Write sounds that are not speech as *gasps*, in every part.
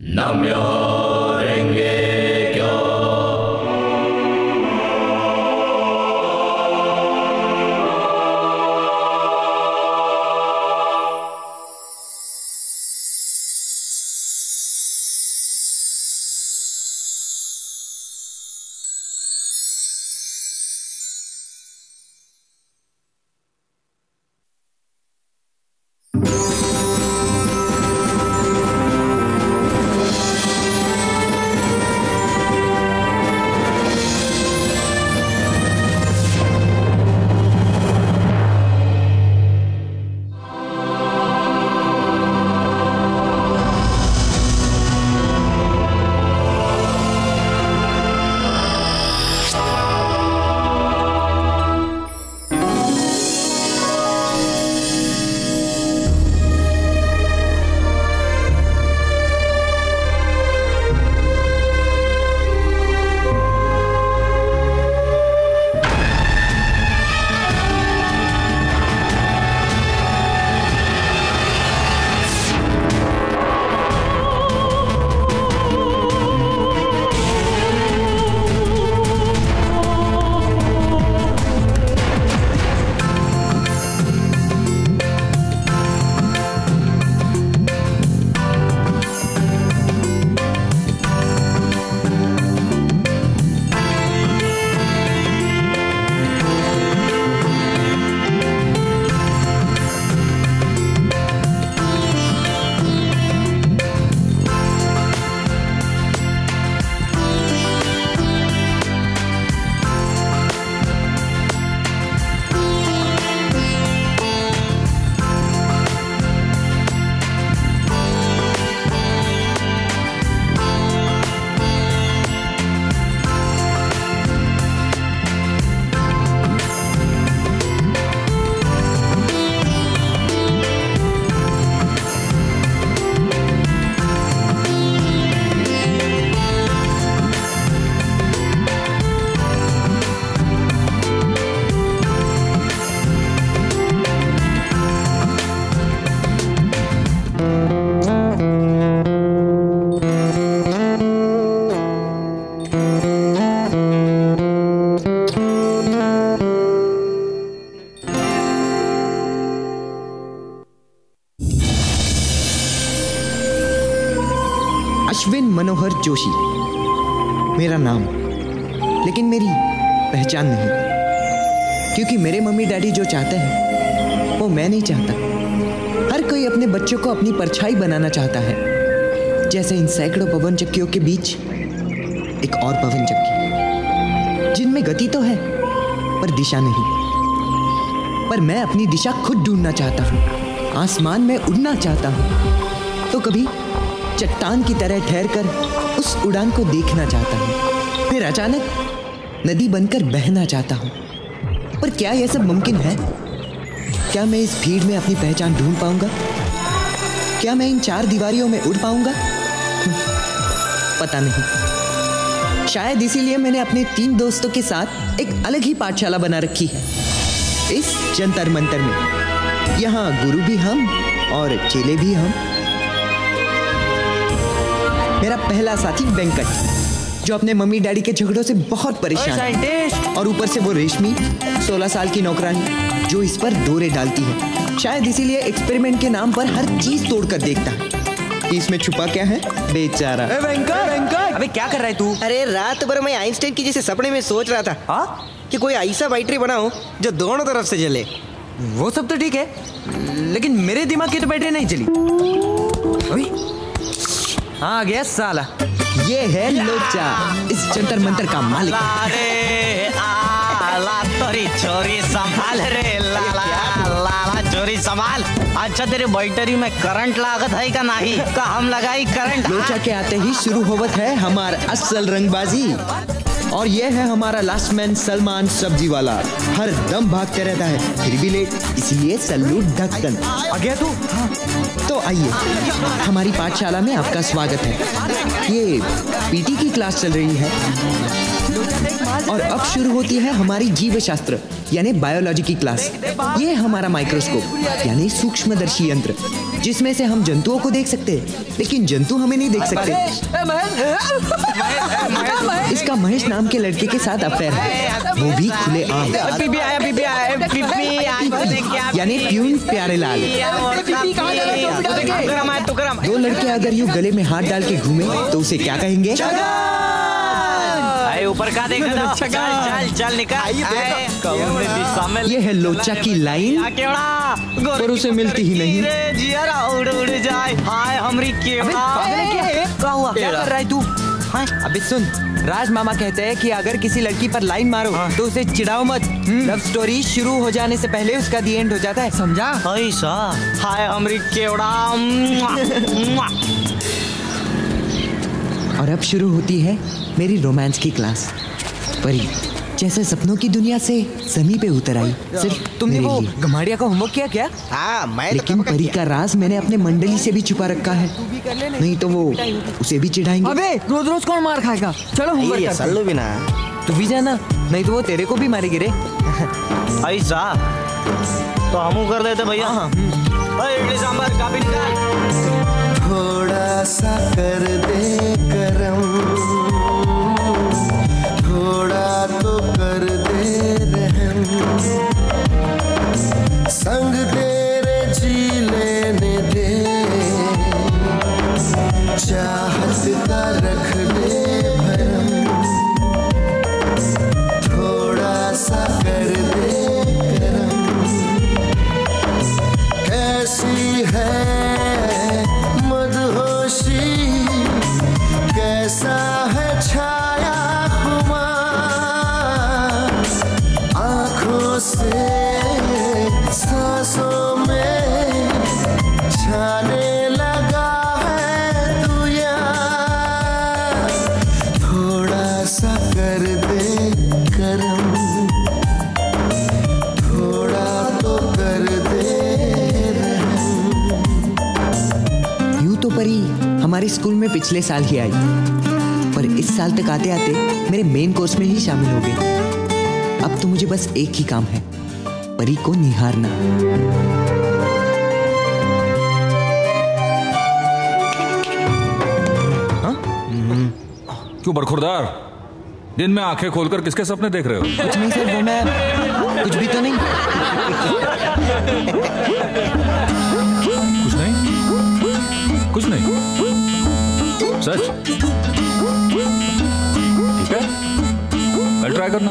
अश्विन जोशी। मेरा नाम। लेकिन मेरी पहचान नहीं। क्योंकि मेरे मम्मी डैडी जो चाहते हैं, वो मैं नहीं चाहता। हर कोई अपने बच्चों को अपनी परछाई बनाना चाहता है। जैसे इन सैकड़ों पवन चक्कियों के बीच एक और पवन चक्की जिनमें गति तो है, पर दिशा नहीं। पर मैं अपनी दिशा खुद ढूंढना चाहता हूँ। आसमान में उड़ना चाहता हूँ। तो कभी चट्टान की तरह ठहर कर उस उड़ान को देखना चाहता हूँ। फिर अचानक नदी बनकर बहना चाहता हूँ। पर क्या यह सब मुमकिन है? क्या मैं इस भीड़ में अपनी पहचान ढूंढ पाऊँगा? क्या मैं इन चार दीवारियों में उड़ पाऊँगा? पता नहीं। शायद इसीलिए मैंने अपने तीन दोस्तों के साथ एक अलग ही पाठशाला बना रखी है। इस जंतर मंतर में। यहाँ गुरु भी हम और चेले भी हम। मेरा पहला साथी वेंकट जो अपने मम्मी डैडी के झगड़ों से बहुत परेशान है। और ऊपर से वो रेशमी 16 साल की नौकरानी जो इस पर दौरे डालती है। शायद इसीलिए एक्सपेरिमेंट के नाम पर हर चीज़ तोड़कर देखता है। इसमें छुपा क्या है? बेचारा। ए वेंकट वेंकट। अबे क्या कर रहा है तू? अरे रात भर मैं आइंस्टाइन की जैसे सपने में सोच रहा था। हाँ कि कोई ऐसा बैटरी बनाओ जो दोनों तरफ़ से जले। वो सब तो ठीक है लेकिन मेरे दिमाग की तो बैटरी नहीं चली अभी आ गया साला। ये है लोचा इस जंतर मंतर का मालिक। अरे आला तोरी चोरी संभाल रे लाला लाला चोरी संभाल। अच्छा तेरे बैटरी में करंट लागत है का नहीं? का हम लगाई करंट? लोचा के आते ही शुरू होवत है हमार असल रंगबाजी। और ये है हमारा लास्ट मैन सलमान सब्ज़ी वाला। हर दम भागते रहता है फिर भी लेट इसलिए सल्लू ढक्कन। आ गया तू? तो आइए हमारी पाठशाला में आपका स्वागत है। ये पीटी की क्लास चल रही है। और अब शुरू होती है हमारी जीव शास्त्र यानी बायोलॉजी की क्लास ये हमारा माइक्रोस्कोप यानी सूक्ष्मदर्शी यंत्र। जिसमें से हम जंतुओं को देख सकते हैं लेकिन जंतु हमें नहीं देख सकते। इसका महेश नाम के लड़के के साथ अफेयर है। वो भी खुले आम। यानी प्यून प्यारे लाल। दो लड़के अगर यूँ गले में हाथ डाल के घूमे तो उसे क्या कहेंगे? ऊपर का देखा *laughs* था चल चल चल निकल। कौन दिशा में ये है लोचा की लाइन। पर उसे मिलती ही नहीं। रे जियरा उड़ उड़ जाए। हाय हमरी केवड़ा। पागल है क्या? हुआ? क्या कर रहा है तू? हाँ? अबे सुन। राज मामा कहते हैं कि अगर किसी लड़की पर लाइन मारो हाँ। तो उसे चिढ़ाओ मत। लव स्टोरी शुरू हो जाने से पहले उसका दी एंड हो जाता है। समझा? ऐसा हाय हमरी केवड़ा। और अब शुरू होती है मेरी रोमांस की क्लास परी जैसे सपनों की दुनिया से समी पे उतर आई सिर्फ़ तुमने वो लिए। गमाड़िया का होमवर्क किया क्या? हाँ मैं तो लेकिन का परी का राज मैंने अपने मंडली से भी छुपा रखा है। नहीं तो वो उसे भी चिढ़ाएँगे। अबे रोज रोज कौन मार खाएगा? चलो ये होमवर्क करते सल्लू भी ना। तू भी जाना नहीं तो वो तेरे को भी मारेगी रे। *laughs* ऐसा तो हम कर देते भैया। अरे थोड़ा सा कर दे करम थोड़ा तो कर दे रहम। संग तेरे जी लेने दे। चाहत का रख दे भरम। थोड़ा सा कर दे करम कैसी है हमारे स्कूल में पिछले साल ही आई। पर इस साल तक आते आते मेरे मेन कोर्स में ही शामिल हो गई अब तो मुझे बस एक ही काम है परी को निहारना। क्यों बरखुरदार? दिन में आँखें खोलकर किसके सपने देख रहे हो? कुछ नहीं सर वो मैं कुछ भी तो नहीं। कुछ नहीं? कुछ नहीं? सच? ठीक है। कल ट्राई करना।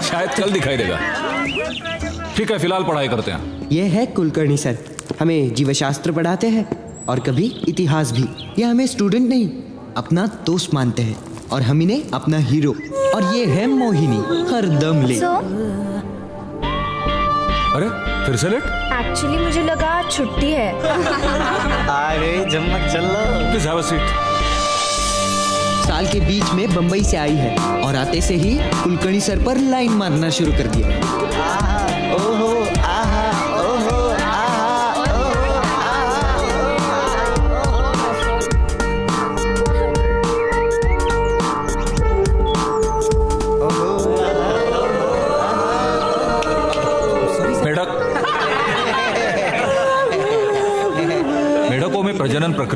*laughs* शायद कल दिखाई देगा। ठीक है फ़िलहाल पढ़ाई करते हैं। ये है कुलकर्णी सर। हमें जीवशास्त्र पढ़ाते हैं और कभी इतिहास भी। ये हमें स्टूडेंट नहीं अपना दोस्त मानते हैं। और हम इन्हें अपना हीरो और ये है मोहिनी हर दम ले। सो अरे फिर से लेट? एक्चुअली मुझे लगा छुट्टी है। आ गई जम्मत लो प्लीज़ हैव अ सीट साल के बीच में बंबई से आई है और आते से ही कुलकर्णी सर पर लाइन मारना शुरू कर दिया। ओहो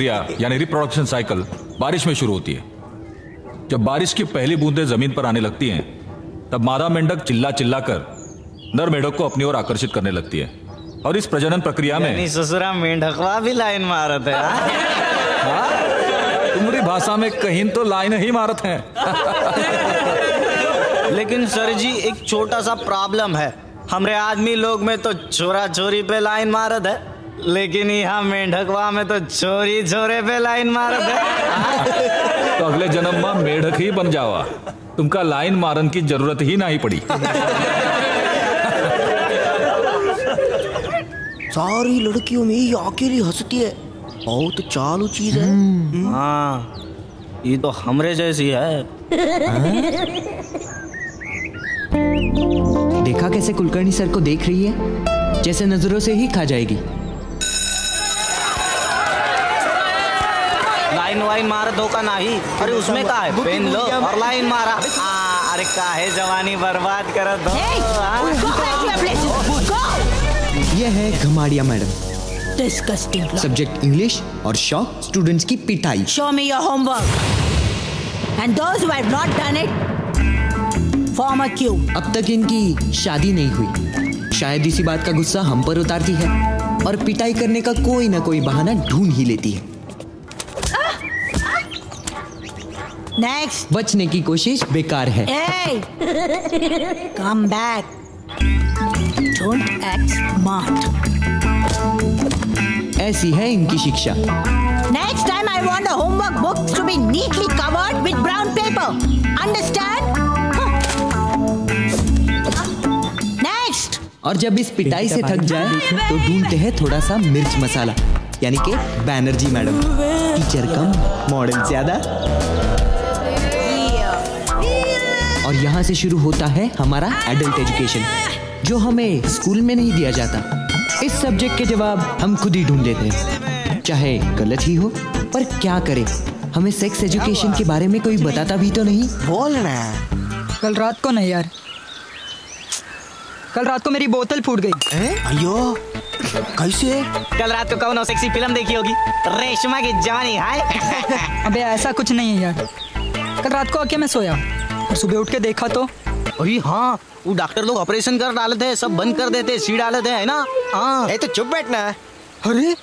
प्रक्रिया यानी रिप्रोडक्शन साइकिल बारिश में शुरू होती है। जब बारिश की पहली बूंदें ज़मीन पर आने लगती हैं तब मादा मेंढक चिल्ला चिल्ला कर नर मेढक को अपनी ओर आकर्षित करने लगती है। और इस प्रजनन प्रक्रिया में ससुरा मेंढकवा भी लाइन मारत है हाँ? तुम्हारी भाषा में कहीं तो लाइन ही मारत है। लेकिन सर जी एक छोटा सा प्रॉब्लम है। हमरे आदमी लोग में तो छोरा छोरी पे लाइन मारत है। लेकिन यहाँ मेंढकवा में तो छोरी छोरे पे लाइन मार है तो अगले जन्म में मेढक ही बन जावा। तुमका लाइन मारन की ज़रूरत ही नहीं पड़ी। सारी लड़कियों में ये अकेली हंसती है। बहुत चालू चीज़ है। हाँ ये तो हमरे जैसी है। देखा कैसे कुलकर्णी सर को देख रही है? जैसे नज़रों से ही खा जाएगी। लाइन वाइन हो का नहीं। अरे उसमें का है? पेन लो। और लाइन मारा। हाँ अरे काहे जवानी बर्बाद करत हो। हाँ? ये है Ghamadiya madam. Disgusting subject English और शौक स्टूडेंट्स की पिटाई। Show me your homework. And those who have not done it, form a queue. अब तक इनकी शादी नहीं हुई। शायद इसी बात का गुस्सा हम पर उतारती है। और पिटाई करने का कोई ना कोई बहाना ढूंढ ही लेती है। नेक्स्ट बचने की कोशिश बेकार है। Come back don't act smart ऐसी है इनकी शिक्षा। Next time I want a homework book to be neatly covered with brown paper understand next और जब इस पिटाई से थक जाए तो ढूंढते हैं थोड़ा सा मिर्च मसाला यानी के बैनर्जी मैडम। टीचर कम मॉडल ज़्यादा। और यहाँ से शुरू होता है हमारा एडल्ट एजुकेशन जो हमें स्कूल में नहीं दिया जाता। इस सब्जेक्ट के जवाब हम खुद ही ढूंढ लेते हैं। चाहे गलत ही हो पर क्या करें? हमें सेक्स एजुकेशन के बारे में कोई बताता भी तो नहीं। बोलना कल रात को नहीं यार। कल रात को मेरी बोतल फूट गई। अयो कैसे? कल रात को कौन सेक्सी फ़िल्म देखी होगी? रेशमा की जवानी हाय अबे ऐसा कुछ नहीं है यार। कल रात को आके मैं सोया और सुबह उठ के देखा तो। अरे हाँ वो डॉक्टर लोग ऑपरेशन कर डाले थे सब बंद कर देते सी डाले थे है ना? हाँ। ए तो चुप बैठना है। अरे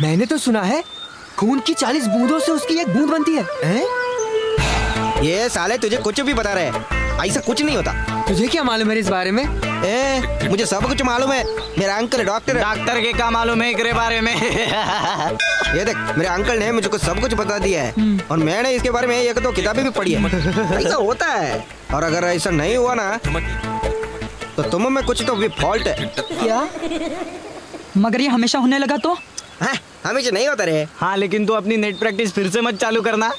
मैंने तो सुना है खून की चालीस बूंदों से उसकी एक बूंद बनती है। ए? ये साले तुझे कुछ भी बता रहे ऐसा कुछ नहीं होता। तुझे क्या मालूम है इस बारे में? ए, मुझे सब कुछ मालूम है। मेरा अंकल डॉक्टर डॉक्टर के क्या मालूम है एकरे बारे में? *laughs* ये देख मेरे अंकल ने मुझको सब कुछ बता दिया है। और मैंने इसके बारे में एक दो किताबें भी पढ़ी है। ऐसा होता है। और अगर ऐसा नहीं हुआ ना तो तुम में कुछ तो भी फॉल्ट है। क्या? मगर ये हमेशा होने लगा तो? हाँ, हमेशा नहीं होता रे। हाँ लेकिन तू अपनी नेट प्रैक्टिस फिर से मत चालू करना।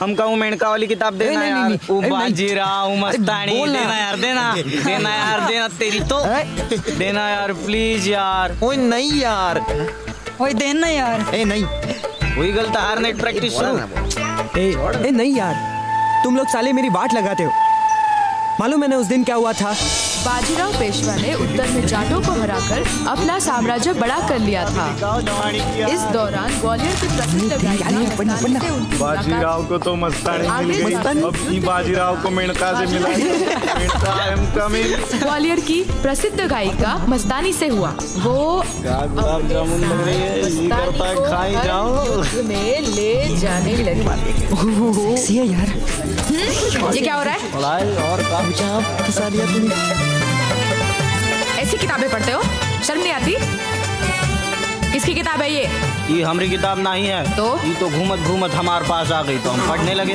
हम कहूँ मेनका वाली किताब देना नहीं, नहीं, यार। नहीं, ओ नहीं, बाजीराव मस्तानी। बोलना। देना यार देना। देना यार देना तेरी तो। देना यार प्लीज़ यार। ओए नहीं यार। ओए देन यार। ए नहीं। वही गलत हार नेट प्रैक्टिस शुरू। ए, ए नहीं यार। तुम लोग साले मेरी वाट लगाते हो। मालूम है ना उस दिन क्या हुआ था? बाजीराव पेशवा ने उत्तर में जाटों को हराकर अपना साम्राज्य बड़ा कर लिया था। इस दौरान ग्वालियर के प्रसिद्ध गायिका मस्तानी से उनकी बाजीराव को तो मस्तानी अब बाजीराव को मेनका से मिला ग्वालियर की प्रसिद्ध गायिका मस्तानी से हुआ। वो में ले जाने लगी। यार। ये क्या हो रहा है? पढ़ाई और काम फंसा दिया तूने। ऐसी किताबें पढ़ते हो? शर्म नहीं आती? किसकी किताब है ये? ये हमारी किताब नहीं है। तो? ये तो घूमत घूमत हमारे पास आ गई तो हम पढ़ने लगे।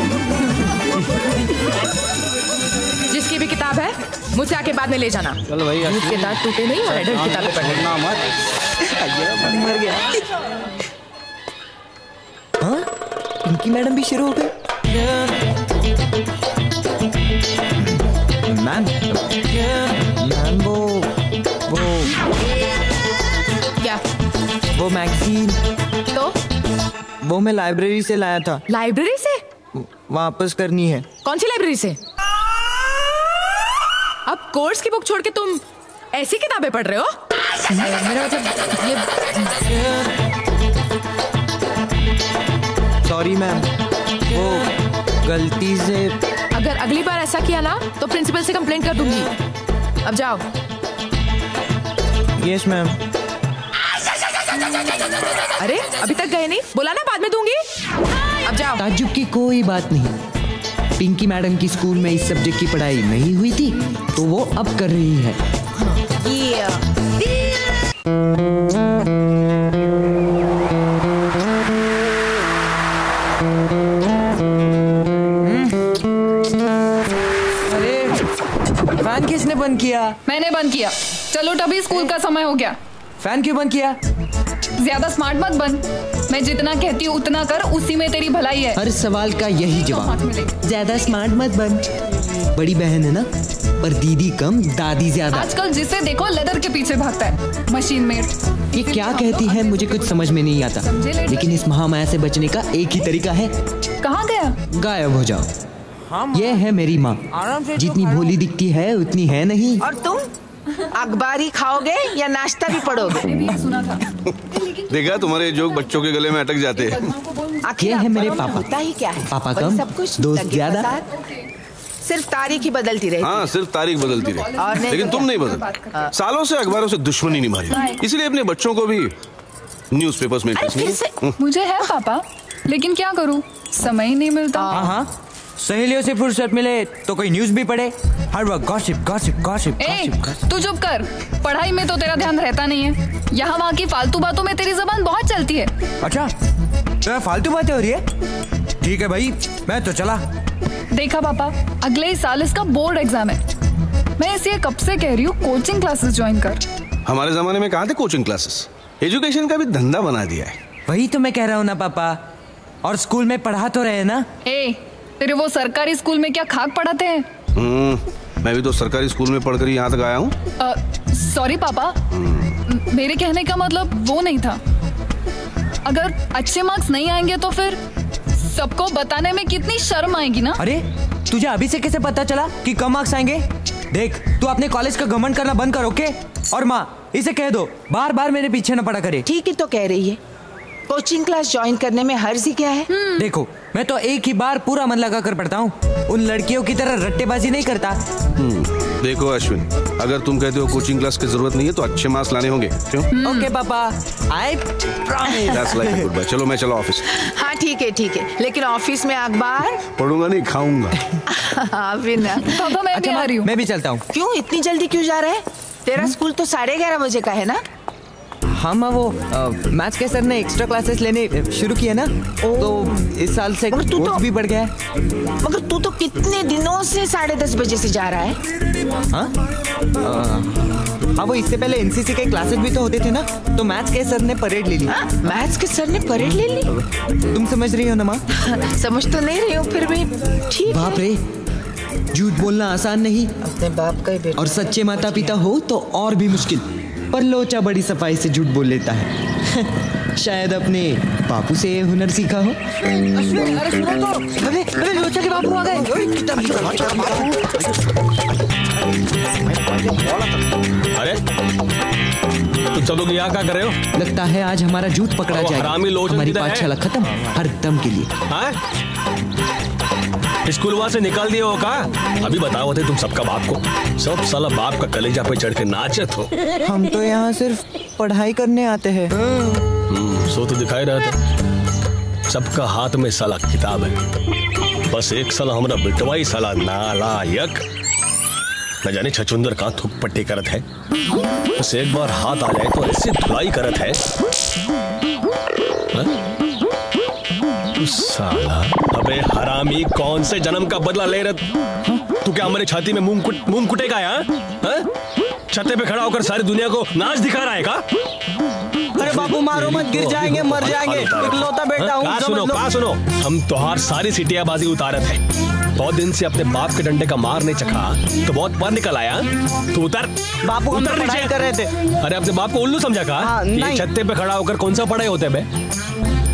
जिसकी भी किताब है मुझसे आके बाद में ले जाना। चल भाई के दांत टूटे नहीं और एडल्ट किताबें पढ़ने। मत। मर गया। हाँ? पिंकी मैडम भी शुरू हो गई। मैम मैम वो वो क्या? वो मैगजीन तो? वो मैं लाइब्रेरी से लाया था। लाइब्रेरी से? वापस करनी है। कौन सी लाइब्रेरी से? अब कोर्स की बुक छोड़ के तुम ऐसी किताबें पढ़ रहे हो? मेरा मतलब ये सॉरी मैम वो गलती से। अगर अगली बार ऐसा किया ना तो प्रिंसिपल से कंप्लेंट कर दूँगी। अब जाओ। यस मैम अरे अभी तक गए नहीं? बोला ना बाद में दूँगी। अब जाओ। ताज्जुब की कोई बात नहीं। पिंकी मैडम की स्कूल में इस सब्जेक्ट की पढ़ाई नहीं हुई थी तो वो अब कर रही है। अरे बंद किया? मैंने बंद किया। चलो तभी स्कूल का समय हो गया। फ़ैन क्यों बंद किया? ज़्यादा स्मार्ट मत बन। मैं जितना कहती हूँ उतना कर उसी में तेरी भलाई है। हर सवाल का यही जवाब। ज़्यादा स्मार्ट मत बन। बड़ी बहन है ना? पर दीदी कम दादी ज़्यादा। आजकल जिसे देखो लेदर के पीछे भागता है। मशीन मेड ये क्या कहती है मुझे कुछ समझ में नहीं आता। लेकिन इस महामाया से बचने का एक ही तरीका है। कहाँ गया? गायब हो जाओ। ये है मेरी माँ। जितनी भोली दिखती है उतनी है नहीं। और तुम? अखबार ही खाओगे या नाश्ता भी पढ़ोगे? सुना देखा तुम्हारे जोक बच्चों के गले में अटक जाते हैं। ये है मेरे पापा। होता ही क्या है? पापा कम, सब कुछ दोस्त ज़्यादा। सिर्फ़ तारीख ही बदलती रहती हाँ सिर्फ़ तारीख बदलती रही। और लेकिन तुम नहीं बदल सालों से अखबारों से दुश्मनी निभाई। इसलिए अपने बच्चों को भी न्यूज़ पेपर्स में है। मुझे है पापा लेकिन क्या करूँ? समय ही नहीं मिलता। हाँ हाँ। सहेलियों से फुर्सत मिले तो कोई न्यूज़ भी पढ़े। हर वक्त गॉसिप गॉसिप गॉसिप ए तू चुप कर। पढ़ाई में तो तेरा ध्यान रहता नहीं है। यहाँ वहाँ की फालतू बातों में तेरी जबान बहुत चलती है। अच्छा तो फालतू बातें हो रही है? ठीक है भाई मैं तो चला। देखा पापा अगले ही साल इसका बोर्ड एग्ज़ाम है। मैं इसलिए कब से कह रही हूँ कोचिंग क्लासेस ज्वाइन कर। हमारे जमाने में कहा थे कोचिंग क्लासेस एजुकेशन का भी धंधा बना दिया है। वही तो मैं कह रहा हूँ ना पापा और स्कूल में पढ़ा तो रहे ना। ए तेरे वो सरकारी स्कूल में क्या खाक पढ़ाते हैं? हम्म, मैं भी तो सरकारी स्कूल में पढ़कर यहाँ तक आया हूँ। सॉरी पापा मेरे कहने का मतलब वो नहीं था। अगर अच्छे मार्क्स नहीं आएँगे तो फिर सबको बताने में कितनी शर्म आएगी ना? अरे तुझे अभी से कैसे पता चला कि कम मार्क्स आएँगे? देख तू अपने कॉलेज का घमंड करना बंद कर ओके और माँ इसे कह दो बार बार मेरे पीछे न पड़ा करे। ठीक ही तो कह रही है। कोचिंग क्लास ज्वाइन करने में हर्ज ही क्या है? देखो मैं तो एक ही बार पूरा मन लगा कर पढ़ता हूँ। उन लड़कियों की तरह रट्टेबाजी नहीं करता। हम्म, देखो अश्विन अगर तुम कहते हो कोचिंग क्लास की ज़रूरत नहीं है तो अच्छे मार्क्स लाने होंगे। क्यों? ओके पापा। आई That's like a चलो मैं चलो ऑफ़िस हाँ ठीक है ठीक है। लेकिन ऑफ़िस में अखबार? पढ़ूँगा नहीं खाऊँगा। *laughs* हाँ पापा मैं भी आ रही हूँ। मैं भी चलता हूँ। क्यों? इतनी जल्दी क्यों जा रहा है? तेरा स्कूल तो साढ़े ग्यारह बजे का है ना? हाँ माँ वो मैथ्स के सर ने एक्स्ट्रा क्लासेस लेने शुरू किए ना? तो इस साल से मगर तू तो- भी बढ़ गया है। मगर तू तो कितने दिनों से साढ़े दस बजे से जा रहा है? हाँ? हाँ वो इससे पहले एनसीसी के क्लासेस भी तो होते थे ना? तो मैथ्स के सर ने परेड ले ली। मैथ्स के सर ने परेड ले ली? तुम समझ रही हो ना माँ? समझ तो नहीं रही हूँ फिर भी ठीक बाप रे झूठ बोलना आसान नहीं। अपने बाप का ही बेटा। और सच्चे माता पिता हो तो और भी मुश्किल। पर लोचा बड़ी सफ़ाई से झूठ बोल लेता है। शायद अपने बापू से हुनर सीखा हो। अरे सुनो तो अरे अरे लोचा के बापू आ अरे तुम सब लोग यहाँ क्या कर रहे हो? लगता है आज हमारा जूत पकड़ा जाएगा। हमारी? पाठशाला खत्म हर दम के लिए। हाँ? स्कूल वहाँ से निकाल दिए हो का अभी बताओ थे तुम सबका बाप को। सब साला बाप का कलेजा पे चढ़ के नाचत हो। हम तो यहाँ सिर्फ़ पढ़ाई करने आते हैं। हम्म, सो तो दिखाई रहे थे सबका हाथ में साला किताब है। बस एक साला हमारा बिटवा ही साला नालायक। न जाने छचुंदर कहाँ थुक पट्टी करत है। बस एक बार हाथ आ जाए तो ऐसे धुलाई करत है। हाँ? साला अबे हरामी कौन से जन्म का बदला ले रहा तू क्या हमारे छाती में मुँह कुट मुँह कुटेगा यहाँ? हाँ? छते पे खड़ा होकर सारी दुनिया को नाच दिखा रहा है का? अरे बाबू मारो मत गिर जाएँगे मर जाएँगे। इकलौता बेटा हूँ सुनो लो। कहा सुनो। हम तोहार सारी सिटियाबाजी उतारत है। बहुत दिन से अपने बाप के डंडे का मार नहीं चखा। तो बहुत पर निकल आया। तो उतर। बापू उतर तो पढ़ाई नीचे। कर रहे थे। अरे अपने बाप को उल्लू समझा का? हाँ। छत्ते पे खड़ा होकर कौन सा पढ़ाई होते बे?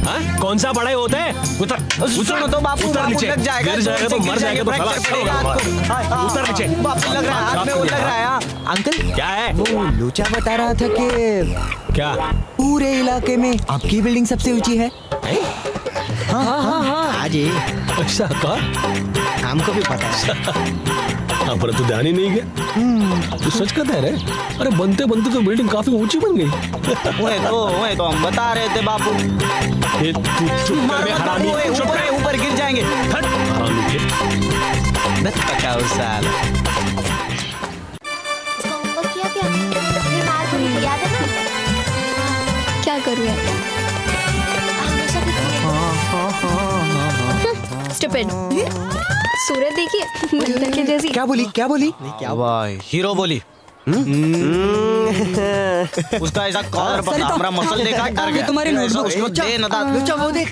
हाँ? कौन सा पढ़ाई होता है? उतर। उतर। तो बापू उतर नीचे। लग जाएगा गिर जाएगा तो मर जाएगा तो साला आपको। हाँ, हाँ, उतर नीचे। बापू लग रहा है हाथ में वो लग रहा है हाँ। अंकल? क्या है? वो लोचा बता रहा था कि क्या? पूरे इलाके में आपकी बिल्डिंग सबसे ऊँची है। हाँ? हाँ हाँ हाँ। जी अच्छा कौन? का हमको भी पता है हाँ तो ध्यान ही नहीं गया। तू सच कहता है? रे अरे बनते बनते तो बिल्डिंग काफ़ी ऊँची बन गई। तो वही तो हम बता रहे थे बापू। ये तू चुप कर बे हरामी ऊपर गिर जाएँगे। हट। हरामी के साल। किया है करूँ यार *laughs* स्टूपिड सूरत देखिए मंदिर के जैसी। क्या बोली क्या बोली? क्या भाई हीरो बोली। उसका ऐसा कॉलर पकड़ा हमारा मसल देखा डर गया। तुम्हारी नोटबुक उसको दे न दाद लोचा वो देख।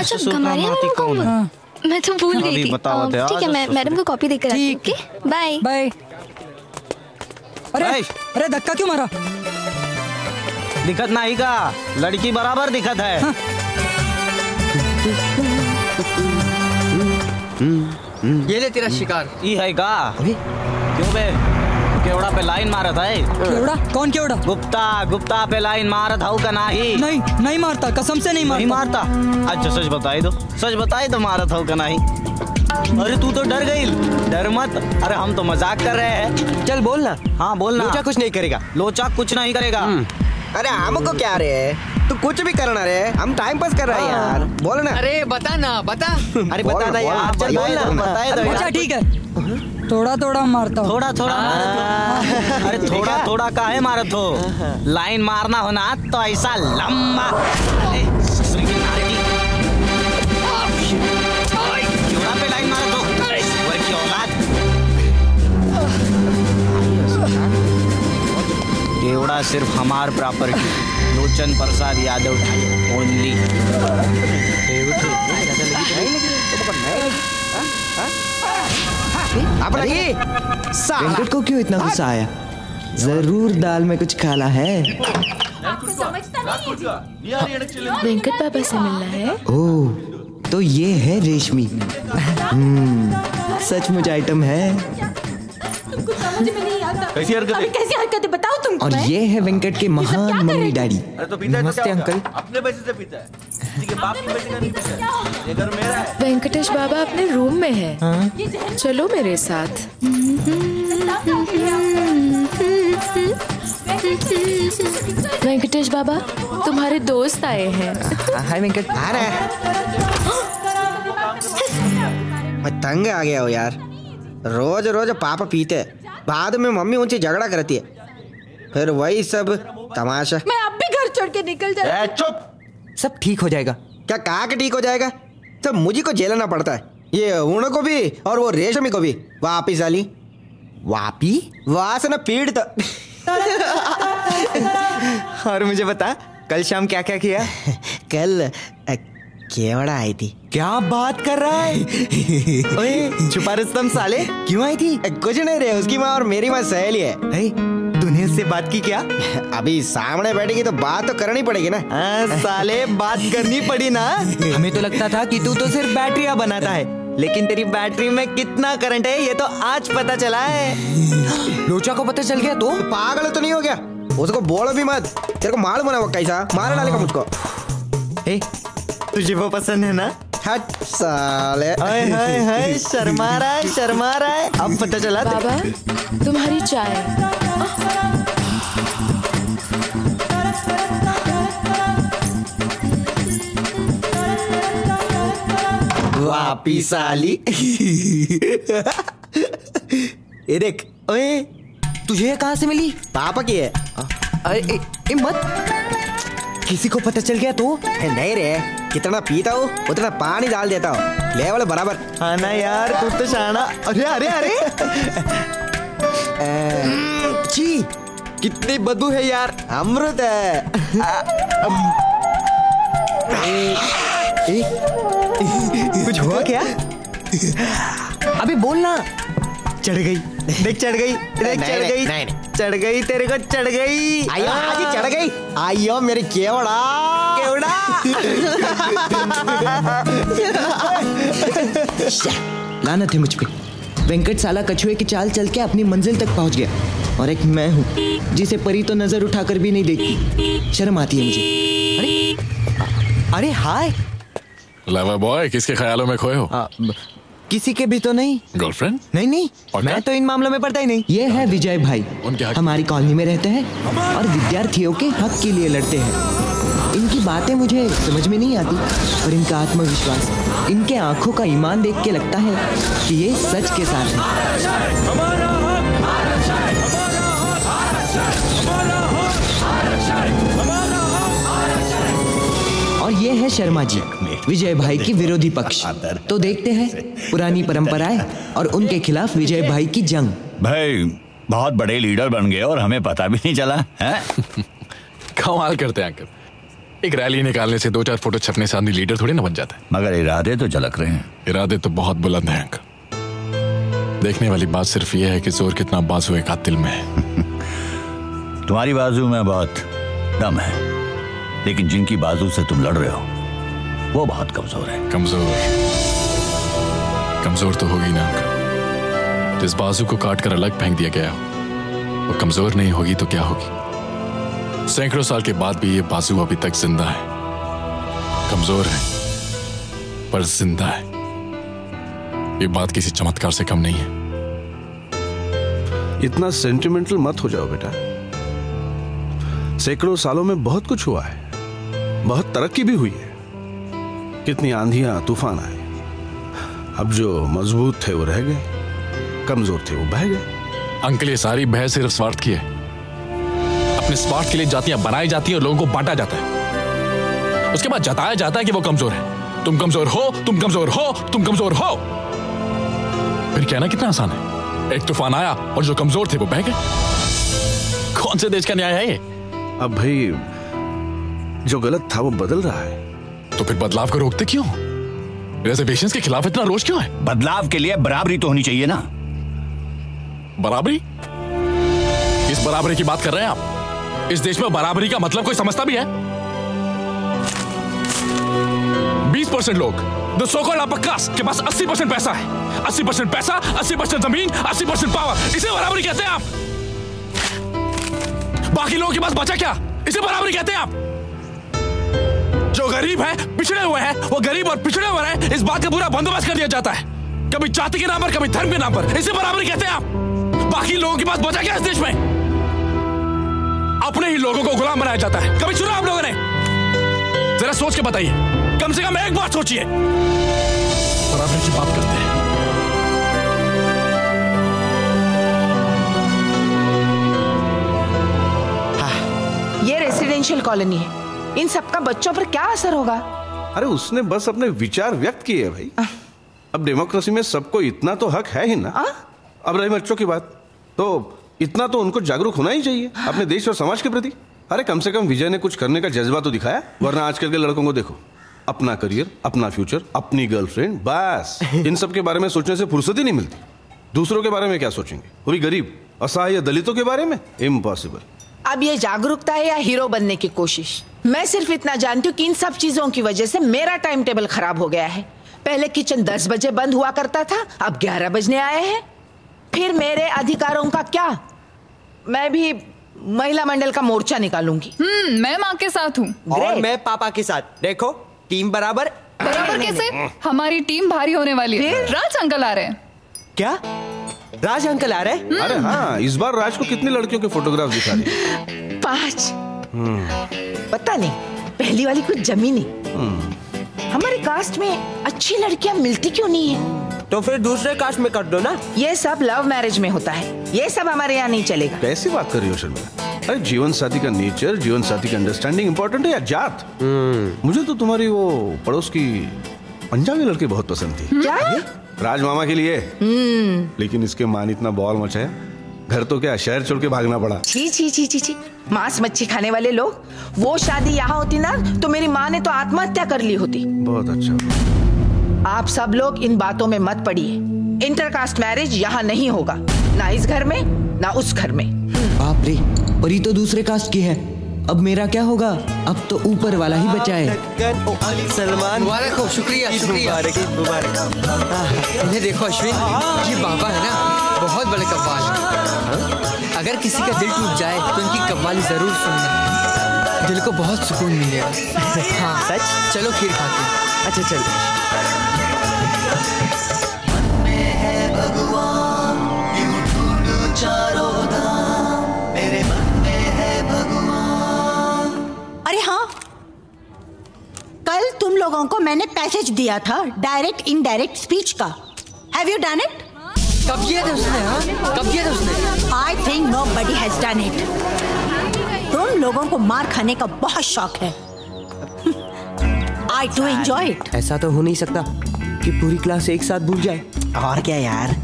अच्छा गमारिया नाती कौन है? मैं तो भूल गई थी। ठीक है मैं मैडम को कॉपी देकर आती हूँ ओके बाय बाय अरे अरे धक्का क्यों मारा? दिखत नहीं का? लड़की बराबर दिखत है। ये ले तेरा शिकार। ई है का क्यों बे? केवड़ा पे लाइन मारा था केवड़ा? कौन केवड़ा? गुप्ता गुप्ता पे लाइन मारा था का नहीं। नहीं नहीं मारता कसम से नहीं नहीं मारता। मारता। अच्छा सच बताई दो। सच बताई तो मारा था का नहीं। अरे तू तो डर गई। डर मत। अरे हम तो मज़ाक कर रहे हैं। चल बोल बोलना हाँ बोलना लोचा कुछ नहीं करेगा। लोचा कुछ नहीं करेगा। अरे हमको क्या रे? तू कुछ भी करना रे। हम टाइम पास कर रहे हैं यार। बोल ना। अरे बता ना बता। *laughs* अरे बता ना, यार। चल बताए बताए दो अच्छा ठीक है। थोड़ा थोड़ा मारता हूँ। थोड़ा थोड़ा मारत हो। *laughs* अरे थोड़ा थोड़ा काहे मारत हो? लाइन मारना हो ना तो ऐसा लंबा। की की। हो? की केवड़ा सिर्फ़ हमार प्रॉपर्टी लोचन प्रसाद यादव ओनली वेंकट को क्यों इतना गुस्सा आया ज़रूर दाल में कुछ काला है वेंकट बाबा से मिलना है। ओह तो ये है रेशमी। हम्म, सचमुच आइटम है। कैसी हरकत है? कैसी हरकतें बताओ तुम और ये है वेंकट के महान मम्मी डैडी अरे तो पीता है तो नमस्ते हो? अंकल अपने पैसे से पीता है किसी के बाप की बेटी का नहीं पीता ये घर मेरा है वेंकटेश बाबा अपने रूम में है चलो मेरे साथ वेंकटेश बाबा तुम्हारे दोस्त आए हैं हाय वेंकट अरे मैं तंग आ गया हूँ यार रोज रोज पापा पीते बाद में मम्मी उनसे झगड़ा करती है। फिर वही सब तमाशा। मैं अब भी घर छोड़ के निकल जा चुप! सब ठीक हो जाएगा। क्या कहा के ठीक हो जाएगा? सब मुझे को झेलना पड़ता है। ये उन को भी और वो रेशमी को भी। वापिस आली वापी? वासना पीड़ित। और मुझे बता कल शाम क्या क्या? किया *laughs* कल केवड़ा आई थी क्या बात कर रहा है? *laughs* ओए छुपा रुस्तम साले। क्यों आई थी? कुछ नहीं रे उसकी माँ और मेरी माँ सहेली है। तूने उससे बात की क्या? *laughs* अभी सामने बैठेगी तो बात तो करनी पड़ेगी ना। हाँ, साले बात करनी पड़ी ना। हमें तो लगता था कि तू तो सिर्फ़ बैटरियाँ बनाता है लेकिन तेरी बैटरी में कितना करंट है ये तो आज पता चला है। *laughs* लोचा को पता चल गया तो? पागल तो नहीं हो गया? उसको बोलो भी मत। तेरे को मालूम है वो कैसा? मार डालेगा मुझको। ए, तुझे वो पसंद है ना? हट साले। हाय हाय हाय शर्मा रहा है शर्मा रहा है। अब पता चला बाबा तुम्हारी चाय। वापिस आली ये देख ओए। तुझे ये कहाँ से मिली? पापा की है। अरे ए, ए, मत। किसी को पता चल गया तो? नहीं रे कितना पीता हो उतना पानी डाल देता हूँ। लेवल बराबर। हाँ ना यार तू तो शाना। अरे अरे अरे। छी कितनी बदबू है यार अमृत है। कुछ हुआ क्या? अभी बोलना। चढ़ गई। देख चढ़ गई देख चढ़ गई। चढ़ गई तेरे को चढ़ गई। आइयो आज ही चढ़ गई। आइयो मेरी केवड़ा। केवड़ा। *laughs* लानत है मुझ पे। वेंकट साला कछुए की चाल चल के अपनी मंजिल तक पहुँच गया। और एक मैं हूँ जिसे परी तो नज़र उठाकर भी नहीं देखती। शर्म आती है मुझे। अरे अरे हाय। लवर बॉय किसके ख्यालों में खोए हो? आ, ब- किसी के भी तो नहीं। गर्लफ्रेंड नहीं नहीं। मैं तो इन मामलों में पड़ता ही नहीं। ये है विजय भाई। हमारी कॉलोनी में रहते हैं और विद्यार्थियों के हक के लिए लड़ते हैं। इनकी बातें मुझे समझ में नहीं आती और इनका आत्मविश्वास इनके आँखों का ईमान देख के लगता है कि ये सच के साथ है। ये है शर्मा जी। विजय भाई की विरोधी पक्ष। तो देखते हैं पुरानी परंपराएँ और उनके खिलाफ विजय भाई की जंग। भाई बहुत बड़े लीडर बन गए और हमें पता भी नहीं चला है? *laughs* कमाल करते हैं अंकल। एक रैली निकालने से दो चार फ़ोटो छपने से आदमी लीडर थोड़ी ना बन जाता है। मगर इरादे तो झलक रहे हैं। इरादे तो बहुत बुलंद हैं अंकल। देखने वाली बात सिर्फ़ ये है कि ज़ोर कितना बाजू एक दिल में है। *laughs* तुम्हारी बाजू में बहुत दम है। लेकिन जिनकी बाजू से तुम लड़ रहे हो वो बहुत कमज़ोर है। कमज़ोर। कमज़ोर तो होगी ना जिस बाजू को काट कर अलग फेंक दिया गया हो वो कमज़ोर नहीं होगी तो क्या होगी? सैकड़ों साल के बाद भी ये बाजू अभी तक ज़िंदा है। कमज़ोर है पर ज़िंदा है। ये बात किसी चमत्कार से कम नहीं है। इतना सेंटिमेंटल मत हो जाओ बेटा। सैकड़ों सालों में बहुत कुछ हुआ है। बहुत तरक्की भी हुई है। कितनी आंधियाँ तूफ़ान आए। अब जो मज़बूत थे वो रह गए कमज़ोर थे वो बह गए। अंकल ये सारी बहस सिर्फ़ स्वार्थ की है। अपने स्वार्थ के लिए जातियाँ बनाई जाती हैं और लोगों को बांटा जाता है। उसके बाद जताया जाता है कि वो कमज़ोर है। तुम कमज़ोर हो तुम कमज़ोर हो तुम कमज़ोर हो। फिर कहना कितना आसान है। एक तूफ़ान आया और जो कमज़ोर थे वो बह गए। कौन से देश का न्याय है ये? अब भाई जो गलत था वो बदल रहा है। तो फिर बदलाव को रोकते क्यों? रिजर्वेशन के खिलाफ इतना रोष क्यों है? बदलाव के लिए बराबरी तो होनी चाहिए ना। बराबरी? किस बराबरी की बात कर रहे हैं आप। इस देश में बराबरी का मतलब कोई समझता भी है? 20 परसेंट लोग द सो कॉल्ड कास्ट के पास 80 परसेंट पैसा है। 80 परसेंट पैसा 80 परसेंट ज़मीन 80 परसेंट पावर इसे बराबरी कहते हैं आप। बाकी लोगों के पास बचा क्या? इसे बराबरी कहते हैं आप। जो गरीब है, पिछड़े हुए हैं, वो गरीब और पिछड़े हुए हैं, इस बात का पूरा बंदोबस्त कर दिया जाता है। कभी जाति के नाम पर, कभी धर्म के नाम पर। इसे बराबरी कहते हैं आप। बाकी लोगों के पास बचा क्या इस देश में? अपने ही लोगों को गुलाम बनाया जाता है। कभी सुना आप लोगों ने? जरा सोच के बताइए। कम से कम एक बार सोचिए। बराबरी की बात करते हैं। ये रेसिडेंशियल कॉलोनी है। इन सबका बच्चों पर क्या असर होगा? अरे उसने बस अपने विचार व्यक्त किए भाई। आ? अब डेमोक्रेसी में सबको इतना तो हक है ही ना। आ? अब रही बच्चों की बात तो इतना तो उनको जागरूक होना ही चाहिए आ? अपने देश और समाज के प्रति। अरे कम से कम विजय ने कुछ करने का जज्बा तो दिखाया वरना आजकल के लड़कों को देखो। अपना करियर अपना फ्यूचर अपनी गर्लफ्रेंड बस। *laughs* इन सब के बारे में सोचने से फुर्सत ही नहीं मिलती। दूसरों के बारे में क्या सोचेंगे? वो भी गरीब असहाय दलितों के बारे में? इम्पॉसिबल अब ये जागरूकता है या हीरो बनने की कोशिश? मैं सिर्फ़ इतना जानती हूँ कि इन सब चीज़ों की वजह से मेरा टाइम टेबल खराब हो गया है। पहले किचन दस बजे बंद हुआ करता था अब ग्यारह बजने आए हैं। फिर मेरे अधिकारों का क्या? मैं भी महिला मंडल का मोर्चा निकालूँगी। हम्म मैं माँ के साथ हूँ। और मैं पापा के साथ। देखो टीम बराबर। बराबर कैसे? हमारी टीम भारी होने वाली है। राज अंकल आ रहे हैं। क्या? राज अंकल आ रहे हैं? अरे हाँ इस बार राज को कितने लड़कियों के फोटोग्राफ दिखा रही पाँच। हम्म, पता नहीं पहली वाली कुछ जमी नहीं। हम्म। हमारे कास्ट में अच्छी लड़कियाँ मिलती क्यों नहीं है? तो फिर दूसरे कास्ट में कर दो ना। ये सब लव मैरिज में होता है। ये सब हमारे यहाँ नहीं चलेगा। कैसी बात कर रही हो शर्मिला? अरे जीवन साथी का नेचर जीवन साथी का अंडरस्टैंडिंग इम्पोर्टेंट है या जात? मुझे तो तुम्हारी वो पड़ोस की पंजाबी लड़की बहुत पसंद थी। क्या? राज मामा के लिए। हम्म। लेकिन इसके मान इतना बॉल मचा है घर तो क्या शहर छोड़ के भागना पड़ा। छी छी छी छी छी। मांस मच्छी खाने वाले लोग वो शादी यहाँ होती ना तो मेरी माँ ने तो आत्महत्या कर ली होती। बहुत अच्छा। आप सब लोग इन बातों में मत पड़िए। इंटरकास्ट मैरिज यहाँ नहीं होगा। ना इस घर में ना उस घर में। बाप रे परी तो दूसरे कास्ट की है। अब मेरा क्या होगा? अब तो ऊपर वाला ही बचा है। सलमान मुबारक हो शुक्रिया शुक्रिया। मुबारक मुबारक। इन्हें देखो अश्विन ये बाबा है ना बहुत बड़े कव्वाल। अगर किसी का दिल टूट जाए तो इनकी कव्वाली ज़रूर सुनना। दिल को बहुत सुकून मिलेगा। हाँ सच? चलो खीर खाते अच्छा चल। कल तुम लोगों को मैंने पैसेज दिया था डायरेक्ट इनडायरेक्ट स्पीच का। हैव यू डन इट कब किया था उसने हाँ? कब किया था उसने? I think nobody has done it तुम लोगों को मार खाने का बहुत शौक है। आई टू एंजॉय इट ऐसा तो हो नहीं सकता कि पूरी क्लास एक साथ भूल जाए। और क्या यार?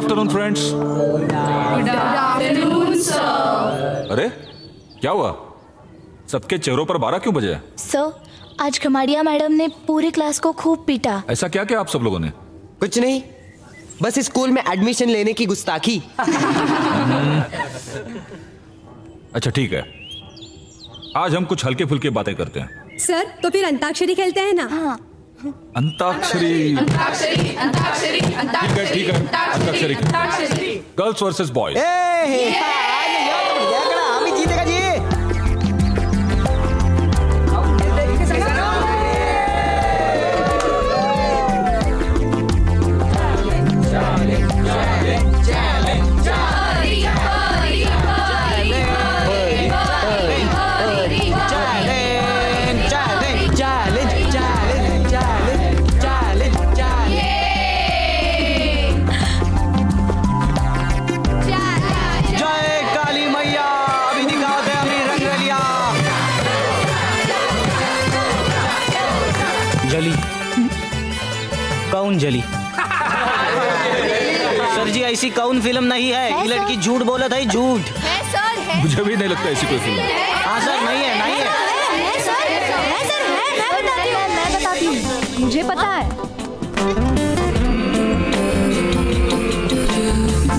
आफ्टरनून फ्रेंड्स अरे क्या हुआ? सबके चेहरों पर बारह क्यों बजे? सर आज खमाड़िया मैडम ने पूरी क्लास को खूब पीटा। ऐसा क्या किया आप सब लोगों ने? कुछ नहीं बस स्कूल में एडमिशन लेने की गुस्ताखी। *laughs* अच्छा ठीक है। आज हम कुछ हल्के फुल्के बातें करते हैं। सर तो फिर अंताक्षरी खेलते हैं ना? हाँ। अंताक्षरी। अंताक्षरी अंताक्षरी ठीक है ठीक है अंताक्षरी गर्ल्स वर्सेस बॉयज़ कौन जली? सर जी ऐसी कौन फ़िल्म नहीं है? ये लड़की झूठ बोला था झूठ। सर मुझे भी नहीं लगता ऐसी कोई फ़िल्म। हाँ सर नहीं है नहीं सर सर मैं बताती मैं बताती हूँ। मुझे पता है।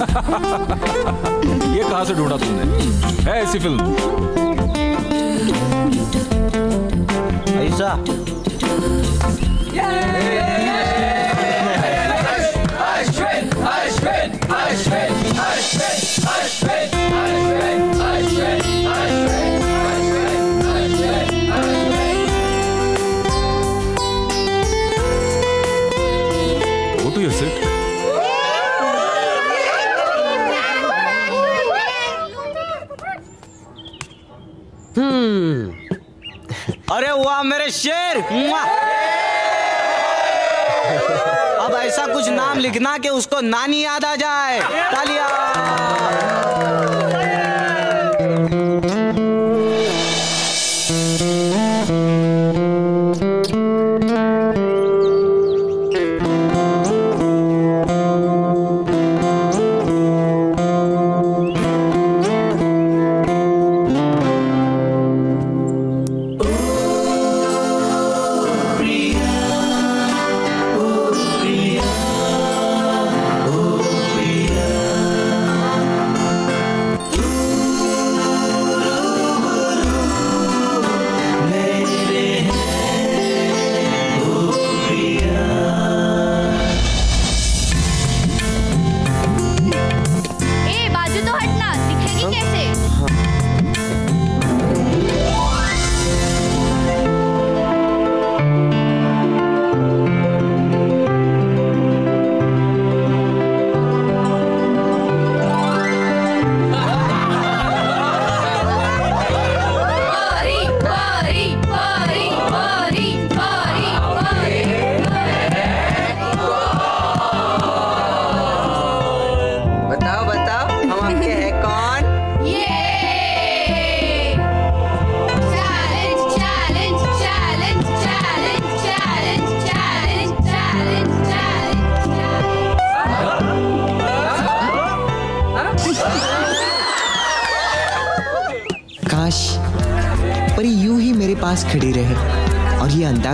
*laughs* ये कहाँ से ढूंढा तुमने? है ऐसी फ़िल्म। ऐसा। शेर। अब ऐसा कुछ नाम लिखना कि उसको नानी याद आ जाए। तालिया।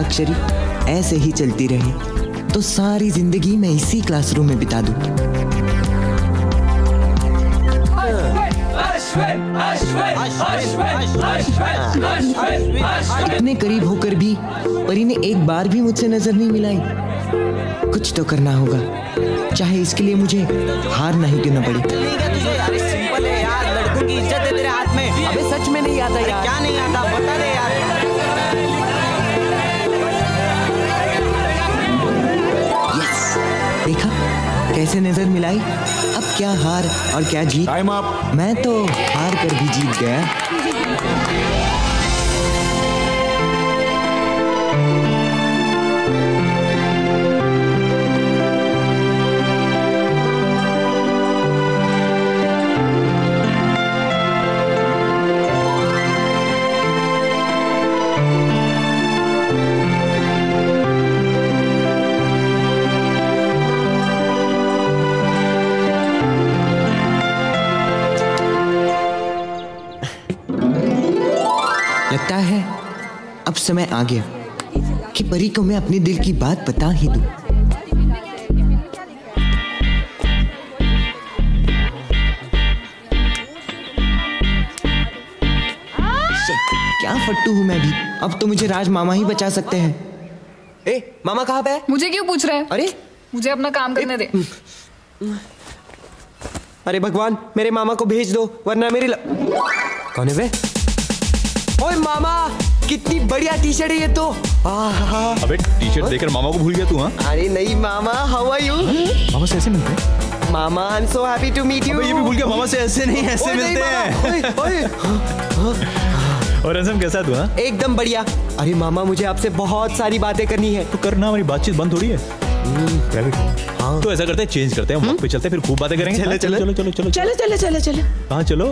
अंताक्षरी ऐसे ही चलती रहे तो सारी ज़िंदगी मैं इसी क्लासरूम में बिता दूँ। इतने करीब होकर भी परी ने एक बार भी मुझसे नज़र नहीं मिलाई। कुछ तो करना होगा, चाहे इसके लिए मुझे हार नहीं क्यों न पड़े। सिंपल है यार लड़कों की इज़्ज़त है तेरे हाथ में अबे सच में नहीं आता यार क्या नहीं आता बता दे यार। कैसे नज़र मिलाई? अब क्या हार और क्या जीत? टाइम अप मैं तो हार कर भी जीत गया। आ गया कि परी को मैं अपने दिल की बात बता ही दूँ। क्या फट्टू हूँ मैं भी? अब तो मुझे राज मामा ही बचा सकते हैं। ए मामा कहाँ पे है? मुझे क्यों पूछ रहे हैं? अरे। मुझे अपना काम करने दे। अरे भगवान मेरे मामा को भेज दो वरना मेरी ल... कौन है वे? ओए मामा! कितनी बढ़िया टी शर्ट है ये तो। अबे टी शर्ट देखकर मामा को भूल गया तू हाँ? अरे नहीं मामा हाउ आर यू मामा से ऐसे मिलते हैं? मामा I am so happy to meet you ये भी भूल गया मामा से ऐसे नहीं ऐसे मिलते हैं। और अंसम कैसा तू हाँ? एकदम बढ़िया। अरे मामा मुझे आपसे बहुत सारी बातें करनी है। तो करना हमारी बातचीत बंद थोड़ी है। प्राइवेट हाँ। तो ऐसा करते हैं चेंज करते हैं वक्त पे चलते हैं फिर खूब बातें करेंगे। चलो, हाँ, चलो। चलो चलो चलो। चलो चलो चलो चलो। कहाँ चलो।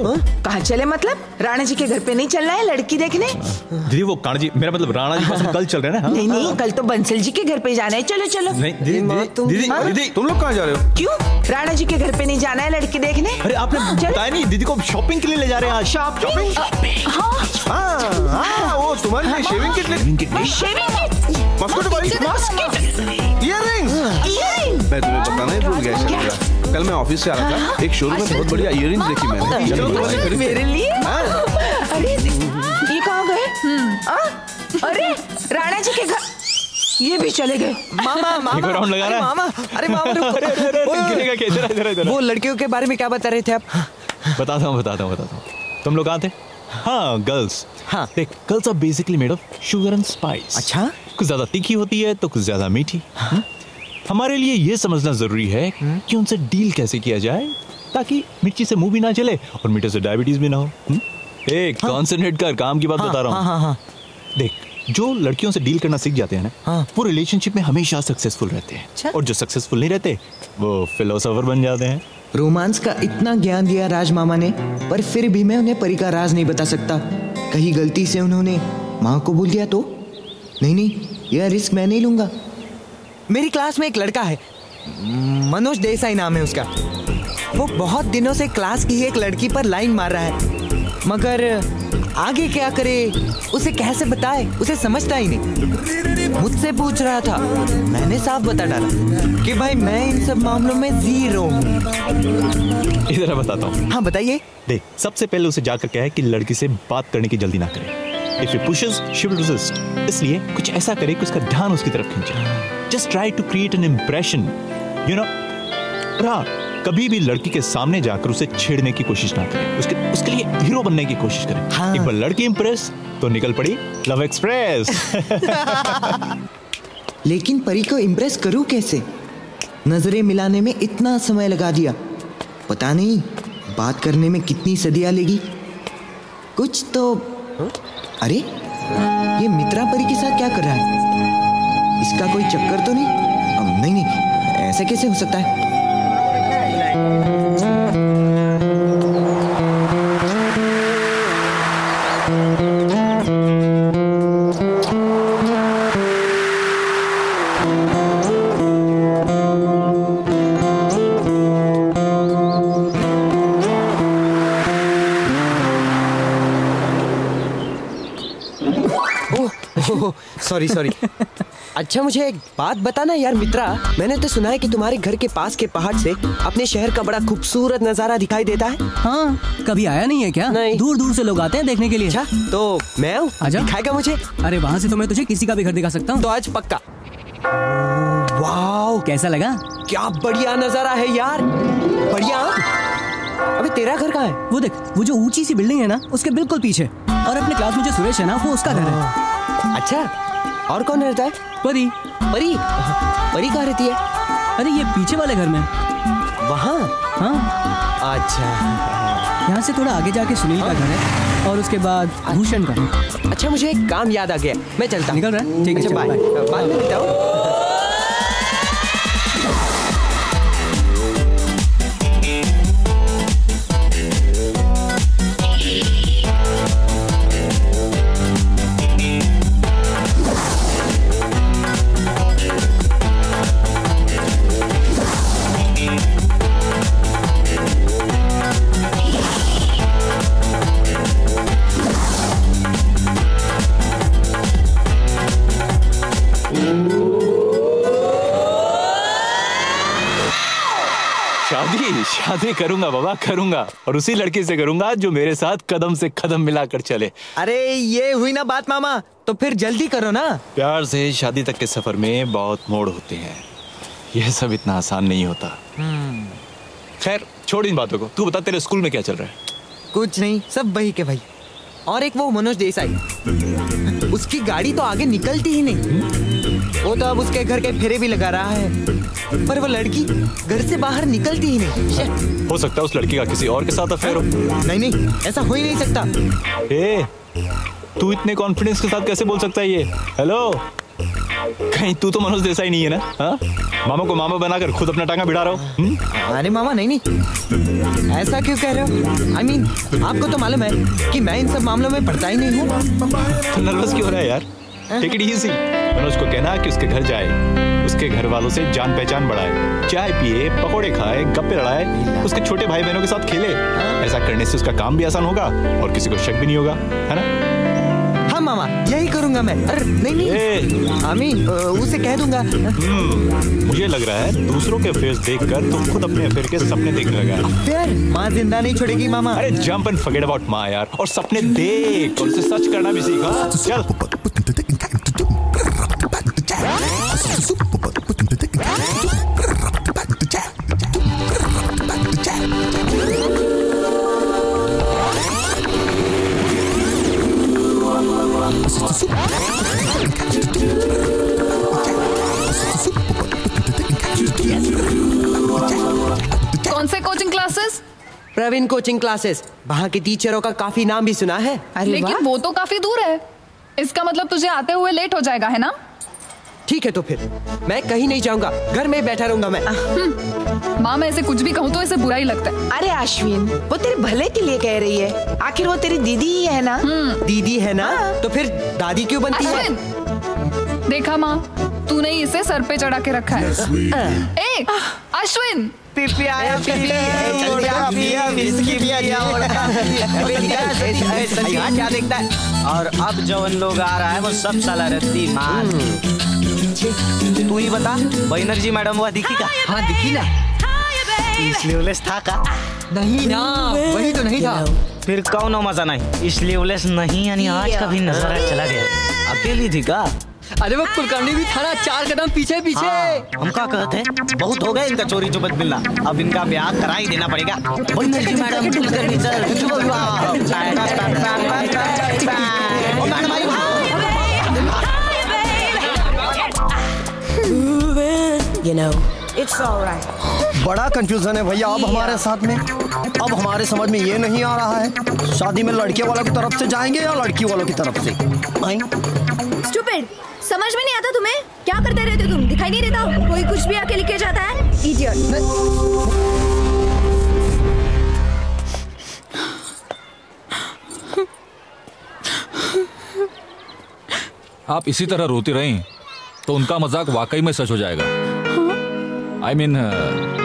कहाँ चले मतलब? राणा जी के घर पे नहीं चलना है लड़की देखने? दीदी वो काना जी मेरा मतलब राणा जी कल चल रहे हैं हाँ? नहीं नहीं कल तो बंसल जी के घर पे जाना है। चलो चलो। नहीं दीदी हाँ? तुम लोग कहाँ जा रहे हो? क्यों? राणा जी के घर पे नहीं जाना है लड़की देखने? अरे आपने बताया नहीं दीदी को शॉपिंग के लिए ले जा रहे हैं आज। शॉपिंग हाँ। हाँ वो तुम्हारे shaving kit shaving kit mosquito earrings मैं तुम्हें बताना ही भूल गया शर्मिला कल मैं ऑफ़िस से आ रहा था एक शोरूम में बहुत बढ़िया इयररिंग्स देखी मैंने। हैं। मेरे लिए? अरे ये कहाँ गए? हाँ? अरे राणा जी के घर ये भी चले गए। मामा मामा। राउंड लगा रहा है। मामा अरे मामा। *laughs* अरे, अरे, अरे, इधर, इधर। वो लड़कियों के बारे में क्या बता रहे थे आप? बताता हूँ बताता हूँ बताता हूँ। तुम लोग कहाँ थे? हाँ गर्ल्स हाँ. देख girls are basically made of sugar and spice अच्छा? कुछ ज़्यादा तीखी होती है तो कुछ ज़्यादा मीठी. हम्म? हमारे लिए ये समझना ज़रूरी है हुँ? कि उनसे डील कैसे किया जाए ताकि मिर्ची से मुँह भी ना चले और मीठे से डायबिटीज़ भी ना हो. हम्म? एक कॉन्सेंट्रेट कर काम की बात हाँ, बता रहा हूँ. हाँ, हाँ, हाँ। देख जो लड़कियों से डील करना सीख जाते हैं ना हाँ। वो रिलेशनशिप में हमेशा सक्सेसफुल रहते हैं. और जो सक्सेसफुल नहीं रहते वो फिलोसोफर बन जाते हैं. रोमांस का इतना ज्ञान दिया राज मामा ने, पर फिर भी मैं उन्हें परी का राज नहीं बता सकता। कहीं गलती से उन्होंने माँ को भूल दिया तो? नहीं नहीं, यह रिस्क मैं नहीं लूँगा। मेरी क्लास में एक लड़का है, मनोज देसाई नाम है उसका। वो बहुत दिनों से क्लास की एक लड़की पर लाइन मार रहा है। मगर आगे क्या करे? उसे कैसे बताए? उसे समझता ही नहीं। मुझसे पूछ रहा था। मैंने साफ़ बता डाला कि भाई मैं इन सब मामलों में ज़ीरो हूँ। इधर बताता हूँ। हाँ बताइए। देख सबसे पहले उसे जाकर कहे कि लड़की से बात करने की जल्दी ना करे। If he pushes she will resist इसलिए कुछ ऐसा करे कि उसका ध्यान उसकी तरफ़ खींचे। Just try to create an impression you know कभी भी लड़की के सामने जाकर उसे छेड़ने की कोशिश ना करें। उसके उसके लिए हीरो बनने की कोशिश करें। हाँ। एक बार लड़की इंप्रेस तो निकल पड़ी लव एक्सप्रेस *laughs* लेकिन परी को इम्प्रेस करूँ कैसे? नज़रें मिलाने में इतना समय लगा दिया। पता नहीं बात करने में कितनी सदियाँ लेगी। कुछ तो अरे ये मित्रा परी के साथ क्या कर रहा है? इसका कोई चक्कर तो नहीं? अब नहीं नहीं ऐसा कैसे हो सकता है? *laughs* सॉरी सॉरी अच्छा मुझे एक बात बताना यार मित्रा। मैंने तो सुना है कि तुम्हारे घर के पास के पहाड़ से अपने शहर का बड़ा खूबसूरत नज़ारा दिखाई देता है। हाँ कभी आया नहीं है क्या? नहीं। दूर दूर से लोग आते हैं देखने के लिए। अच्छा तो मैं आजा। दिखाएगा मुझे? अरे वहाँ से तो मैं तुझे किसी का भी घर दिखा सकता हूँ। तो आज पक्का। वाह कैसा लगा? क्या बढ़िया नज़ारा है यार। बढ़िया अबे तेरा घर कहाँ है? वो देख वो जो ऊँची सी बिल्डिंग है ना उसके बिल्कुल पीछे। और अपने क्लास में जो सुरेश है ना वो उसका घर है। अच्छा और कौन रहता है? परी। परी? परी कहाँ रहती है? अरे ये पीछे वाले घर में। वहाँ? हाँ। अच्छा। यहाँ से थोड़ा आगे जाके सुनील का घर है और उसके बाद भूषण का। अच्छा मुझे एक काम याद आ गया। मैं चलता हूँ। निकल रहा है? ठीक है अच्छा बाय बाय। मिलता हूँ शादी करूँगा बाबा करूँगा। और उसी लड़की से करूँगा जो मेरे साथ कदम से कदम मिलाकर चले। अरे ये हुई ना बात मामा तो फिर जल्दी करो ना। प्यार से शादी तक के सफ़र में बहुत मोड़ होते हैं। यह सब इतना आसान नहीं होता। खैर छोड़ इन बातों को। तू बता तेरे स्कूल में क्या चल रहा है? कुछ नहीं सब वही के भाई और एक वो मनोज देसाई। उसकी गाड़ी तो आगे निकलती ही नहीं। वो तो अब उसके घर के फेरे भी लगा रहा है। पर वो लड़की घर से बाहर निकलती ही नहीं। हो सकता है उस लड़की का किसी और के साथ अफेयर हो। नहीं नहीं ऐसा हो ही नहीं सकता। ए तू इतने कॉन्फिडेंस के साथ कैसे बोल सकता है ये? हेलो कहीं तू तो मनोज देसाई नहीं है ना? हाँ? मामा को मामा बनाकर खुद अपना टांगा बिड़ा रहा हो। अरे मामा नहीं नहीं। ऐसा क्यों कह रहे हो? आई I मीन mean, आपको तो मालूम है कि मैं इन सब मामलों में पड़ता ही नहीं हूँ। नर्वस क्यों हो रहा है यार? टेक इट इजी मनोज को कहना कि उसके घर जाए। उसके घर वालों से जान पहचान बढ़ाए। चाय पिए पकोड़े खाए गप्पे लड़ाए। उसके छोटे भाई बहनों के साथ खेले। ऐसा करने से उसका काम भी आसान होगा और किसी को शक भी नहीं होगा। है ना? हाँ मामा। यही करूँगा मैं। अरे नहीं नहीं। आमी उसे कह दूँगा। मुझे लग रहा है दूसरों के फेस देखकर तुम खुद अपने अफेयर के सपने देखने लगा फिर माँ ज़िंदा नहीं छोड़ेगी मामा। अरे जंप एंड फॉरगेट अबाउट माँ यार। और सपने देख। और उसे सच करना भी सीख। हाँ? चल। कौन से coaching classes Praveen coaching classes वहाँ के टीचरों का काफ़ी नाम भी सुना है। लेकिन वो तो काफ़ी दूर है। इसका मतलब तुझे आते हुए लेट हो जाएगा है ना? ठीक है तो फिर। मैं कहीं नहीं जाऊँगा। घर में ही बैठा रहूँगा मैं। माँ मैं ऐसे कुछ भी कहूँ तो ऐसे बुरा ही लगता है। अरे आश्विन वो तेरे भले के लिए कह रही है। आखिर वो तेरी दीदी ही है ना? दीदी है ना? तो फिर दादी क्यों बनती है? देखा माँ तूने ही इसे सर पे चढ़ा के रखा है। ए अश्विन। है और अब जो उन लोग आ रहा है वो सब साला रत्ती माल तू ही बता बैनर्जी मैडम वह दिखी का? हाँ दिखी ना। स्लीवलेस था का? नहीं ना वही तो नहीं था। फिर कौन मज़ा नहीं? स्लीवलेस नहीं यानी आज का भी नज़ारा चला गया। अकेली थी का? अरे वो कुलकर्णी भी खड़ा चार कदम पीछे पीछे। हाँ, हम क्या कहते हैं? बहुत हो गए इनका चोरी चुपत मिलना। अब इनका ब्याह करा ही देना पड़ेगा। मैडम कुलकर्णी सर शुभ विवाह You know, it's all right. बड़ा कंफ्यूजन है भैया। अब हमारे साथ में अब हमारे समझ में ये नहीं आ रहा है। शादी में लड़के वालों की तरफ़ से जाएँगे या लड़की वालों की तरफ़ से? आई स्टूपिड समझ में नहीं आता तुम्हें? क्या करते रहते हो तुम? दिखाई नहीं देता? कोई कुछ भी आके लिखे जाता है? इडियट आप इसी तरह रोती रहीं तो उनका मज़ाक वाकई में सच हो जाएगा। आई I मीन mean,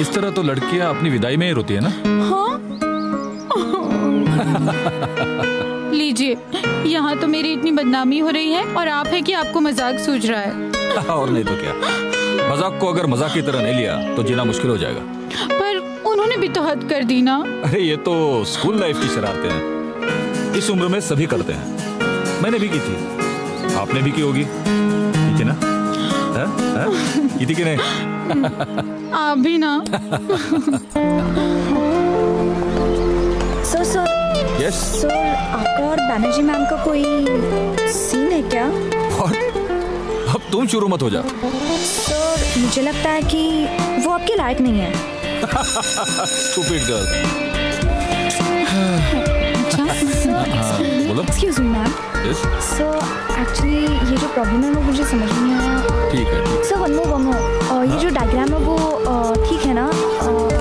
इस तरह तो लड़कियाँ अपनी विदाई में ही रोती है ना? हाँ? *laughs* लीजिए यहाँ तो मेरी इतनी बदनामी हो रही है और आप है कि आपको मज़ाक सूझ रहा है। *laughs* और नहीं तो क्या? मज़ाक को अगर मज़ाक की तरह नहीं लिया तो जीना मुश्किल हो जाएगा। पर उन्होंने भी तो हद कर दी ना। अरे ये तो स्कूल लाइफ की शरारतें हैं। इस उम्र में सभी करते हैं। मैंने भी की थी। आपने भी की होगी। की थी ना? हा? हा? की थी कि नहीं? *laughs* आप भी ना। सर सर यस सर आपका और बैनर्जी मैम का कोई सीन है क्या? और अब तुम शुरू मत हो जा। सर मुझे लगता है कि वो आपके लायक नहीं है। *laughs* स्टूपिड गर्ल *laughs* बोलो excuse me ma'am yes sir actually ये जो प्रॉब्लम है वो मुझे समझ नहीं आया। ठीक है sir one more one more ये जो डायग्राम है वो ठीक है ना? और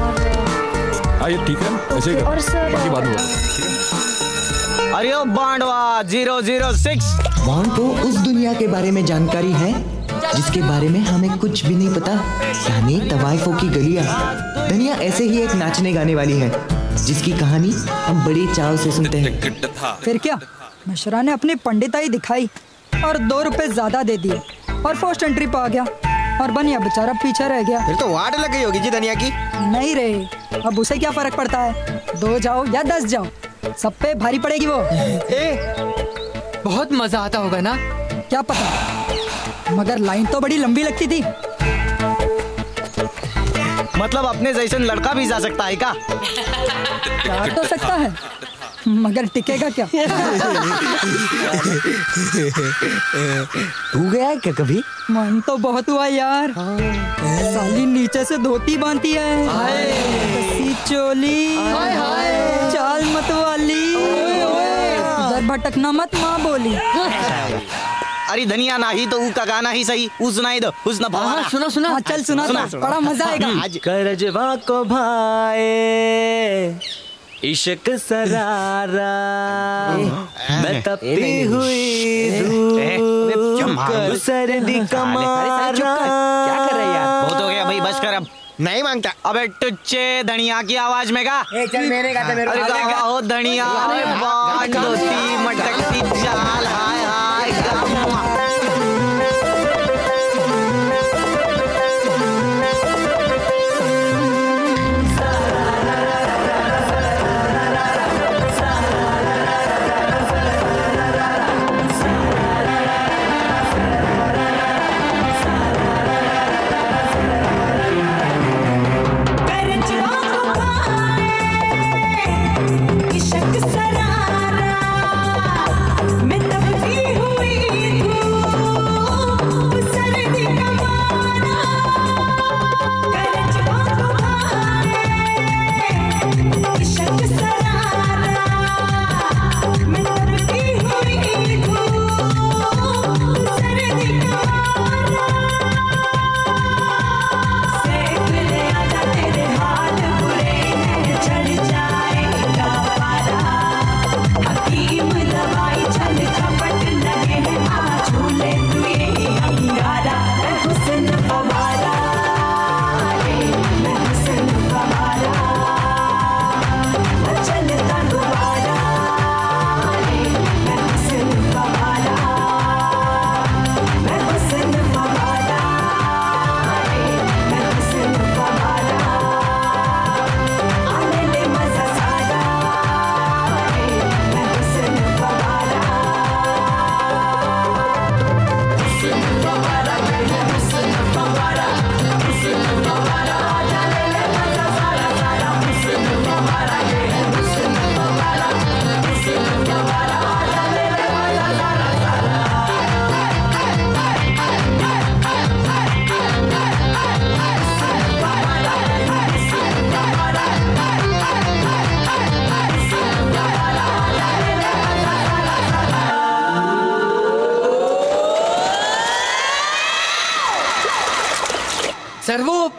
हाँ ये ठीक है। ऐसे ही और सर- बाकी बाद में बोलो, ठीक है। अरे ओ बांडवा ज़ीरो ज़ीरो सिक्स वहाँ को उस दुनिया के बारे में जानकारी है जिसके बारे में हमें कुछ भी नहीं पता। यानी तवाइफों की गलियाँ। दुनिया ऐसे ही एक नाचने गाने वाली है। जिसकी कहानी हम बड़ी चाव से सुनते हैं। फिर क्या? मशरा ने अपनी पंडिताई दिखाई और दो रुपए ज़्यादा दे दिए और फ़र्स्ट एंट्री पे आ गया और बनिया बेचारा पीछे रह गया। फिर तो वाट लग गई होगी जी धनिया की। नहीं रे अब उसे क्या फ़र्क पड़ता है? दो जाओ या दस जाओ सब पे भारी पड़ेगी वो। ए, बहुत मज़ा आता होगा ना? क्या पता? मगर लाइन तो बड़ी लंबी लगती थी। मतलब अपने जैसे लड़का भी जा सकता है क्या? जा तो सकता है मगर टिकेगा क्या? तू गया है क्या कभी? मन तो बहुत हुआ यार। साली नीचे से धोती बांधती है। चोली। चाल मत वाली इधर भटकना मत माँ बोली। अरे धनिया नाही तो ऊ का गाना ही सही? ऊ सुनाई दो हुस्न फवारा सुना सुना. हाँ, चल सुना तो, बड़ा मज़ा आएगा. आज. करजवा को भाए इश्क सरारा मैं तपती हुई धूप सर्दी का मारा क्या कर रहे हैं यार? बहुत हो गया भाई बस कर अब। नहीं माँगता। अबे टुच्चे धनिया की आवाज़ में का ए, चल मेरे गाते मेरे अरे गाते। धनिया। अरे बाट धोती मटकती चाल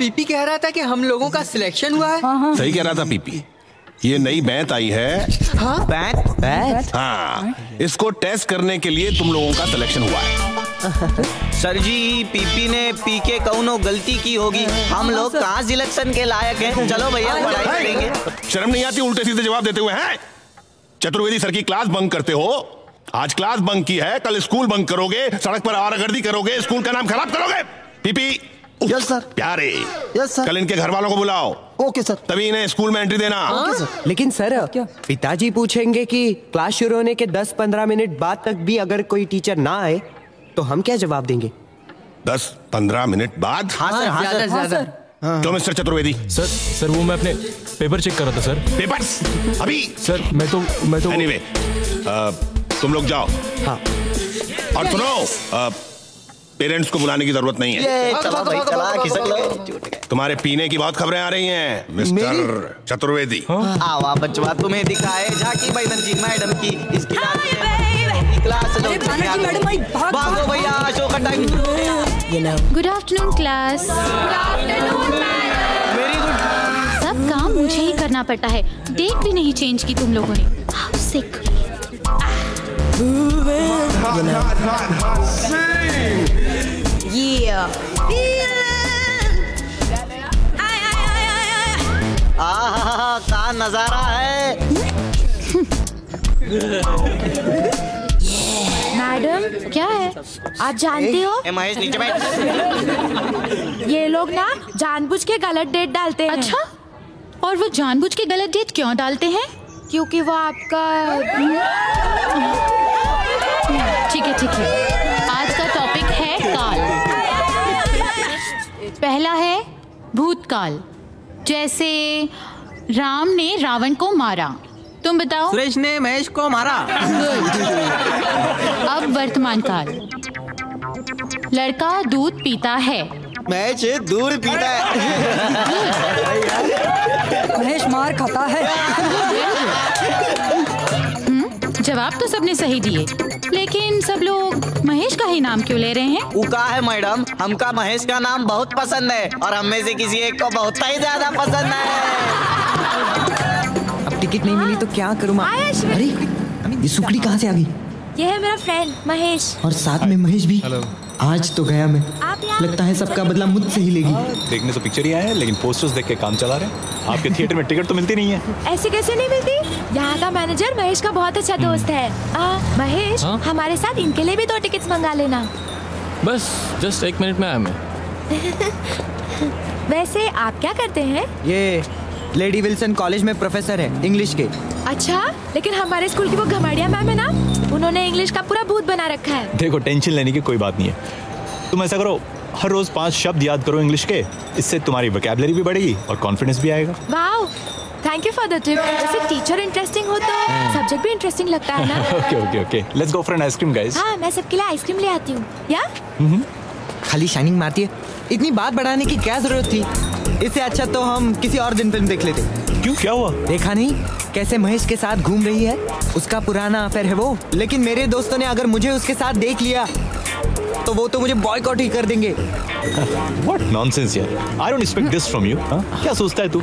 पीपी कह रहा था कि हम लोगों का सिलेक्शन हुआ है। हाँ। सही कह रहा था पीपी। ये नई बैंत आई है। हाँ? बैंत? बैंत? हाँ। इसको टेस्ट करने के लिए तुम लोगों का सिलेक्शन हुआ है। सर जी पीपी ने पी के कौनो गलती की होगी। हम लोग कहाँ सिलेक्शन के लायक हैं। चलो भैया पढ़ाई करेंगे। शर्म नहीं आती उल्टे सीधे जवाब देते हुए हैं। चतुर्वेदी सर की क्लास बंक करते हो। आज क्लास बंक की है। कल स्कूल बंक करोगे। सड़क पर आवारागर्दी करोगे। स्कूल का नाम खराब करोगे। पीपी यस सर प्यारे। यस सर कल इनके घर वालों को बुलाओ। ओके सर तभी इन्हें स्कूल में एंट्री देना। ओके सर लेकिन सर पिताजी पूछेंगे कि क्लास शुरू होने के 10-15 मिनट बाद तक भी अगर कोई टीचर ना आए तो हम क्या जवाब देंगे? दस पंद्रह मिनट बाद? हाँ, सर, हाँ, सर, हाँ, सर। क्यों मिस्टर चतुर्वेदी? सर सर वो मैं अपने पेपर चेक कर रहा था सर। पेपर्स? अभी? सर मैं तो मैं तो एनीवे तुम लोग जाओ। हाँ। और सुनो पेरेंट्स को बुलाने की ज़रूरत नहीं है। चला भाई चला खिसक लो। तुम्हारे पीने की बहुत खबरें आ रही हैं मिस्टर चतुर्वेदी। आवा बचवा तुम्हें दिखाए। झाकी बैनर जी मैडम की इस क्लास मैडम भाग भैया शो का time good afternoon class good afternoon very good सब काम मुझे ही करना पड़ता है। डेट भी नहीं चेंज की तुम लोगों ने। Sick. Yeah. आहा का नज़ारा है? मैडम क्या है? आप जानते हो? ए महेश नीचे बैठ। ये लोग ना जानबूझ के गलत डेट डालते हैं। अच्छा? और वो जानबूझ के गलत डेट क्यों डालते हैं? क्योंकि वो आपका ठीक है ठीक है। पहला है भूतकाल जैसे राम ने रावण को मारा। तुम बताओ। सुरेश ने महेश को मारा। *laughs* अब वर्तमान काल। लड़का दूध पीता है। महेश दूध पीता है। महेश मार खाता है। जवाब तो सबने सही दिए लेकिन सब लोग महेश का ही नाम क्यों ले रहे हैं? वो उका है मैडम हमका महेश का नाम बहुत पसंद है और हम में से किसी एक को बहुत ही ज़्यादा पसंद है। अब टिकट नहीं मिली तो क्या करूँ माँ? अरे ये सुकड़ी कहाँ से आ गई? ये है मेरा फ्रेंड महेश। और साथ में महेश भी। आज तो गया मैं। लगता है सबका बदला मुझसे ही लेगी। देखने तो पिक्चर ही आए हैं लेकिन पोस्टर्स देख के काम चला रहे हैं। आपके थिएटर में टिकट तो मिलती नहीं है। ऐसे कैसे नहीं मिलती? यहाँ का मैनेजर महेश का बहुत अच्छा दोस्त है। आ, महेश हाँ? हमारे साथ इनके लिए भी दो टिकट्स मंगा लेना। बस जस्ट एक मिनट में आया मैं। *laughs* वैसे आप क्या करते हैं? ये लेडी विल्सन कॉलेज में प्रोफेसर है इंग्लिश के। अच्छा लेकिन हमारे स्कूल की वो घमड़िया मैम है ना उन्होंने इंग्लिश का पूरा भूत बना रखा है। देखो टेंशन लेने की कोई बात नहीं है। तुम ऐसा करो हर रोज पाँच शब्द याद करो इंग्लिश के इससे तुम्हारी वोकेबलरी भी बढ़ेगी और कॉन्फिडेंस भी आएगा। Wow thank you for the tip वैसे टीचर इंटरेस्टिंग हो तो सब्जेक्ट भी इंटरेस्टिंग लगता है ना। Okay okay okay let's go for an ice cream guys हाँ मैं सबके लिए आइसक्रीम ले आती हूँ। या खाली शाइनिंग मारती है। इतनी बात बढ़ाने की क्या ज़रूरत थी? इससे अच्छा तो हम किसी और दिन फ़िल्म देख लेते। क्यों? क्या हुआ? देखा नहीं? कैसे महेश के साथ घूम रही है? उसका पुराना अफेयर है वो। लेकिन मेरे दोस्तों ने अगर मुझे उसके साथ देख लिया तो वो तो मुझे बॉयकॉट ही कर देंगे। *laughs* व्हाट नॉनसेंस यार। I don't expect this from you क्या सोचता है तू?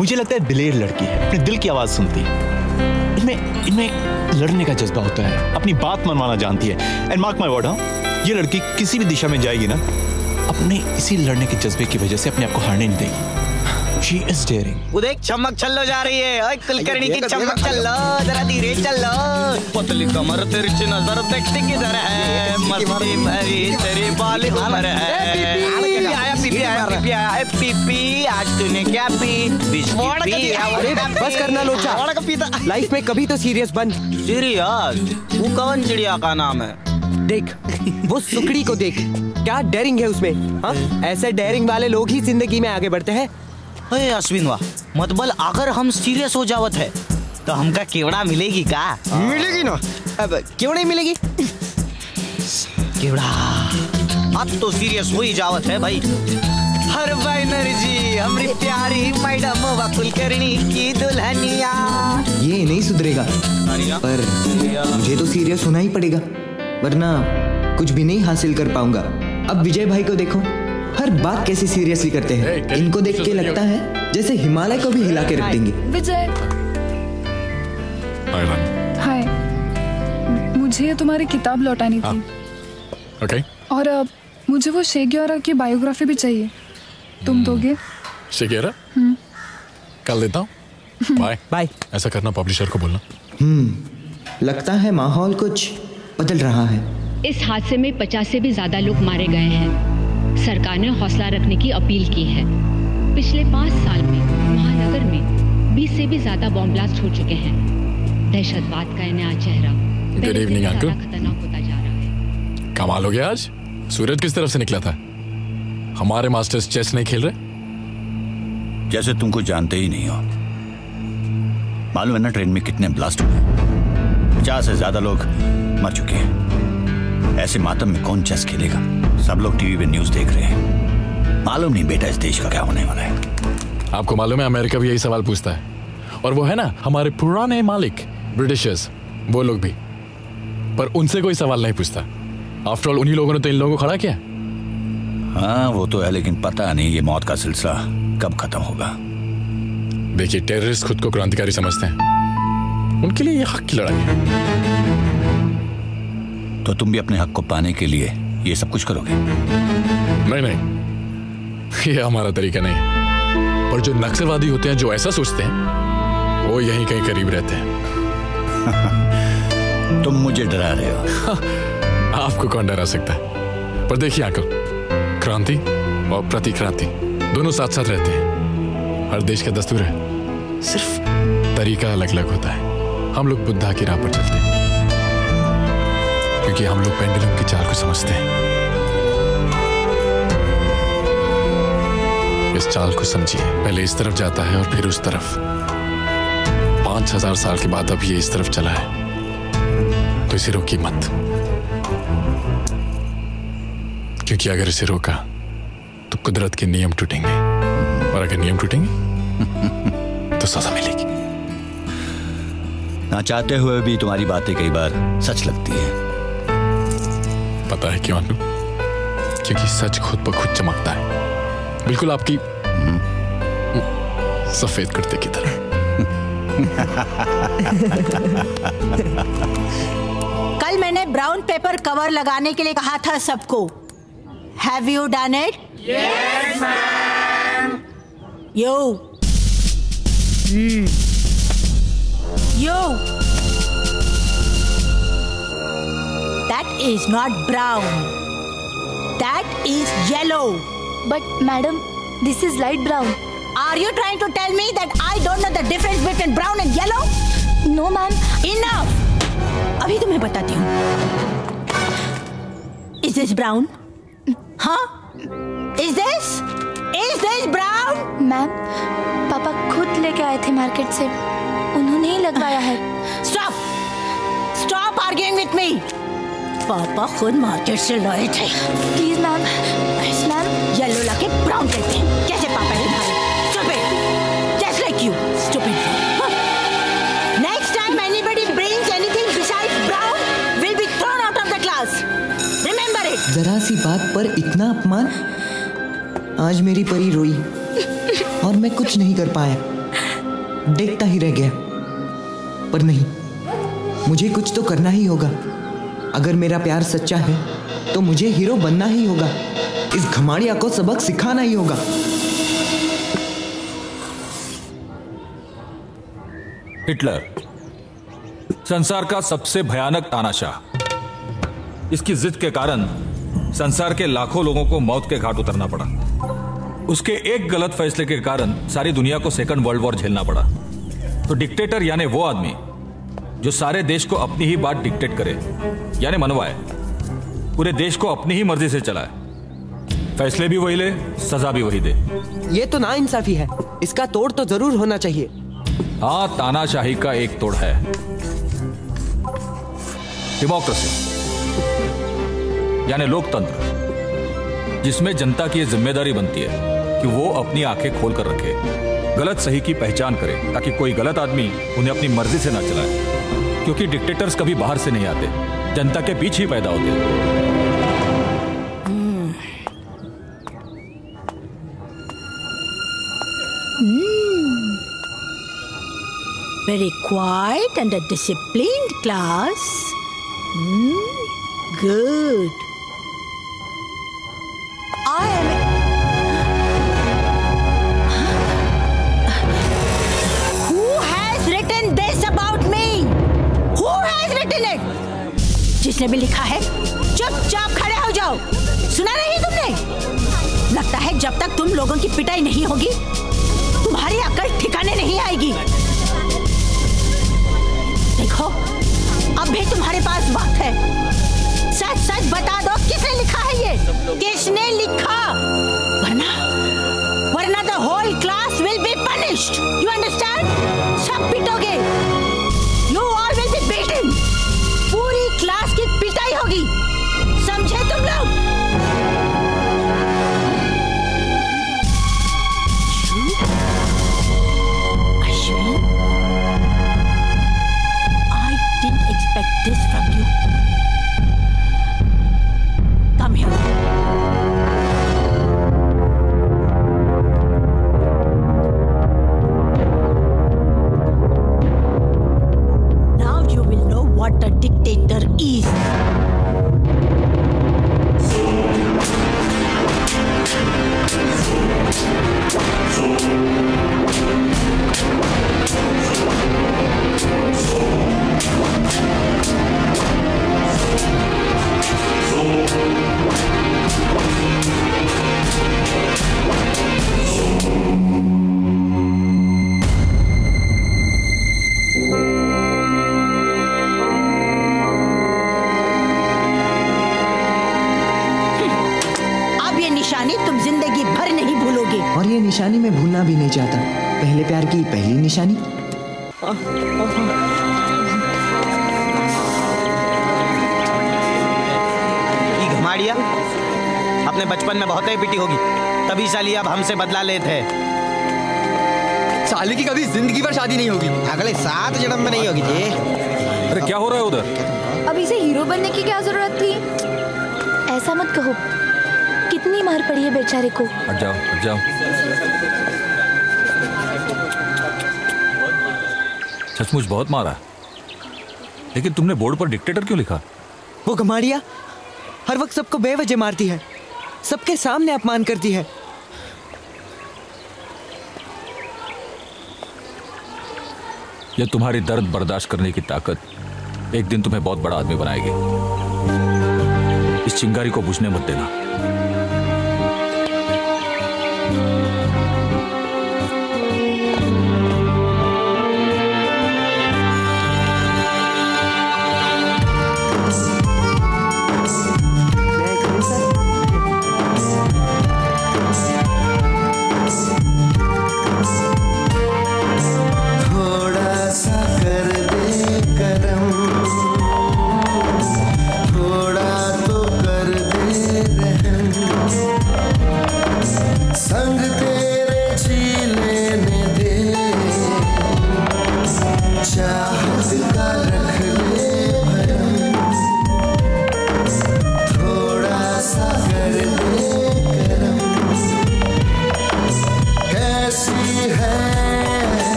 मुझे लगता है दिलेर लड़की है। अपने दिल की आवाज़ सुनती है। इनमें इनमें लड़ने का जज्बा होता है। अपनी बात मनवाना जानती है। एंड मार्क माय वर्ड हाँ ये लड़की किसी भी दिशा में जाएगी ना अपने इसी लड़ने के जज्बे की वजह से अपने आप को हारने नहीं देगी। शी इज़ डेयरिंग उधर एक चमक छल्लो जा रही है। ओए कुलकर्णी की चमक चल्लो जरा धीरे चलो। पतली कमर तेरी तिरछी नज़र देखते किधर है? मस्ती भरी तेरी बाल उमर है। पीपी आया पीपी आया पीपी आया। पीपी आज तूने क्या पी? बिस्किट पी अरे बस करना लोचा। लाइफ में कभी तो सीरियस बन। सीरियस वो कौन चिड़िया का नाम है? देख वो सुकड़ी को देख। क्या डेरिंग है उसमें हाँ? ऐसे डेयरिंग वाले लोग ही ज़िंदगी में आगे बढ़ते हैं। अरे अश्विन वाह मतबल अगर हम सीरियस हो जावत है तो हमका केवड़ा मिलेगी का? मिलेगी ना? अब क्यों नहीं मिलेगी? केवड़ा अब तो सीरियस हो ही जावत है भाई। हर बैनर जी हमारी प्यारी मैडम व कुलकर्णी की दुल्हनिया। ये नहीं सुधरेगा पर मुझे तो सीरियस होना ही पड़ेगा। वरना कुछ भी नहीं हासिल कर पाऊँगा। अब विजय भाई को देखो। हर बात कैसे सीरियसली करते हैं। इनको देख के लगता है जैसे हिमालय को भी हिला के रख देंगे। विजय। हाय मुझे तुम्हारी किताब लौटानी थी। ओके और अब मुझे वो शेग्योरा की बायोग्राफी भी चाहिए। तुम दोगे? शिकेरा हम्म। कल देता हूँ। बाय बाय ऐसा करना पब्लिशर को बोलना। हम्म लगता है माहौल कुछ बदल रहा है। इस हादसे में पचास से भी ज़्यादा लोग मारे गए हैं। सरकार ने हौसला रखने की अपील की है। पिछले पाँच साल में महानगर में 20 से भी ज़्यादा बॉम्ब ब्लास्ट हो चुके हैं। दहशतवाद का नया चेहरा। गुड इवनिंग अंकल खतरनाक होता जा रहा है। कमाल हो गया आज। सूरज किस तरफ़ से निकला था? हमारे मास्टर्स चेस नहीं खेल रहे? जैसे तुमको जानते ही नहीं हो। मालूम है ना ट्रेन में कितने ब्लास्ट हुए पचास से ज़्यादा लोग मर चुके हैं। ऐसे मातम में कौन चेस खेलेगा? सब लोग टीवी पे न्यूज़ देख रहे हैं। मालूम नहीं बेटा इस देश का क्या होने वाला है। आपको मालूम है अमेरिका भी यही सवाल पूछता है। और वो है ना हमारे पुराने मालिक ब्रिटिशर्स वो लोग भी। पर उनसे कोई सवाल नहीं पूछता। आफ्टर ऑल उन्हीं लोगों ने तो इन लोगों को खड़ा किया। हाँ वो तो है लेकिन पता नहीं ये मौत का सिलसिला कब खत्म होगा। देखिए टेररिस्ट खुद को क्रांतिकारी समझते हैं। उनके लिए ये हक की लड़ाई है। तो तुम भी अपने हक को पाने के लिए ये सब कुछ करोगे? नहीं नहीं। ये हमारा तरीका नहीं पर जो नक्सलवादी होते हैं जो ऐसा सोचते हैं वो यहीं कहीं करीब रहते हैं। *laughs* तुम मुझे डरा रहे हो। *laughs* आपको कौन डरा सकता है? पर देखिए अंकल क्रांति और प्रतिक्रांति दोनों साथ साथ रहते हैं। हर देश का दस्तूर है। सिर्फ़ तरीका अलग अलग होता है। हम लोग बुद्धा की राह पर चलते हैं। क्योंकि हम लोग पेंडुलम की चाल को समझते हैं। इस चाल को समझिए। पहले इस तरफ़ जाता है और फिर उस तरफ़। पाँच हज़ार साल के बाद अब ये इस तरफ़ चला है। तो इसे रोकी मत। क्योंकि अगर इसे रोका तो कुदरत के नियम टूटेंगे। और अगर नियम टूटेंगे *laughs* तो सजा मिलेगी। ना चाहते हुए भी तुम्हारी बातें कई बार सच लगती है। पता है क्यों क्योंकि सच खुद ब खुद चमकता है। बिल्कुल आपकी सफ़ेद कुर्ते की तरह। कल मैंने ब्राउन पेपर कवर लगाने के लिए कहा था सबको। Have you done it Yes, ma'am. Yo yo is not brown that is yellow but madam this is light brown are you trying to tell me that i don't know the difference between brown and yellow no ma'am enough अभी तुम्हें बताती हूँ is this brown huh is this is this brown ma'am पापा खुद लेके आए थे market से उन्होंने ही लगवाया है stop stop arguing with me पापा खुद मार्केट से लाए थे। Please ma'am please ma'am yellow लाके ब्राउन कर दें कैसे पापा है तुम्हारे stupid just like you stupid next time anybody brings anything beside brown will be thrown out of the class remember it जरा सी बात पर इतना अपमान? आज मेरी परी रोई। और मैं कुछ नहीं कर पाया। देखता ही रह गया। पर नहीं, मुझे कुछ तो करना ही होगा। अगर मेरा प्यार सच्चा है तो मुझे हीरो बनना ही होगा। इस घमाड़िया को सबक सिखाना ही होगा। हिटलर, संसार का सबसे भयानक तानाशाह। इसकी जिद के कारण संसार के लाखों लोगों को मौत के घाट उतरना पड़ा। उसके एक गलत फैसले के कारण सारी दुनिया को सेकंड वर्ल्ड वॉर झेलना पड़ा। तो डिक्टेटर यानी वो आदमी जो सारे देश को अपनी ही बात डिक्टेट करे यानी मनवाए। पूरे देश को अपनी ही मर्ज़ी से चलाए। फैसले भी वही ले सजा भी वही दे। ये तो ना इंसाफी है। इसका तोड़ तो ज़रूर होना चाहिए। हाँ तानाशाही का एक तोड़ है। डेमोक्रेसी यानी लोकतंत्र जिसमें जनता की यह ज़िम्मेदारी बनती है कि वो अपनी आँखें खोल कर रखे। गलत सही की पहचान करें, ताकि कोई गलत आदमी उन्हें अपनी मर्ज़ी से ना चलाए क्योंकि डिक्टेटर्स कभी बाहर से नहीं आते, जनता के बीच ही पैदा होते Hmm. Hmm. जिसने भी लिखा है? चुपचाप खड़े हो जाओ। सुना नहीं तुमने? लगता है जब तक तुम लोगों की पिटाई नहीं होगी, तुम्हारी अकल ठिकाने नहीं आएगी। देखो, अब भी तुम्हारे पास वक्त है। सच सच बता दो किसने लिखा है ये? किसने लिखा? वरना वरना the whole class will be punished you understand सब पिटोगे। पिटाई होगी। समझे तुम लोग? प्यार की पहली निशानी। ये घमाड़िया अपने बचपन में बहुत ही पिटी होगी। तभी साली अब हमसे बदला लेते हैं। साली की कभी ज़िंदगी भर शादी नहीं होगी। अगले सात जन्म में नहीं होगी जी। अरे क्या हो रहा है उधर? अब इसे हीरो बनने की क्या ज़रूरत थी? ऐसा मत कहो। कितनी मार पड़ी है बेचारे को। हट जाओ हट जाओ। सचमुच बहुत मारा लेकिन तुमने बोर्ड पर डिक्टेटर क्यों लिखा? वो गमाड़िया हर वक्त सबको बेवजह मारती है। सबके सामने अपमान करती है। यह तुम्हारी दर्द बर्दाश्त करने की ताकत एक दिन तुम्हें बहुत बड़ा आदमी बनाएगी। इस चिंगारी को बुझने मत देना।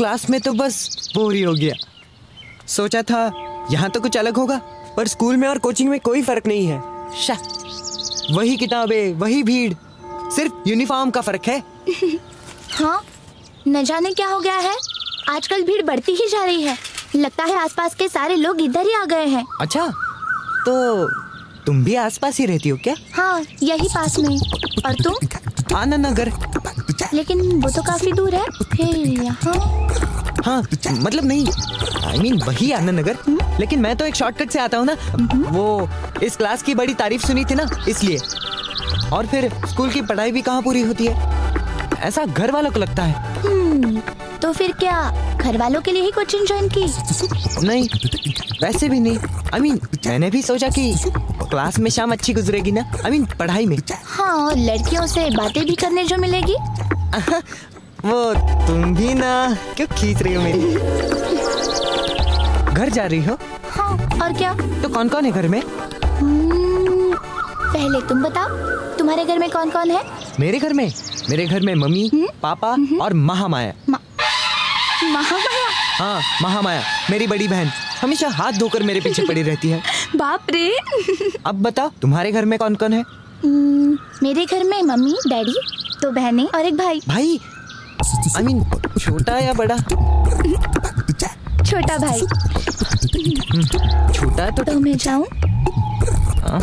क्लास में तो बस बोर ही हो गया। सोचा था यहाँ तो कुछ अलग होगा पर स्कूल में और कोचिंग में कोई फ़र्क नहीं है। शा। वही किताबें वही भीड़ सिर्फ़ यूनिफॉर्म का फ़र्क है। *laughs* हाँ न जाने क्या हो गया है। आजकल भीड़ बढ़ती ही जा रही है। लगता है आसपास के सारे लोग इधर ही आ गए हैं। अच्छा तो तुम भी आसपास ही रहती हो क्या? हाँ यही पास में। और तुम? आनंद नगर। लेकिन वो तो काफ़ी दूर है। फिर यहाँ? हाँ मतलब नहीं। आई I मीन mean, वही आनंद नगर लेकिन मैं तो एक शॉर्टकट से आता हूँ ना। वो इस क्लास की बड़ी तारीफ़ सुनी थी ना इसलिए। और फिर स्कूल की पढ़ाई भी कहाँ पूरी होती है? ऐसा घर वालों को लगता है। हम्म, तो फिर क्या घर वालों के लिए ही कोचिंग ज्वाइन की? नहीं वैसे भी नहीं। आई I मीन mean, मैंने भी सोचा कि क्लास में शाम अच्छी गुजरेगी ना। आई I मीन mean, पढ़ाई में। हाँ और लड़कियों से बातें भी करने जो मिलेगी। वो तुम भी ना। क्यों खींच रही हो मेरी? घर जा रही हो? हाँ और क्या? तो कौन कौन है घर में? हम्म, पहले तुम बताओ तुम्हारे घर में कौन कौन है? मेरे घर में? मेरे घर में मम्मी पापा और महामाया। महामाया? हाँ महामाया मेरी बड़ी बहन। हमेशा हाथ धोकर मेरे पीछे पड़ी रहती है। बाप रे! अब बताओ तुम्हारे घर में कौन कौन है? हम्म, मेरे घर में मम्मी डैडी दो बहनें और एक भाई। भाई। आई मीन छोटा या बड़ा? छोटा भाई। छोटा तो तो मैं जाऊँ? हाँ,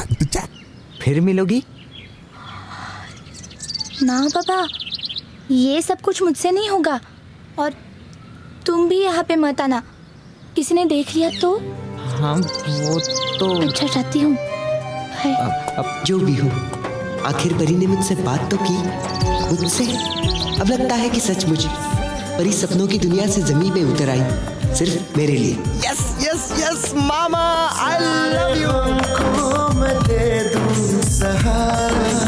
फिर मिलोगी? ना बाबा ये सब कुछ मुझसे नहीं होगा। और तुम भी यहाँ पे मत आना। किसी ने देख लिया तो? हाँ वो तो अच्छा जाती हूँ। अब जो भी हो। आखिर परी ने मुझसे बात तो की। मुझसे अब लगता है कि सच सचमुच परी सपनों की दुनिया से ज़मीन पे उतर आई सिर्फ़ मेरे लिए। Yes yes yes mama I love you दे दूँ सहारा।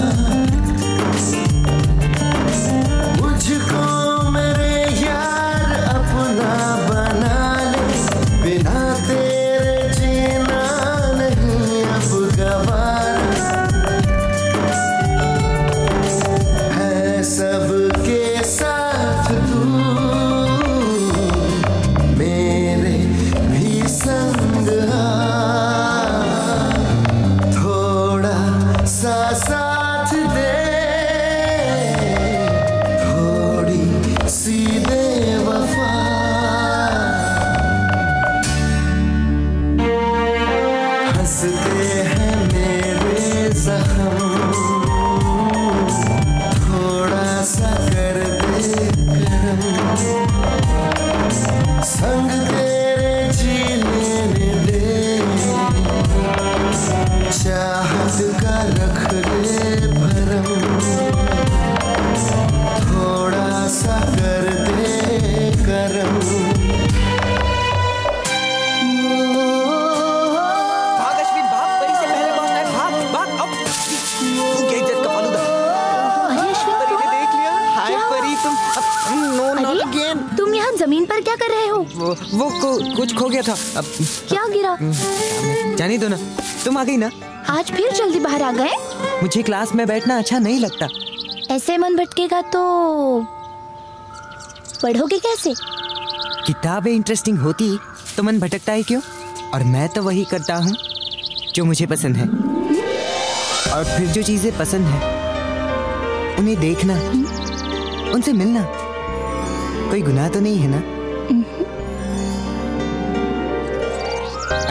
वो, को, कुछ खो गया था। अब क्या गिरा? जाने दो ना। तुम आ गई ना? आज फिर जल्दी बाहर आ गए? मुझे क्लास में बैठना अच्छा नहीं लगता। ऐसे मन भटकेगा तो पढ़ोगे कैसे? किताबें इंटरेस्टिंग होती तो मन भटकता है क्यों? और मैं तो वही करता हूँ जो मुझे पसंद है। और फिर जो चीज़ें पसंद है उन्हें देखना उनसे मिलना कोई गुनाह तो नहीं है ना?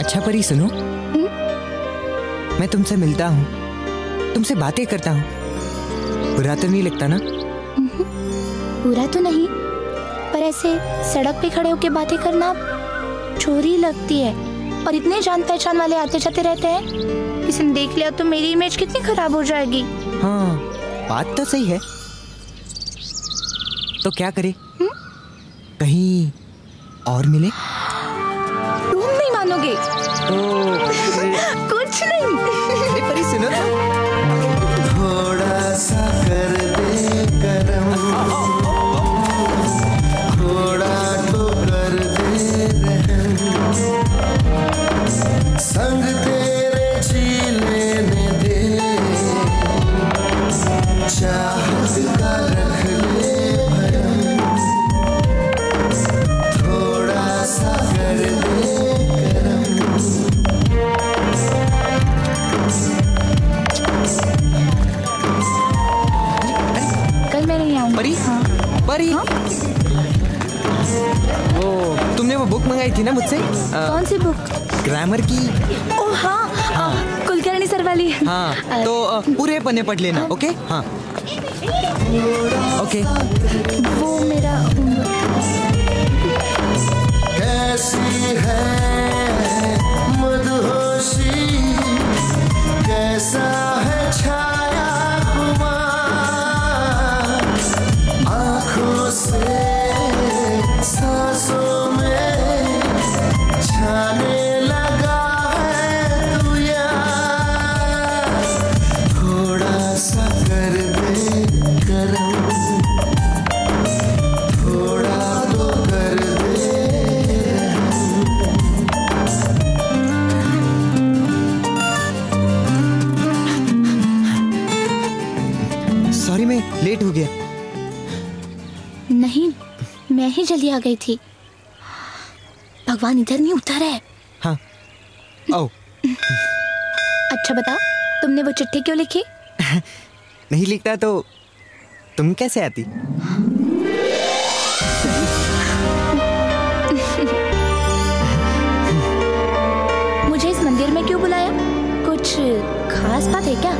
अच्छा परी सुनो। मैं तुमसे मिलता हूँ। तुमसे बातें करता हूँ। बुरा तो नहीं लगता ना? बुरा तो नहीं पर ऐसे सड़क पे खड़े होके बातें करना चोरी लगती है। और इतने जान पहचान वाले आते जाते रहते हैं किसी ने देख लिया तो मेरी इमेज कितनी खराब हो जाएगी। हाँ बात तो सही है। तो क्या करे? कहीं और मिले? नहीं कुछ नहीं। परी सुनो पन्ने पढ़ लेना ओके हाँ। ओके वो मेरा कैसी है मधुशी कैसा है ही जल्दी आ गई थी। भगवान इधर नहीं उतर है। हाँ ओ अच्छा बताओ तुमने वो चिट्ठी क्यों लिखी? *laughs* नहीं लिखता तो तुम कैसे आती? मुझे इस मंदिर में क्यों बुलाया? कुछ खास बात है क्या?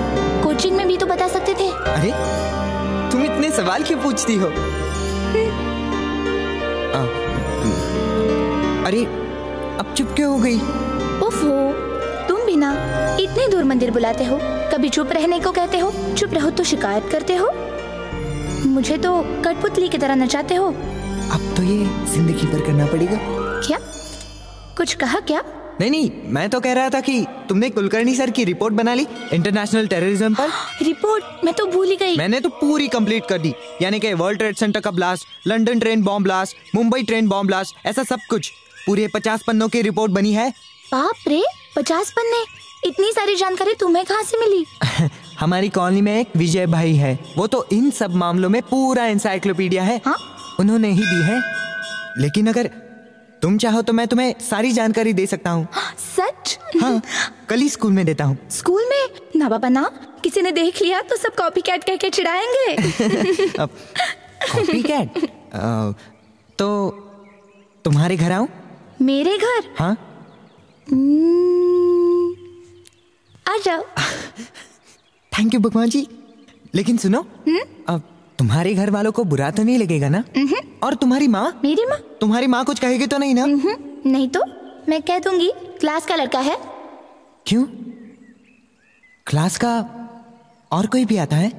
कोचिंग में भी तो बता सकते थे। अरे तुम इतने सवाल क्यों पूछती हो? अरे अब चुप क्यों हो गई? ओफो तुम भी ना इतने दूर मंदिर बुलाते हो। कभी चुप रहने को कहते हो चुप रहो तो शिकायत करते हो। मुझे तो कठपुतली की तरह नचाते हो। अब तो ये ज़िंदगी भर करना पड़ेगा। क्या? कुछ कहा क्या? नहीं नहीं मैं तो कह रहा था कि तुमने कुलकर्णी सर की रिपोर्ट बना ली इंटरनेशनल टेररिज्म पर। रिपोर्ट? मैं तो भूल ही गई। मैंने तो पूरी कंप्लीट कर दी। यानी कि वर्ल्ड ट्रेड सेंटर का blast London train bomb blast Mumbai train bomb blast ऐसा सब कुछ। पूरे पचास पन्नों की रिपोर्ट बनी है। बाप रे पचास पन्ने? इतनी सारी जानकारी तुम्हें कहाँ से मिली? *laughs* हमारी कॉलोनी में एक विजय भाई है। वो तो इन सब मामलों में पूरा इंसाइक्लोपीडिया है। हाँ? उन्होंने ही दी है। लेकिन अगर तुम चाहो तो मैं तुम्हें सारी जानकारी दे सकता हूँ। सच? हाँ कल ही स्कूल में देता हूँ। स्कूल में? ना बाबा ना। किसी ने देख लिया तो सब कॉपी कैट कह के चिढ़ाएँगे। *laughs* कॉपी कैट *laughs* तो तुम्हारे घर आऊँ? मेरे घर? हाँ? हम्म, आ जाओ। थैंक यू भगवान जी लेकिन सुनो अब तुम्हारे घर वालों को बुरा तो नहीं लगेगा ना? और तुम्हारी माँ? मेरी माँ? तुम्हारी माँ कुछ कहेगी तो नहीं ना? नहीं तो? मैं कह दूँगी क्लास का लड़का है। क्यों? क्लास का और कोई भी आता है?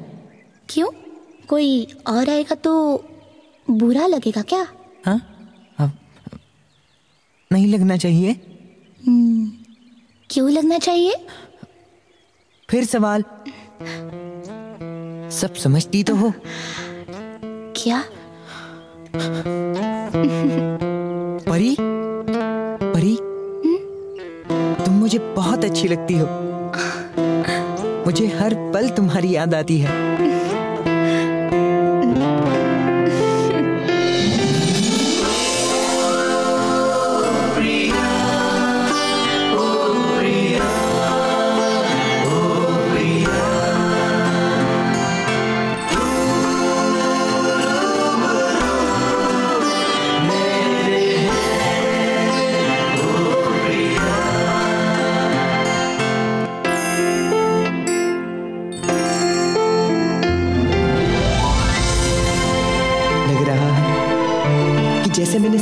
क्यों? कोई और आएगा तो बुरा लगेगा क्या? हाँ? नहीं लगना चाहिए? हम्म, क्यों लगना चाहिए? फिर सवाल। सब समझती तो हो। क्या? परी? परी? तुम मुझे बहुत अच्छी लगती हो। मुझे हर पल तुम्हारी याद आती है।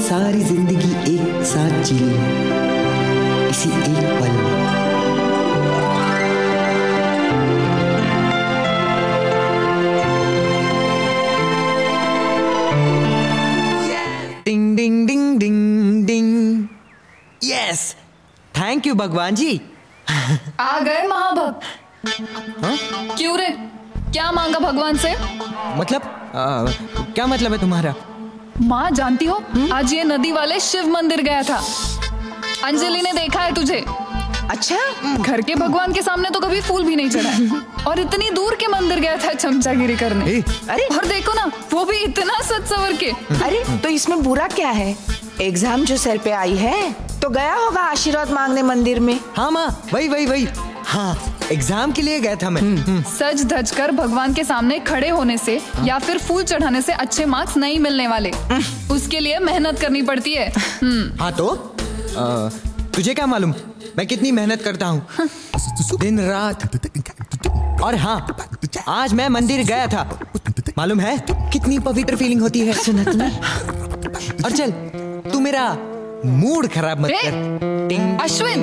सारी ज़िंदगी एक साथ जी ली है। इसी एक पल में। Ding ding ding ding ding yes thank you भगवान जी आ गए महाभक्त। क्यों रे? क्या मांगा भगवान से? मतलब आ, क्या मतलब है तुम्हारा? माँ जानती हो? आज ये नदी वाले शिव मंदिर गया था। अंजलि ने देखा है तुझे। अच्छा घर के भगवान के सामने तो कभी फूल भी नहीं चढ़ाए *laughs* और इतनी दूर के मंदिर गया था चमचागिरी करने। ए? अरे। और देखो ना वो भी इतना सच सवर के। *laughs* अरे तो इसमें बुरा क्या है? एग्ज़ाम जो सर पे आई है तो गया होगा आशीर्वाद मांगने मंदिर में। हाँ माँ वही वही वही। हाँ एग्ज़ाम के लिए गया था मैं। हम्म। सज धज कर भगवान के सामने खड़े होने से हाँ? या फिर फूल चढ़ाने से अच्छे मार्क्स नहीं मिलने वाले। उसके लिए मेहनत करनी पड़ती है। हम्म। हाँ तो आ, तुझे क्या मालूम? मैं कितनी मेहनत करता हूँ। दिन रात। और हाँ आज मैं मंदिर गया था। मालूम है कितनी पवित्र फीलिंग होती है? और चल तू मेरा मूड खराब मत कर अश्विन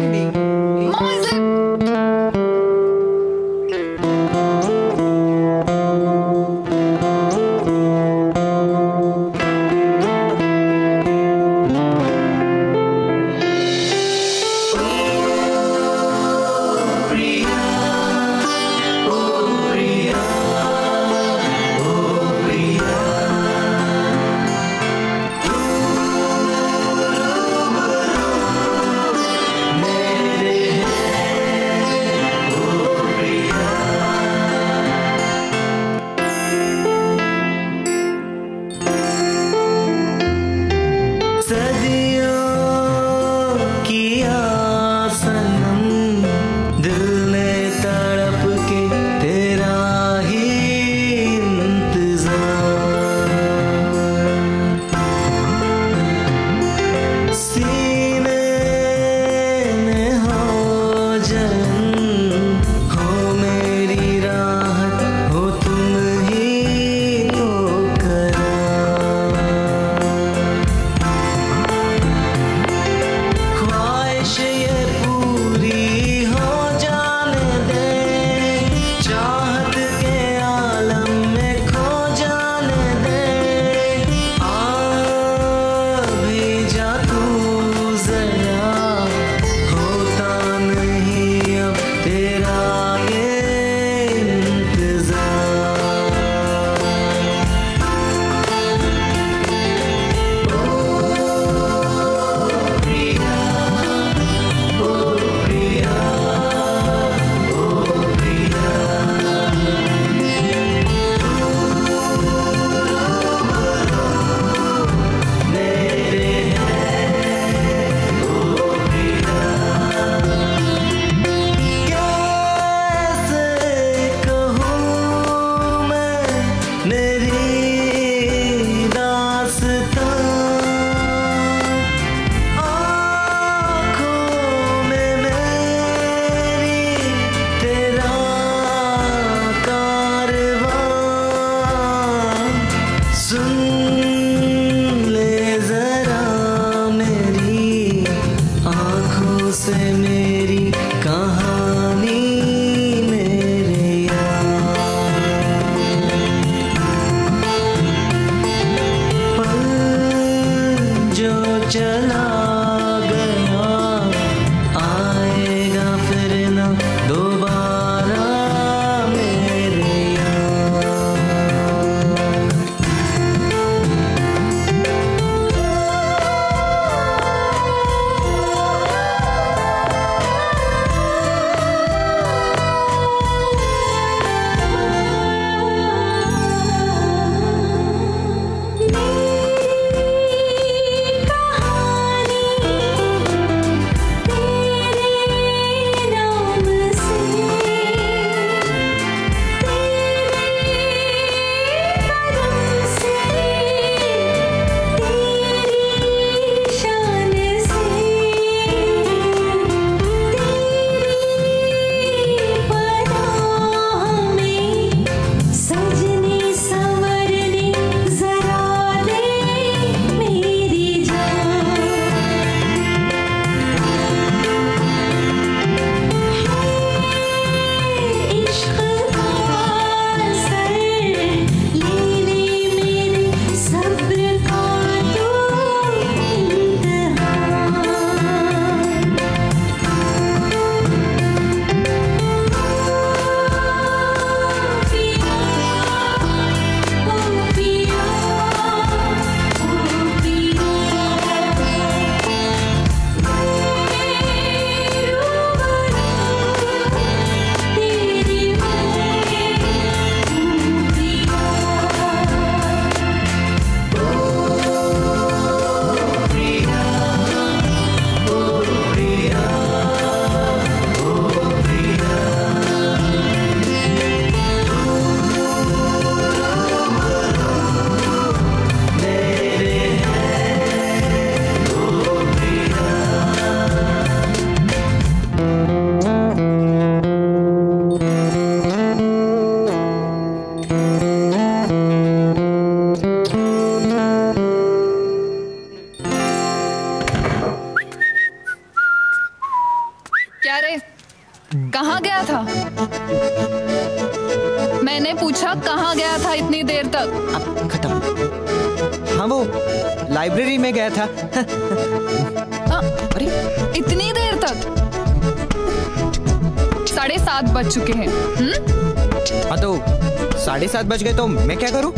सात बज गए तो मैं क्या करूँ?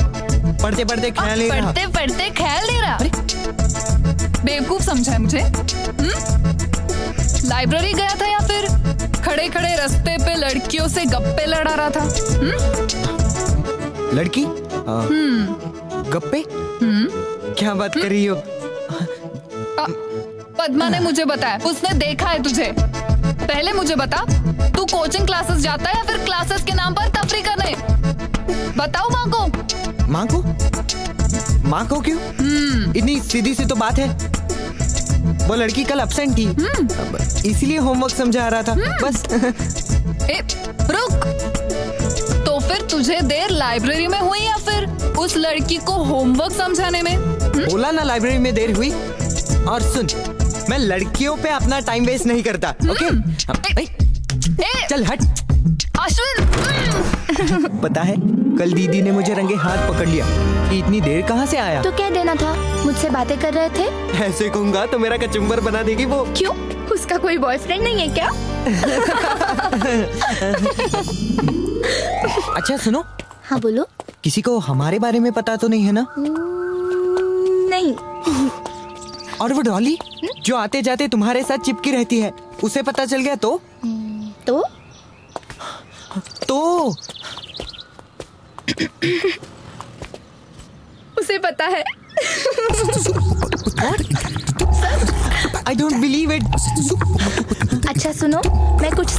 पढ़ते पढ़ते ख्याल रहा। पढ़ते पढ़ते ख्याल ले रहा? बेवकूफ़ समझा है मुझे। हम्म? लाइब्रेरी गया था या फिर खड़े खड़े रास्ते पे लड़कियों से गप्पे लड़ा रहा था? हम्म? लड़की? आ, हम्म। गप्पे? क्या बात कर रही हो? पद्मा ने मुझे बताया। उसने देखा है तुझे। पहले मुझे बता तू कोचिंग क्लासेस जाता है या फिर क्लासेस के नाम पर तफरी करने? बताओ माँ को माँ को माँ को क्यों इतनी सीधी सी तो बात है। वो लड़की कल अब्सेंट थी। अब इसीलिए होमवर्क समझा रहा था। बस। ए, रुक। तो फिर तुझे देर लाइब्रेरी में हुई या फिर उस लड़की को होमवर्क समझाने में? बोला ना लाइब्रेरी में देर हुई। और सुन मैं लड़कियों पे अपना टाइम वेस्ट नहीं करता ओके ए, चल हट। अश्विन। पता है। कल दीदी ने मुझे रंगे हाथ पकड़ लिया। कि इतनी देर कहाँ से आया? तो क्या देना था मुझसे बातें कर रहे थे। ऐसे कहूँगा तो मेरा कचुम्बर बना देगी वो। क्यों? उसका कोई बॉयफ्रेंड नहीं है क्या? *laughs* अच्छा सुनो। हाँ बोलो। किसी को हमारे बारे में पता तो नहीं है ना? नहीं। और वो डॉली जो आते जाते तुम्हारे साथ चिपकी रहती है उसे पता चल गया तो तो?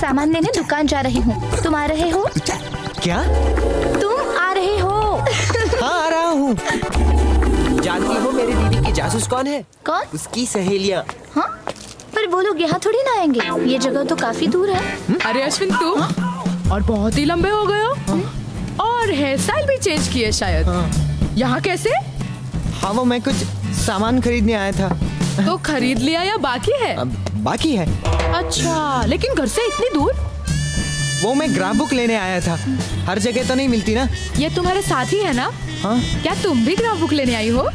सामान लेने दुकान जा रही हूँ। तुम आ रहे हो? क्या? तुम आ रहे हो। हाँ आ रहा हूँ। जानती हो मेरी दीदी की जासूस कौन है? कौन? उसकी सहेलियाँ। हाँ पर वो लोग यहाँ थोड़ी ना आएँगे। ये जगह तो काफ़ी दूर है। अरे अश्विन तू? और बहुत ही लंबे हो गए हो। और हेयर स्टाइल भी चेंज किए शायद। यहाँ कैसे? हाँ वो मैं कुछ सामान खरीदने आया था। तो खरीद लिया या बाकी है? अब बाकी है। अच्छा लेकिन घर से इतनी दूर? वो मैं ग्राफ बुक लेने आया था। हर जगह तो नहीं मिलती ना। ये तुम्हारे साथ ही है ना? हाँ। क्या तुम भी ग्राफ बुक लेने आई हो?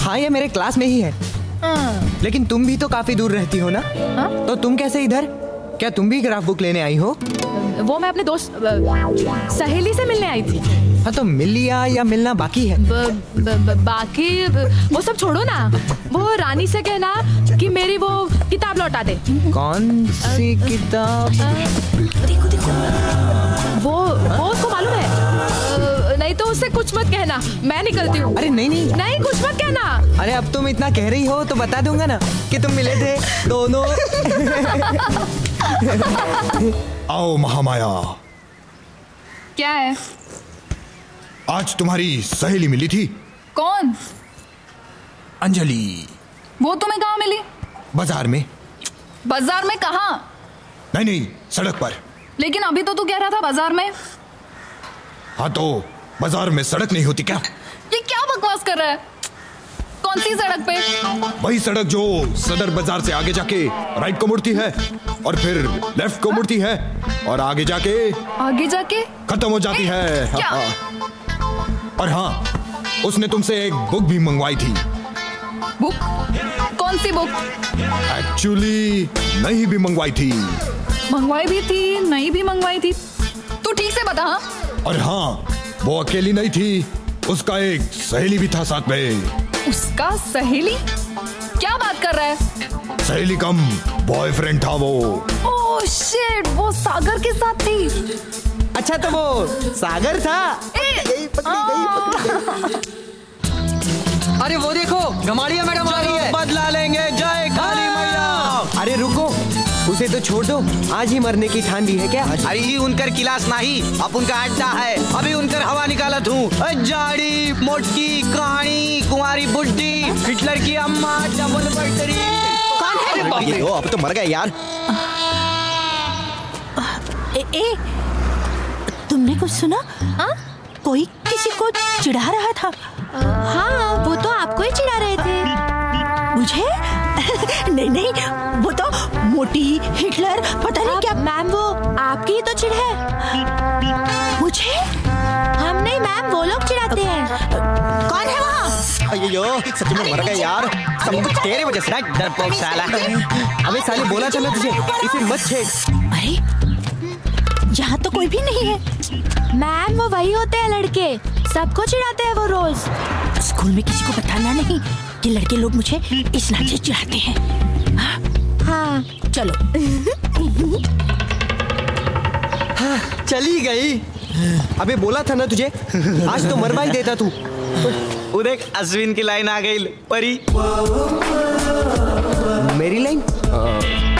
हाँ ये मेरे क्लास में ही है। लेकिन तुम भी तो काफ़ी दूर रहती हो ना? तो तुम कैसे इधर? क्या तुम भी ग्राफ बुक लेने आई हो? वो मैं अपने दोस्त सहेली से मिलने आई थी। हाँ तो मिल लिया या मिलना बाकी है। ब, ब, ब, बाकी ब, वो सब छोड़ो ना। वो रानी से कहना कि मेरी वो किताब लौटा दे। कौन सी किताब? देखो देखो। वो वो उसको मालूम है? नहीं तो उससे कुछ मत कहना। मैं निकलती हूँ। अरे नहीं नहीं। नहीं कुछ मत कहना। अरे अब तुम इतना कह रही हो तो बता दूँगा ना कि तुम मिले थे दोनों। आओ महामाया। क्या है? आज तुम्हारी सहेली मिली थी। कौन? अंजलि। वो तुम्हें कहाँ मिली? बाज़ार में। बाज़ार में कहा? नहीं नहीं सड़क पर। लेकिन अभी तो तू कह रहा था बाज़ार में। हाँ तो बाज़ार में सड़क नहीं होती क्या? ये क्या बकवास कर रहा है? कौन सी सड़क पे? वही सड़क जो सदर बाज़ार से आगे जाके राइट को मुड़ती है और फिर लेफ़्ट को मुड़ती है और आगे जाके आगे जाके? खत्म हो जाती ए? है। क्या? और हाँ उसने तुमसे एक बुक भी मंगवाई थी। बुक? कौन सी बुक? एक्चुअली नहीं भी मंगवाई थी। मंगवाई भी थी नहीं भी मंगवाई थी। तू ठीक से बता हाँ? और हाँ वो अकेली नहीं थी उसका एक सहेली भी था साथ में। उसका सहेली? क्या बात कर रहा है? सहेली कम बॉयफ्रेंड था वो। ओह शिट वो सागर के साथ थी। अच्छा तो वो सागर था? अरे वो देखो गमाड़िया मैडम आ रही है। बदला लेंगे जय काली मैया। अरे रुको उसे तो छोड़ दो। आज ही मरने की ठान ली है क्या? अरे ये उनकर क्लास नहीं अब उनका अड्डा है। अभी उनकर हवा निकालत हूँ। जाड़ी मोटकी कहानी कुंवारी बुड्ढी हिटलर की अम्मा डबल बटरी। कौन है? ये दो अब तो मर गए यार। ए, ए, तुमने कुछ सुना? हाँ? कोई किसी को चिढ़ा रहा था? हाँ वो तो आपको ही चिढ़ा रहे थे। मुझे? *laughs* नहीं नहीं वो तो मोटी हिटलर पता नहीं क्या मैम वो आपकी ही तो चिढ़ है। मुझे? हम नहीं मैम वो लोग चिढ़ाते हैं। कौन है वहाँ? अयो सच में मर गए यार। सब कुछ तेरे वजह से ना डरपोक साला अबे साले बोला था ना तुझे इसे मत छेड़। अरे यहाँ तो कोई भी नहीं है। मैम वो वही होते हैं लड़के। सबको चिढ़ाते हैं वो रोज। स्कूल में किसी को बताना नहीं कि लड़के लोग मुझे इस नाम से चिढ़ाते हैं। हाँ? हाँ चलो चली गई। अबे बोला था ना तुझे? आज तो मरवा ही देता तू। उधर एक अश्विन की लाइन आ गई परी। मेरी लाइन?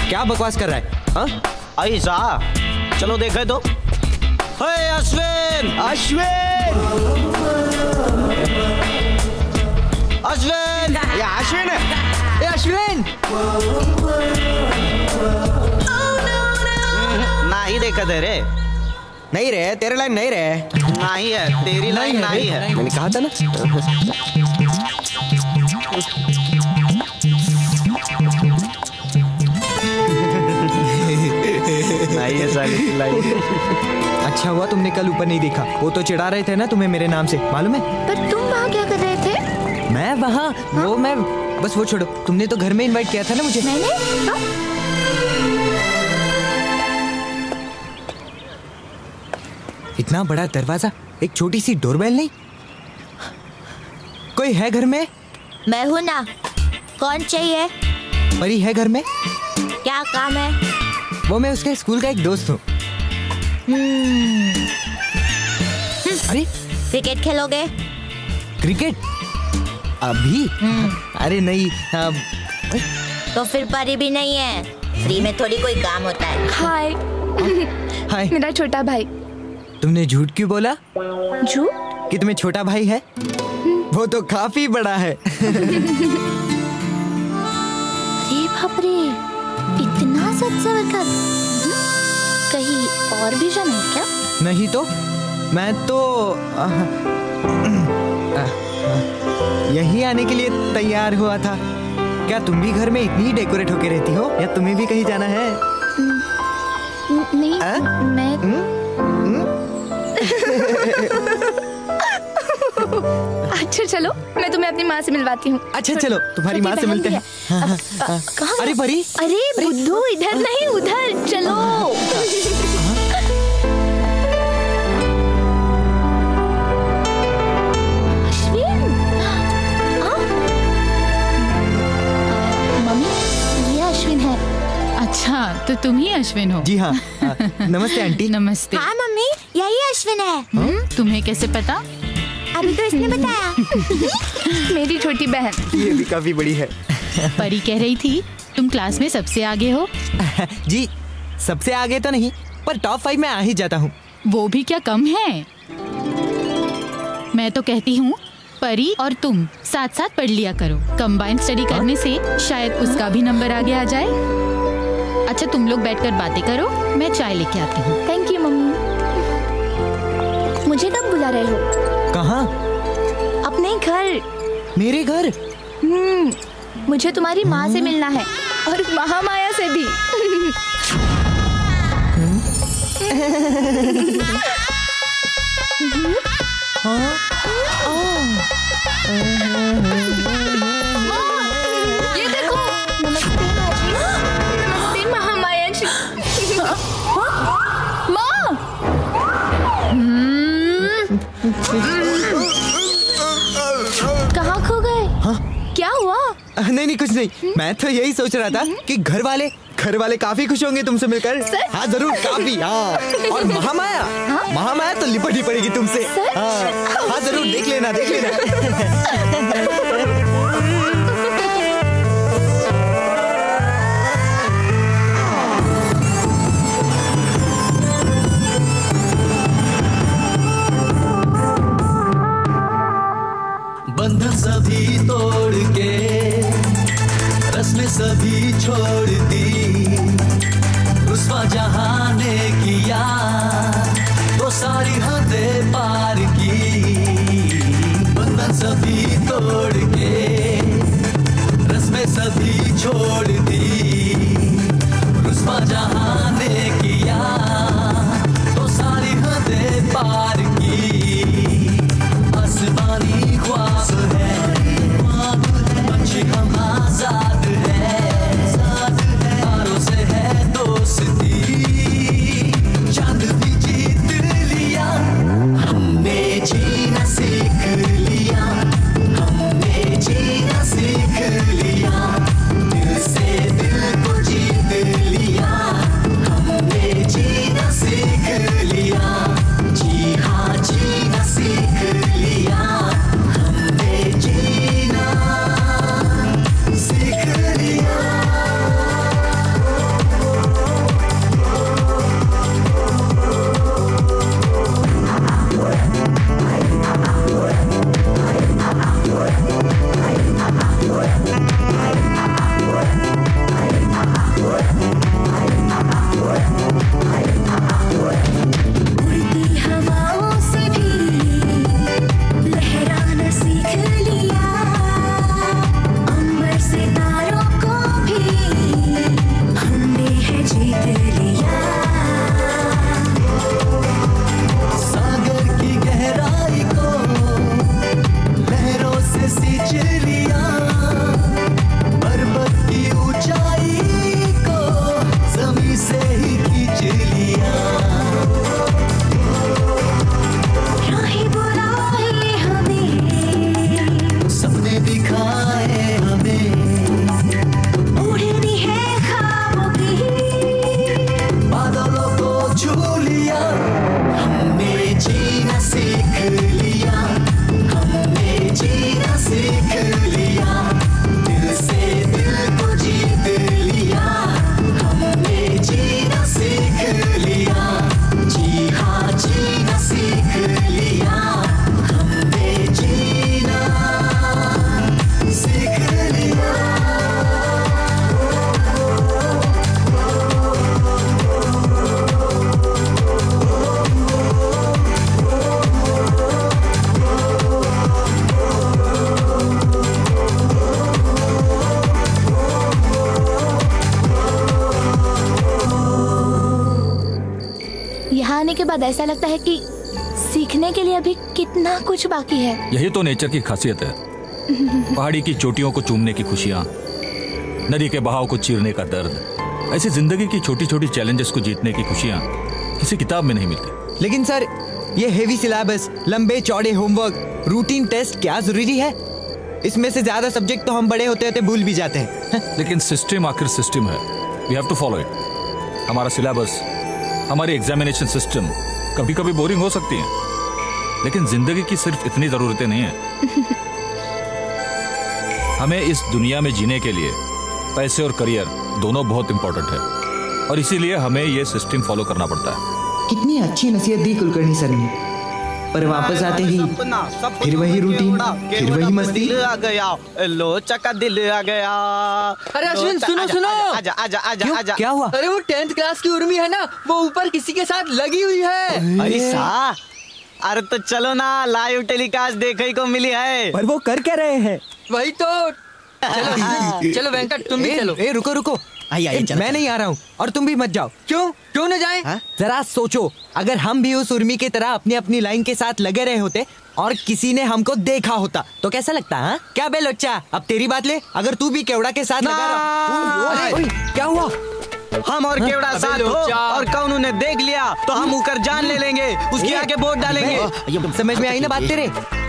क्या बकवास कर रहा है? हाँ? ऐसा। चलो देखे तो। हे अश्विन अश्विन अश्विन ये अश्विन है ये अश्विन नहीं देखा थे रे नहीं रे तेरे लाइन नहीं रे। नहीं है तेरी लाइन नहीं है मैंने कहा था ना। नहीं है साली लाइन अच्छा हुआ तुमने कल ऊपर नहीं देखा। वो तो चिढ़ा रहे थे ना तुम्हें मेरे नाम से। मालूम है? पर तुम वहाँ क्या कर रहे थे? मैं वहाँ? वो मैं बस वो छोड़ो। तुमने तो घर में इनवाइट किया था ना मुझे। मैंने? इतना बड़ा दरवाज़ा? एक छोटी सी डोरबेल नहीं? कोई है घर में? मैं हूँ ना। कौन चाहिए? परी है घर में? क्या काम है? वो मैं उसके स्कूल का एक दोस्त हूँ। अरे क्रिकेट खेलोगे? क्रिकेट? अभी? अरे नहीं अब तो फिर परी भी नहीं है। फ्री में थोड़ी कोई काम होता है। हाय। हाय। मेरा छोटा भाई। तुमने झूठ क्यों बोला? झूठ? कि तुम्हें छोटा भाई है? वो तो काफ़ी बड़ा है। *laughs* अरे बाप रे इतना सच सवर कहीं और भी जाना है क्या? नहीं तो मैं तो यही आने के लिए तैयार हुआ था। क्या तुम भी घर में इतनी डेकोरेट होके रहती हो? या तुम्हें भी कहीं जाना है? नहीं मैं अच्छा चलो मैं तुम्हें अपनी माँ से मिलवाती हूँ। अच्छा चलो तुम्हारी माँ से मिलते हैं। हाँ, हाँ, हाँ। अरे परी। अरे बुद्धू इधर नहीं उधर चलो। अच्छा तो तुम ही अश्विन हो। जी हाँ। हाँ, नमस्ते आंटी। नमस्ते। हाँ मम्मी यही अश्विन है। हम्म, तुम्हें कैसे पता? अभी तो इसने बताया। *laughs* मेरी छोटी बहन। ये भी काफ़ी बड़ी है। परी कह रही थी तुम क्लास में सबसे आगे हो। *laughs* जी सबसे आगे तो नहीं पर टॉप फाइव में आ ही जाता हूँ। वो भी क्या कम है? मैं तो कहती हूँ परी और तुम साथ साथ पढ़ लिया करो। कंबाइंड स्टडी करने से शायद उसका भी नंबर आगे आ जाए। अच्छा तुम लोग बैठकर बातें करो मैं चाय लेके आती हूँ। थैंक यू मम्मी। मुझे कब बुला रहे हो। कहाँ? अपने घर। मेरे घर? हम्म मुझे तुम्हारी माँ से मिलना है और महामाया से भी। ये कहाँ खो गए? हाँ? क्या हुआ? नहीं नहीं कुछ नहीं। मैं तो यही सोच रहा था कि घर वाले घर वाले काफ़ी खुश होंगे तुमसे मिलकर। हाँ ज़रूर काफ़ी हाँ। और महामाया महामाया तो लिपट ही पड़ेगी तुमसे। हाँ हाँ ज़रूर देख लेना देख लेना। *laughs* सभी तोड़ के रस्में सभी छोड़ दी। रुस्वा जहाँ ने किया तो सारी हदें पार की। बंधन सभी तोड़ के, रस्म सभी छोड़ ऐसा लगता है कि सीखने के लिए अभी कितना कुछ बाकी है। यही तो नेचर की खासियत है। पहाड़ी की चोटियों को चूमने की खुशियाँ नदी के बहाव को चीरने का दर्द ऐसी ज़िंदगी की छोटी छोटी चैलेंजेस को जीतने की खुशियाँ किसी किताब में नहीं मिलती। लेकिन सर ये हेवी सिलेबस लंबे चौड़े होमवर्क रूटीन टेस्ट क्या ज़रूरी है? इसमें से ज़्यादा सब्जेक्ट तो हम बड़े होते होते भूल भी जाते हैं। *laughs* लेकिन सिस्टम आखिर सिस्टम है। We have to follow it हमारा सिलेबस हमारी एग्जामिनेशन सिस्टम कभी कभी बोरिंग हो सकती है। लेकिन ज़िंदगी की सिर्फ़ इतनी जरूरतें नहीं है। *laughs* हमें इस दुनिया में जीने के लिए पैसे और करियर दोनों बहुत इंपॉर्टेंट है। और इसीलिए हमें ये सिस्टम फॉलो करना पड़ता है। कितनी अच्छी नसीहत दी कुलकर्णी सर ने। पर वापस आते ही। फिर वही रूटीन फिर वही मस्ती। आ गया लोचा का दिल आ गया। अरे अश्विन सुनो सुनो। आजा आजा आजा आजा क्या? हुआ? अरे वो टेंथ क्लास की उर्मी है ना वो ऊपर किसी के साथ लगी हुई है। अरे। सा अरे तो चलो ना लाइव टेलीकास्ट देखने को मिली है। पर वो कर क्या रहे हैं? वही तो। चलो चलो वेंकट तुम भी चलो। ए रुको रुको। आइए, आइए, मैं नहीं आ रहा हूँ और तुम भी मत जाओ। क्यों? क्यों न जाए? जरा सोचो अगर हम भी उस उर्मी की तरह अपनी अपनी लाइन के साथ लगे रहे होते और किसी ने हमको देखा होता तो कैसा लगता है? क्या बेलोच्चा अब तेरी बात ले अगर तू भी केवड़ा के साथ लगा रहा क्या हुआ? हम और केवड़ा साथ हो और कौन उन्हें देख लिया? तो हम ऊपर जान ले लेंगे उसके आगे वोट डालेंगे। समझ में आई ना बात तेरे?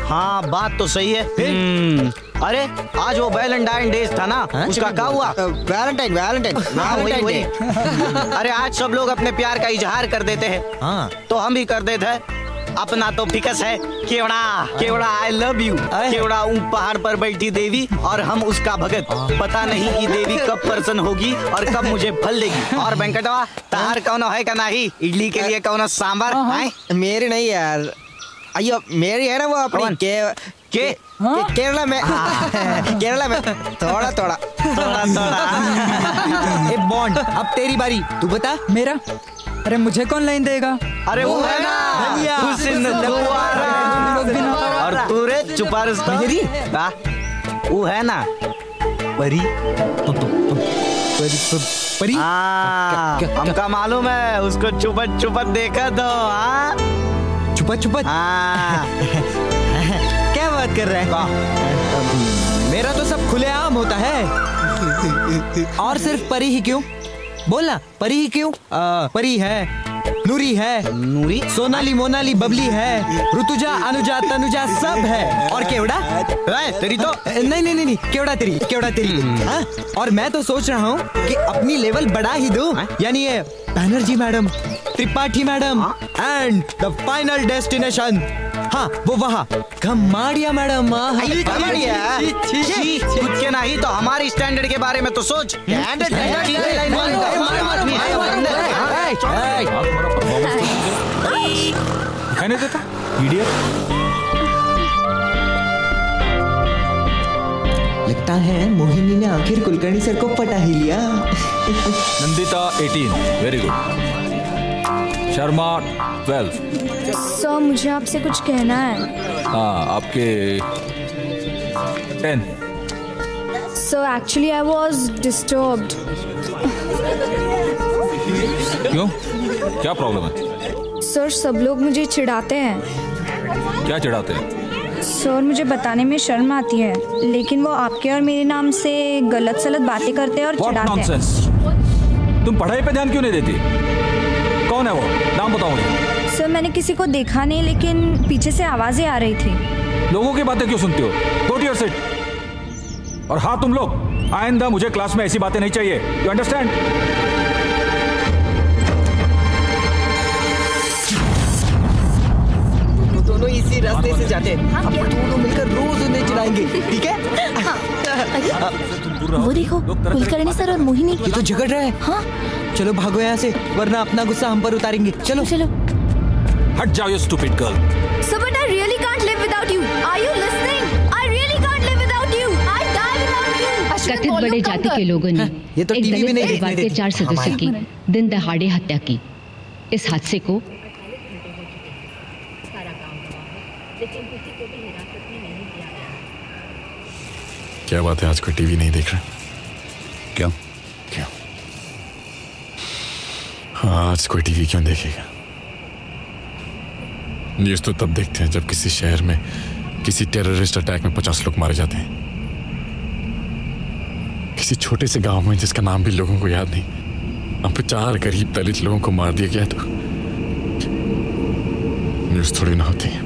हाँ बात तो सही है। हम्म, अरे आज वो वैलेंटाइन डे था ना उसका क्या हुआ? वैलेंटाइन वैलेंटाइन हाँ, वही, वही। वैलेंटाइन *laughs* अरे आज सब लोग अपने प्यार का इजहार कर देते हैं। हाँ। तो हम भी कर देते हैं। अपना तो फिकस है। केवड़ा केवड़ा आई लव यू केवड़ा ऊं पहाड़ पर बैठी देवी और हम उसका भगत। पता नहीं कि देवी कब प्रसन्न होगी और कब मुझे फल देगी। *laughs* और वेंकटवा तार कौन है का नहीं? इडली के लिए कौन सांबर है मेरी नहीं यार। अयो मेरी है ना वो अपनी? के के? के- केरला में। *laughs* केरला में। थोड़ा थोड़ा। थोड़ा थोड़ा। *laughs* ए बॉन्ड अब तेरी बारी। तू बता। मेरा? अरे मुझे कौन लाइन देगा? अरे वो है ना। और तू रे चुपा मेरी? हाँ, वो है ना। परी। परी हाँ, हमका मालूम है उसको चुपत चुपत देखा तो हाँ। छुपत छुपत हाँ। क्या बात कर रहे है? मेरा तो सब खुलेआम होता है। और सिर्फ़ परी ही क्यों? बोलना परी ही क्यों? आ, परी है नूरी है नूरी? सोनाली मोनाली बबली है ऋतुजा अनुजा तनुजा सब है। और केवड़ा? है, तेरी तो नहीं नहीं नहीं नहीं केवड़ा तेरी केवड़ा तेरी। हाँ? और मैं तो सोच रहा हूँ कि अपनी लेवल बढ़ा ही दूँ। यानी ये Banerjee madam Tripathi madam and the final destination हाँ वो वहाँ कमाड़िया मैडम कमाड़िया छी, खुद के नहीं तो हमारी स्टैंडर्ड के बारे में तो सोच नहीं देता इडियट लगता है मोहिनी ने आखिर कुलकर्णी सर को पटा ही लिया Nandita 18 very good Sharma 12 sir मुझे आपसे कुछ कहना है। हाँ आपके 10 sir actually I was disturbed क्यों? क्या प्रॉब्लम है? सर सब लोग मुझे चिढ़ाते हैं। क्या चिढ़ाते हैं? सर मुझे बताने में शर्म आती है लेकिन वो आपके और मेरे नाम से गलत सलत बातें करते हैं और चिढ़ाते हैं। तुम पढ़ाई पे ध्यान क्यों नहीं देती? नाम बताओ मुझे। सर मैंने किसी को देखा नहीं लेकिन पीछे से आवाज़ें आ रही थी। लोगों की बातें क्यों सुनती हो? गो टू योर सीट और हाँ तुम लोग आइंदा मुझे क्लास में ऐसी बातें नहीं चाहिए। यू अंडरस्टैंड दोनों इसी रास्ते से जाते हैं। हम दोनों मिलकर रोज उन्हें चलाएँगे ठीक है। वो देखो कुलकर्णी सर और मोहिनी ये तो झगड़ रहा है। हाँ। चलो भागो यहाँ से वरना अपना गुस्सा हम पर उतारेंगे। चलो। चलो। हट जाओ ये stupid girl So, but I really can't live without you. Are you listening? I really can't live without you. I die without you. कथित बड़े जाति के लोगों ने ये तो टीवी में नहीं परिवार देखने के चार सदस्यों की दिन दहाड़े हत्या की। इस हादसे को क्या बात है? आज कोई टीवी नहीं देख रहा? क्यों? क्यों? हाँ, आज कोई टीवी क्यों देखेगा? न्यूज़ तो तब देखते हैं जब किसी शहर में किसी टेररिस्ट अटैक में पचास लोग मारे जाते हैं। किसी छोटे से गाँव में जिसका नाम भी लोगों को याद नहीं। अब चार गरीब दलित लोगों को मार दिया गया तो न्यूज़ थोड़ी ना होती है।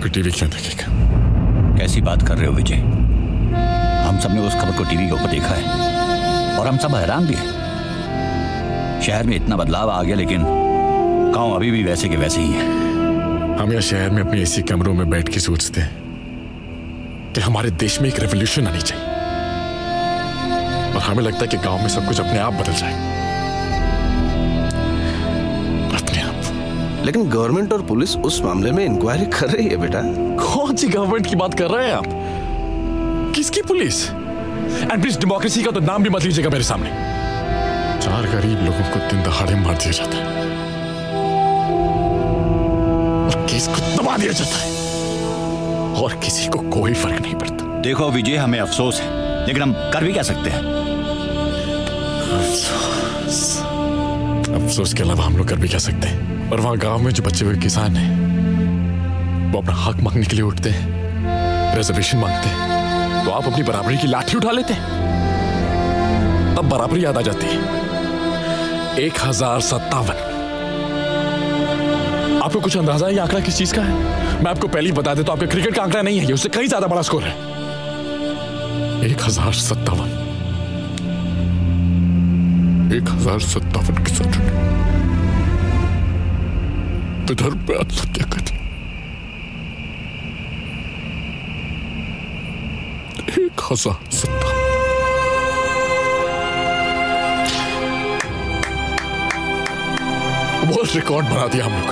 कोई टीवी क्यों देखेगा? कैसी बात कर रहे हो विजय? हम सबने उस खबर को टीवी के ऊपर देखा है और हम सब हैरान भी हैं। शहर में इतना बदलाव आ गया, लेकिन गाँव अभी भी वैसे के वैसे ही है। हम यहाँ शहर में अपने एसी कमरों में बैठ के सोचते हैं कि हमारे देश में एक रेवोल्यूशन आनी चाहिए। और हमें लगता है कि गाँव में सब कुछ अपने आप बदल जाए। लेकिन गवर्नमेंट और पुलिस उस मामले में इंक्वायरी कर रही है बेटा। कौन सी गवर्नमेंट की बात कर रहे हैं आप? किसकी पुलिस? एंड प्लीज़ डेमोक्रेसी का तो नाम भी मत लीजिएगा मेरे सामने। चार गरीब लोगों को दिन दहाड़े मार दिया जाता है। और केस को दबा दिया जाता है। और किसी को कोई फ़र्क नहीं पड़ता। देखो विजय हमें अफसोस है लेकिन हम कर भी क्या सकते हैं? अफसोस। अफसोस के अलावा हम लोग कर भी क्या सकते हैं? और वहाँ गाँव में जो बच्चे हुए किसान हैं, वो अपना हक मांगने के लिए उठते हैं रिजर्वेशन मांगते हैं। तो आप अपनी बराबरी की लाठी उठा लेते हैं। अब बराबरी याद आ जाती है। एक हज़ार सत्तावन। आपको कुछ अंदाज़ा है ये आंकड़ा किस चीज़ का है? मैं आपको पहले ही बता देता हूँ, आपके क्रिकेट का आंकड़ा नहीं है उससे कहीं ज़्यादा बड़ा स्कोर है। एक हज़ार सत्तावन। एक हज़ार सत्तावन किसान विदर्भ पे आत्महत्या कर एक हज़ार सत्तावन वर्ल्ड रिकॉर्ड बना दिया हम लोग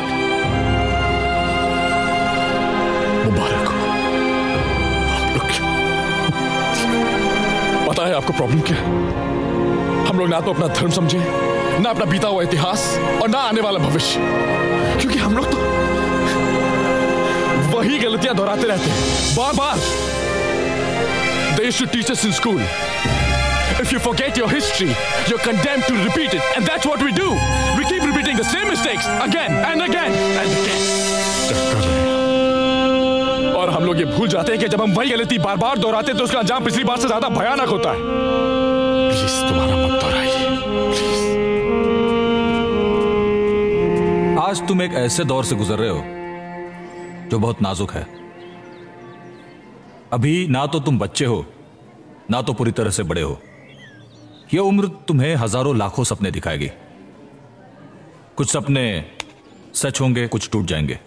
मुबारक पता है आपको प्रॉब्लम क्या है? हम लोग ना तो अपना धर्म समझे। ना अपना बीता हुआ इतिहास और ना आने वाला भविष्य। क्योंकि हम लोग तो वही गलतियाँ दोहराते रहते हैं। बार बार they should teachers in school if you forget your history you condemn to repeat it and that's what we do we keep repeating the same mistakes again and again and again और हम लोग ये भूल जाते हैं कि जब हम वही गलती बार बार दोहराते हैं तो उसका अंजाम पिछली बार से ज़्यादा भयानक होता है। आज तुम एक ऐसे दौर से गुजर रहे हो, जो बहुत नाजुक है। अभी ना तो तुम बच्चे हो, ना तो पूरी तरह से बड़े हो। यह उम्र तुम्हें हज़ारों लाखों सपने दिखाएगी। कुछ सपने सच होंगे, कुछ टूट जाएँगे।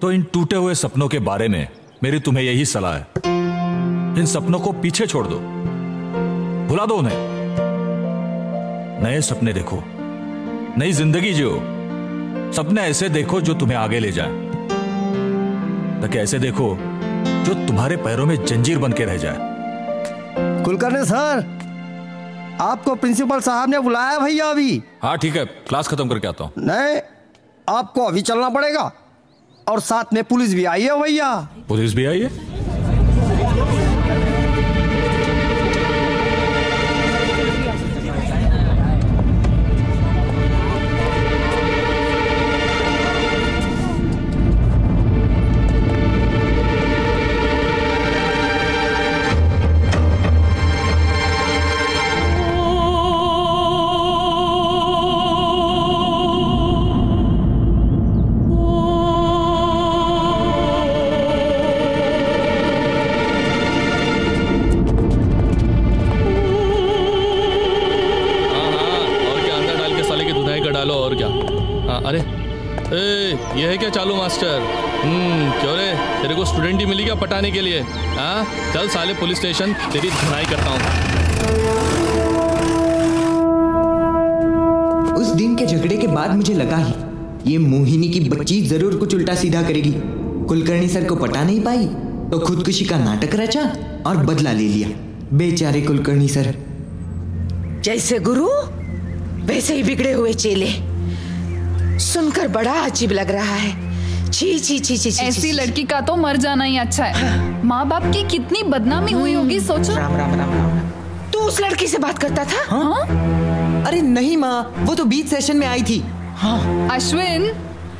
तो इन टूटे हुए सपनों के बारे में मेरी तुम्हें यही सलाह है। इन सपनों को पीछे छोड़ दो। भुला दो उन्हें। नए सपने देखो। नई ज़िंदगी जियो। सपने ऐसे देखो जो तुम्हें आगे ले जाए। ताकि ऐसे देखो जो तुम्हारे पैरों में जंजीर बन के रह जाए। कुलकर्णी सर आपको प्रिंसिपल साहब ने बुलाया भैया अभी। हाँ ठीक है क्लास खत्म करके आता हूँ। नहीं आपको अभी चलना पड़ेगा। और साथ में पुलिस भी आई है भैया। पुलिस भी आई है? मास्टर। हम्म क्यों रे? तेरे को स्टूडेंट ही मिली क्या पटाने के लिए? हाँ? चल साले पुलिस स्टेशन तेरी धुनाई करता हूँ। उस दिन के झगड़े के बाद मुझे लगा ही ये मोहिनी की बच्ची ज़रूर कुछ उल्टा सीधा करेगी। कुलकर्णी सर को पटा नहीं पाई तो खुदकुशी का नाटक रचा और बदला ले लिया। बेचारे कुलकर्णी सर। जैसे गुरु वैसे ही बिगड़े हुए चेले। सुनकर बड़ा अजीब लग रहा है। छी छी छी छी छी ऐसी लड़की का तो मर जाना ही अच्छा है। माँ बाप की कितनी बदनामी हुई होगी सोचो। राम राम राम राम। तू उस लड़की से बात करता था? हाँ? अरे नहीं माँ वो तो बीच सेशन में आई थी। हाँ। अश्विन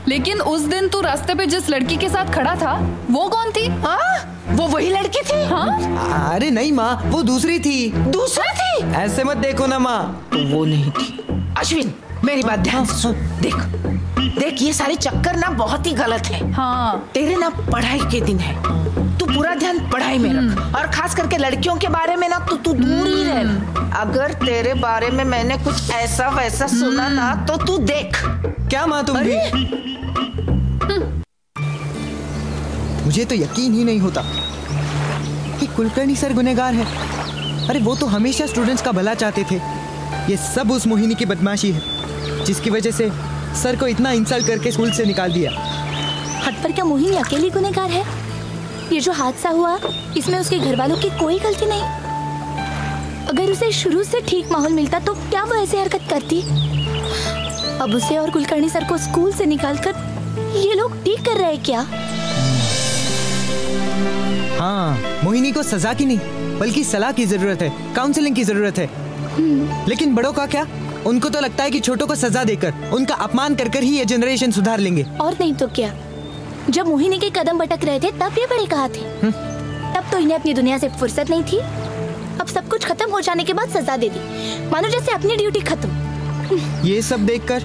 लेकिन उस दिन तू रास्ते पे जिस लड़की के साथ खड़ा था वो कौन थी? हाँ? वो वही लड़की थी? हाँ? अरे नहीं माँ वो दूसरी थी। दूसरी थी? ऐसे मत देखो ना माँ। तो वो नहीं थी। अश्विन मेरी बात ध्यान से सुन। देख। देख ये सारे चक्कर ना बहुत ही गलत है। हाँ। तेरे ना पढ़ाई के दिन है। तू पूरा ध्यान पढ़ाई में रख। और खास करके लड़कियों के बारे में ना तो तू दूर ही रह। अगर तेरे बारे में मैंने कुछ ऐसा वैसा सुना ना तो तू देख। क्या माँ तुम भी? मुझे तो यकीन ही नहीं होता कि कुलकर्णी सर गुनेगार है। अरे वो तो हमेशा स्टूडेंट्स का भला चाहते थे। ये सब उस मोहिनी की बदमाशी है जिसकी वजह से सर को इतना इंसल्ट करके स्कूल से निकाल दिया। हट पर क्या मोहिनी अकेली गुनेगार है? ये जो हादसा हुआ इसमें उसके घर वालों की कोई गलती नहीं। अगर उसे शुरू से ठीक माहौल मिलता तो क्या वो ऐसी हरकत करती? अब उसे और कुलकर्णी सर को स्कूल से निकालकर ये लोग ठीक कर रहे हैं क्या? हाँ मोहिनी को सजा की नहीं बल्कि सलाह की ज़रूरत है काउंसलिंग की ज़रूरत है। लेकिन बड़ों का क्या? उनको तो लगता है कि छोटों को सजा देकर उनका अपमान कर कर ही ये जनरेशन सुधार लेंगे। और नहीं तो क्या? जब मोहिनी के कदम भटक रहे थे तब ये बड़े कहा थे। तब तो इन्हें अपनी दुनिया से फुर्सत नहीं थी। अब सब कुछ खत्म हो जाने के बाद सजा दे दी। मानो जैसे अपनी ड्यूटी खत्म। ये सब देखकर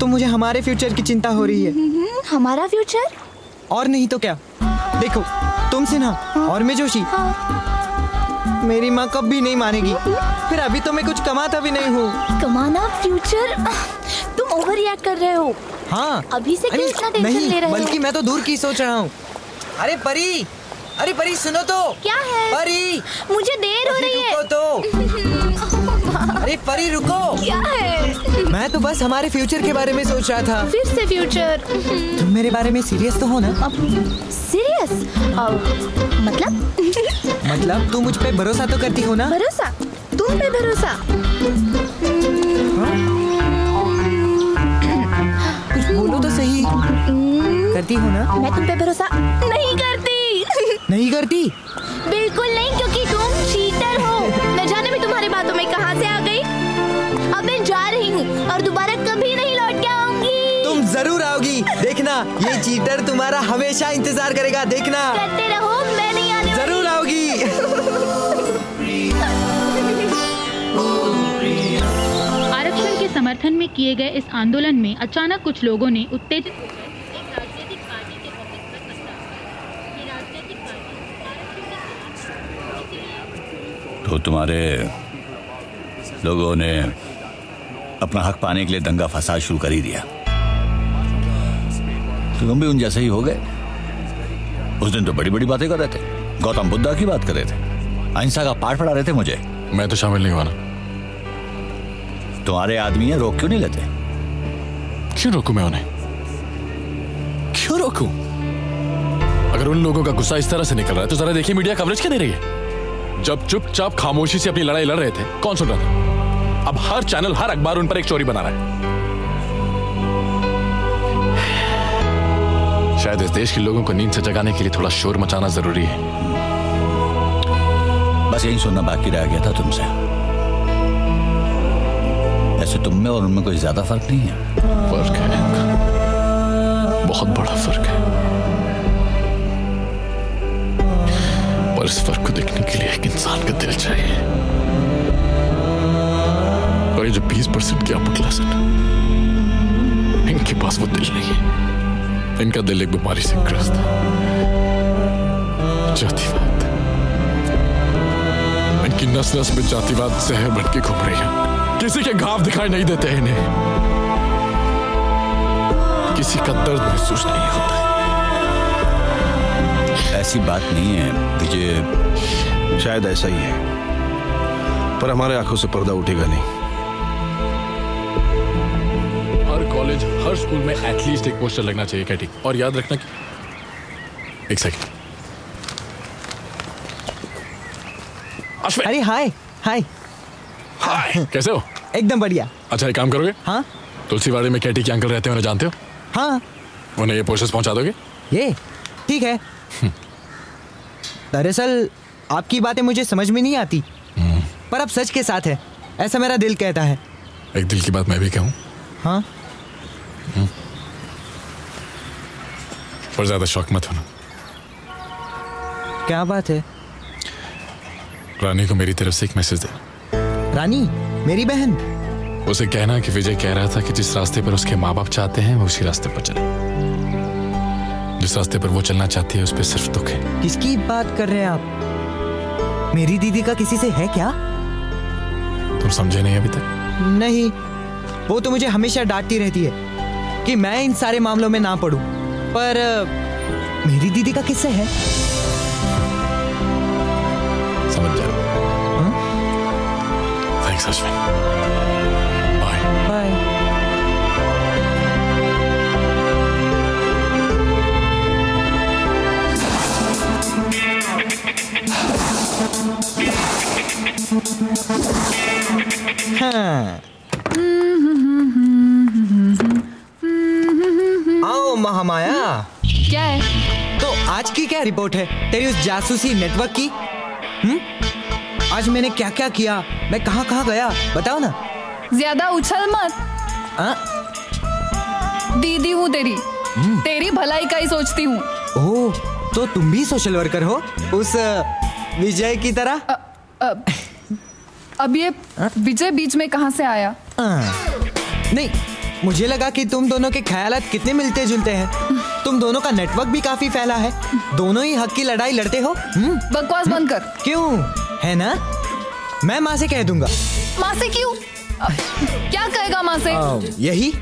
तो मुझे हमारे फ्यूचर की चिंता हो रही है। हम्म, हमारा फ्यूचर और नहीं तो क्या? देखो तुम सिन्हा और मैं जोशी मेरी माँ कब भी नहीं मानेगी। फिर अभी तो मैं कुछ कमाता भी नहीं हूँ। कमाना फ्यूचर तुम ओवर रिएक्ट कर रहे हो। हाँ। अभी से क्यों इतना टेंशन ले रहे हो? बल्कि मैं तो दूर की सोच रहा हूँ। अरे परी अरे परी सुनो तो। क्या है? परी। मुझे देर हो रही है। तो। *laughs* अरे परी रुको। क्या है? मैं तो बस हमारे फ्यूचर के बारे में सोच रहा था। फिर से फ्यूचर तुम मेरे बारे में सीरियस तो हो ना? सीरियस मतलब? मतलब तू मुझ पे भरोसा तो करती हो ना? भरोसा? तुम पे भरोसा? कुछ बोलो तो सही। करती हो ना? मैं तुम पे भरोसा नहीं करती। नहीं करती? बिल्कुल नहीं क्योंकि और दोबारा कभी नहीं लौट के आऊँगी। तुम ज़रूर आओगी। देखना ये चीटर तुम्हारा हमेशा इंतज़ार करेगा। देखना। करते रहो मैं नहीं आने ज़रूर आओगी। आरक्षण के समर्थन में किए गए इस आंदोलन में अचानक कुछ लोगों ने उत्तेजित होकर एक राजनीतिक पार्टी के ऑफ़िस पर पथराव ये राजनीतिक पार्टी तो तुम्हारे लोगों ने अपना हक पाने के लिए दंगा फसाद शुरू कर ही दिया। तो तुम भी उन जैसे ही हो गए। उस दिन तो बड़ी बड़ी बातें कर रहे थे। गौतम बुद्धा की बात कर रहे थे। अहिंसा का पाठ पढ़ा रहे थे मुझे। मैं तो शामिल नहीं हुआ ना। तुम्हारे आदमी है रोक क्यों नहीं लेते? क्यों रोकू मैं उन्हें? क्यों रोकू? अगर उन लोगों का गुस्सा इस तरह से निकल रहा है तो जरा देखिए मीडिया कवरेज क्या दे रही है? जब चुपचाप खामोशी से अपनी लड़ाई लड़ रहे थे कौन सुन रहा था? अब हर चैनल हर अखबार उन पर एक स्टोरी बना रहा है। शायद इस देश के लोगों को नींद से जगाने के लिए थोड़ा शोर मचाना ज़रूरी है। बस यही सुनना बाकी रह गया था तुमसे। ऐसे तुम में और उनमें कोई ज़्यादा फ़र्क नहीं है? फ़र्क है। बहुत बड़ा फ़र्क है। पर इस फ़र्क को देखने के लिए एक इंसान का दिल चाहिए। ये जो 20 परसेंट की अपर क्लास है। इनके पास वो दिल नहीं है। इनका दिल एक बीमारी से ग्रस्त है। जातिवाद। इनकी नस नस में जातिवाद जहर बन के घूम रही है। किसी के घाव दिखाई नहीं देते इन्हें। किसी का दर्द महसूस नहीं होता। ऐसी बात नहीं है। विजय शायद ऐसा ही है। पर हमारे आँखों से पर्दा उठेगा नहीं। कॉलेज हर स्कूल में एटलीस्ट एक पोस्टर लगना चाहिए कैटी और याद रखना कि एक सेकंड अरे हाय हाय हाय कैसे हो? एकदम बढ़िया। अच्छा एक काम करोगे? हाँ? तुलसीवाड़ी में कैटी के अंकल रहते हैं उन्हें जानते हो? हाँ। उन्हें ये पोस्टर्स पहुँचा दोगे? ये ठीक है। दरअसल आपकी बातें मुझे समझ में नहीं आती। पर अब सच के साथ है। ऐसा मेरा दिल कहता है। एक दिल की बात मैं भी कहूँ। हाँ? पर ज़्यादा शौक मत होना क्या बात है रानी को मेरी तरफ़ से एक मैसेज दे रानी मेरी बहन उसे कहना कि विजय कह रहा था कि जिस रास्ते पर उसके माँ बाप चाहते हैं वो उसी रास्ते पर चले जिस रास्ते पर वो चलना चाहती है उस पर सिर्फ़ दुख है किसकी बात कर रहे हैं आप मेरी दीदी का किसी से है क्या तुम समझे नहीं अभी तक नहीं वो तो मुझे हमेशा डांटती रहती है कि मैं इन सारे मामलों में ना पड़ूं पर मेरी दीदी का किससे है। समझ जा थैंक्स अश्विन बाय बाय हाँ। महामाया। क्या है? तो आज की क्या रिपोर्ट है? तेरी उस जासूसी नेटवर्क की? हम्म? आज मैंने क्या क्या किया? मैं कहाँ कहाँ गया? बताओ ना। ज़्यादा उछल मत। आ? दीदी हूँ तेरी। हुँ? तेरी भलाई का ही सोचती हूँ। ओह तो तुम भी सोशल वर्कर हो? उस विजय की तरह? अब अब ये विजय बीच में कहाँ से आया? हाँ। नहीं मुझे लगा कि तुम दोनों के ख्याल कितने मिलते जुलते हैं। तुम दोनों का नेटवर्क भी काफ़ी फैला है। दोनों ही हक की लड़ाई लड़ते हो बकवास बंद कर। क्यों? है ना? मैं माँ से कह दूँगा। माँ से क्यों? क्या कहेगा माँ से? आ, यही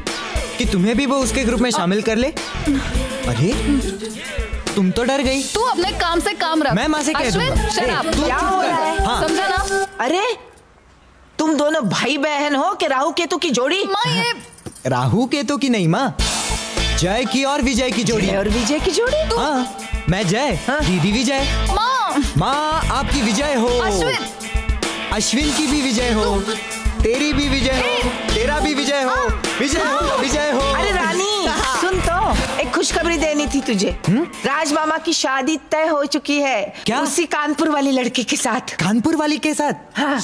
कि तुम्हें भी वो उसके ग्रुप में शामिल कर ले। अरे तुम तो डर गई। तू अपने काम से काम रख। मैं माँ से कह दूँगा। क्या हो रहा है? हाँ। समझा ना? अरे तुम दोनों भाई बहन हो कि राहु केतु की जोड़ी? माँ ये राहु केतु की नहीं माँ। जय की और विजय की जोड़ी। और विजय की जोड़ी? हाँ मैं जय हाँ? दीदी विजय माँ। माँ आपकी विजय हो। अश्विन। अश्विन की भी विजय हो। तेरी भी विजय हो। तेरा भी विजय हो। विजय हो विजय हो। अरे रानी सुन तो एक खुशखबरी देनी थी तुझे। राज मामा की शादी तय हो चुकी है। क्या? उसी कानपुर वाली लड़की के साथ। कानपुर वाली के साथ? हाँ।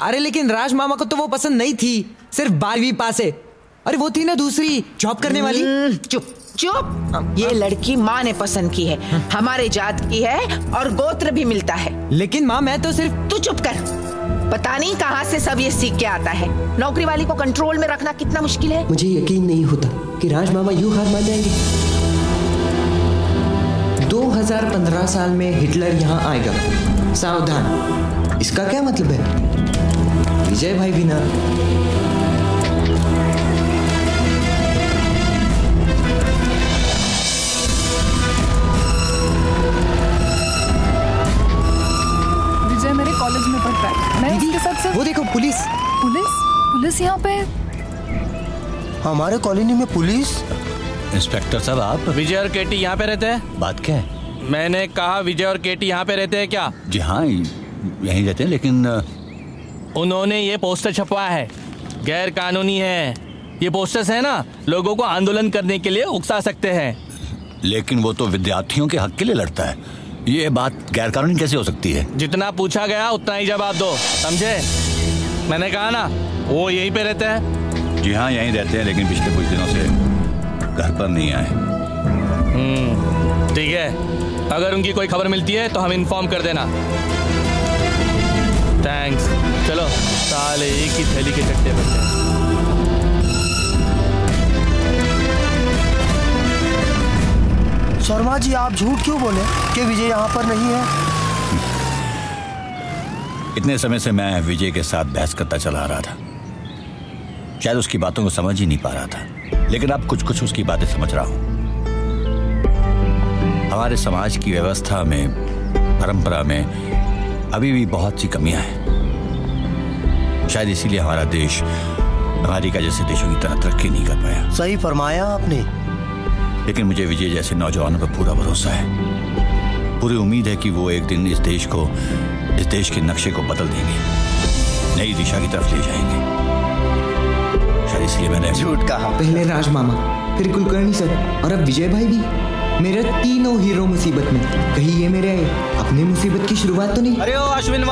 अरे लेकिन राज मामा को तो वो पसंद नहीं थी सिर्फ़ बारहवीं पास है। अरे वो थी ना दूसरी जॉब करने वाली। हम्म, चुप। चुप। ये लड़की माँ ने पसंद की है। हमारे जात की है और गोत्र भी मिलता है। लेकिन माँ मैं तो सिर्फ़ तू चुप कर। पता नहीं कहाँ से सब ये सीख के आता है। नौकरी वाली को कंट्रोल में रखना कितना मुश्किल है। मुझे यकीन नहीं होता कि राज मामा यूँ हार मान जाएँगे। 2015 साल में हिटलर यहाँ आएगा। सावधान। इसका क्या मतलब है? विजय भाई भी ना। कॉलेज में पढ़ता है। मैं उसके साथ सिर्फ़ वो देखो पुलिस। पुलिस? पुलिस यहाँ पे? हमारे कॉलोनी में पुलिस? इंस्पेक्टर साहब आप? विजय और केटी यहाँ पे रहते हैं? बात क्या है? मैंने कहा विजय और केटी यहाँ पे रहते हैं क्या? जी हाँ यहीं रहते हैं लेकिन उन्होंने ये पोस्टर छपवाया है। गैर कानूनी है। ये पोस्टर्स है ना लोगों को आंदोलन करने के लिए उकसा सकते हैं। लेकिन वो तो विद्यार्थियों के हक के लिए लड़ता है। ये बात गैर कानूनी कैसे हो सकती है? जितना पूछा गया उतना ही जवाब दो। समझे? मैंने कहा ना वो यहीं पे रहते हैं। जी हाँ यहीं रहते हैं लेकिन पिछले कुछ दिनों से घर पर नहीं आए। हम्म, ठीक है। अगर उनकी कोई खबर मिलती है तो हम इन्फॉर्म कर देना। थैंक्स चलो साले एक ही थैली के चट्टे बनते हैं शर्मा जी आप झूठ क्यों बोले कि विजय यहाँ पर नहीं है? इतने समय से मैं विजय के साथ बहस करता चला आ रहा था। शायद उसकी बातों को समझ ही नहीं पा रहा था। लेकिन अब कुछ कुछ उसकी बातें समझ रहा हूँ। हमारे समाज की व्यवस्था में परंपरा में अभी भी बहुत सी कमियाँ हैं। शायद इसीलिए हमारा देश अमेरिका जैसे देशों की तरह तरक्की नहीं कर पाया। सही फरमाया आपने। लेकिन मुझे विजय जैसे नौजवानों पर पूरा भरोसा है। पूरी उम्मीद है कि वो एक दिन इस देश को, इस देश के नक्शे को बदल देंगे। नई दिशा की तरफ़ ले जाएँगे। शायद इसलिए मैंने झूठ कहा। पहले राज मामा फिर कुलकर्णी सर, और अब विजय भाई भी। मेरे तीनों हीरो मुसीबत में। कहीं ये मेरे अपने मुसीबत की शुरुआत तो नहीं? अरे ओ अश्विन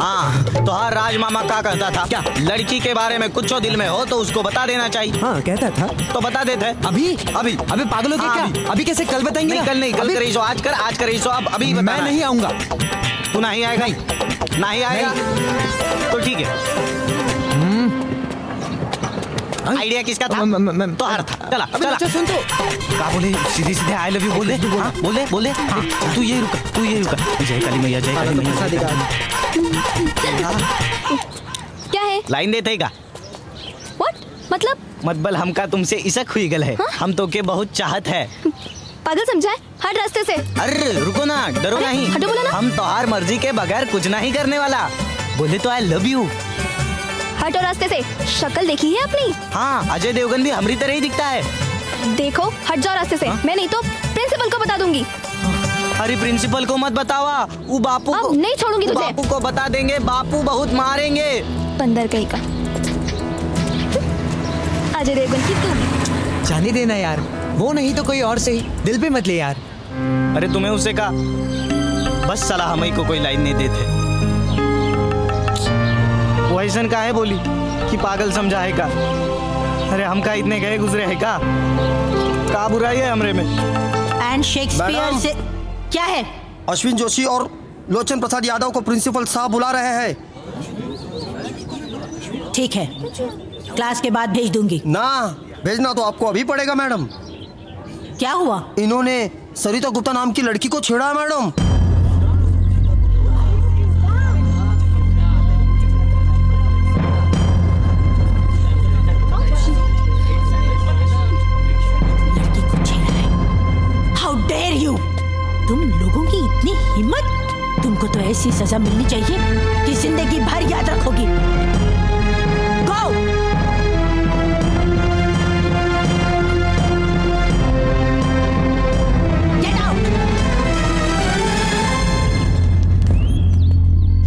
हाँ तो हाँ राज मामा का कहता था क्या लड़की के बारे में कुछ दिल में हो तो उसको बता देना चाहिए। हाँ कहता था। तो बता देते अभी? अभी। अभी पागलों के हाँ, क्या? अभी। अभी कैसे कल बताएँगे नहीं कल नहीं कल करी आज कर आज करी अब अभी मैं नहीं। आऊँगा। तू नहीं आएगा। नहीं। आएगा? तो ठीक है। आइडिया किसका था? तो हार था। चला चला अच्छा सुन तो। का बोले सीधे सीधे आई लव यू बोल। दे हाँ, बोले बोले। हाँ, तू ये रुका तू ये रुका। जय काली मैया जय काली मैया क्या है? लाइन देते का? व्हाट मतलब? मतबल हमका तुमसे इसक हुई गल है। हम तो के बहुत चाहत है। पागल समझा है हट रास्ते से। अरे रुको ना डरो नहीं। हटो बोला ना। हम तो हर मर्ज़ी के बगैर कुछ नहीं करने वाला। बोले तो आई लव यू हटो रास्ते से। शक्ल देखी है अपनी? हाँ अजय देवगन भी हमारी तरह ही दिखता है। देखो हट जाओ रास्ते से। हा? मैं नहीं तो प्रिंसिपल को बता दूँगी। अरे प्रिंसिपल को मत बतावा। वो बापू को नहीं छोड़ूँगी तुझे। बापू को बता देंगे बापू बहुत मारेंगे। बंदर कहीं का। अजय देवगन की तू जाने देना यार। वो नहीं तो कोई और सही दिल पे मत ले यार। अरे तुम्हें उसे कहा। बस सलाह हमें को कोई लाइन नहीं देते। वो ऐसा का है बोली? कि पागल समझा है का? अरे हम का इतने गए गुजरे है का? का बुराई है हमरे में? एंड शेक्सपियर से क्या है? अश्विन जोशी और लोचन प्रसाद यादव को प्रिंसिपल साहब बुला रहे हैं। ठीक है। क्लास के बाद भेज दूँगी। ना भेजना तो आपको अभी पड़ेगा मैडम। क्या हुआ? इन्होंने सरिता गुप्ता नाम की लड़की को छेड़ा मैडम। ऐसी सजा मिलनी चाहिए कि ज़िंदगी भर याद रखोगी। Go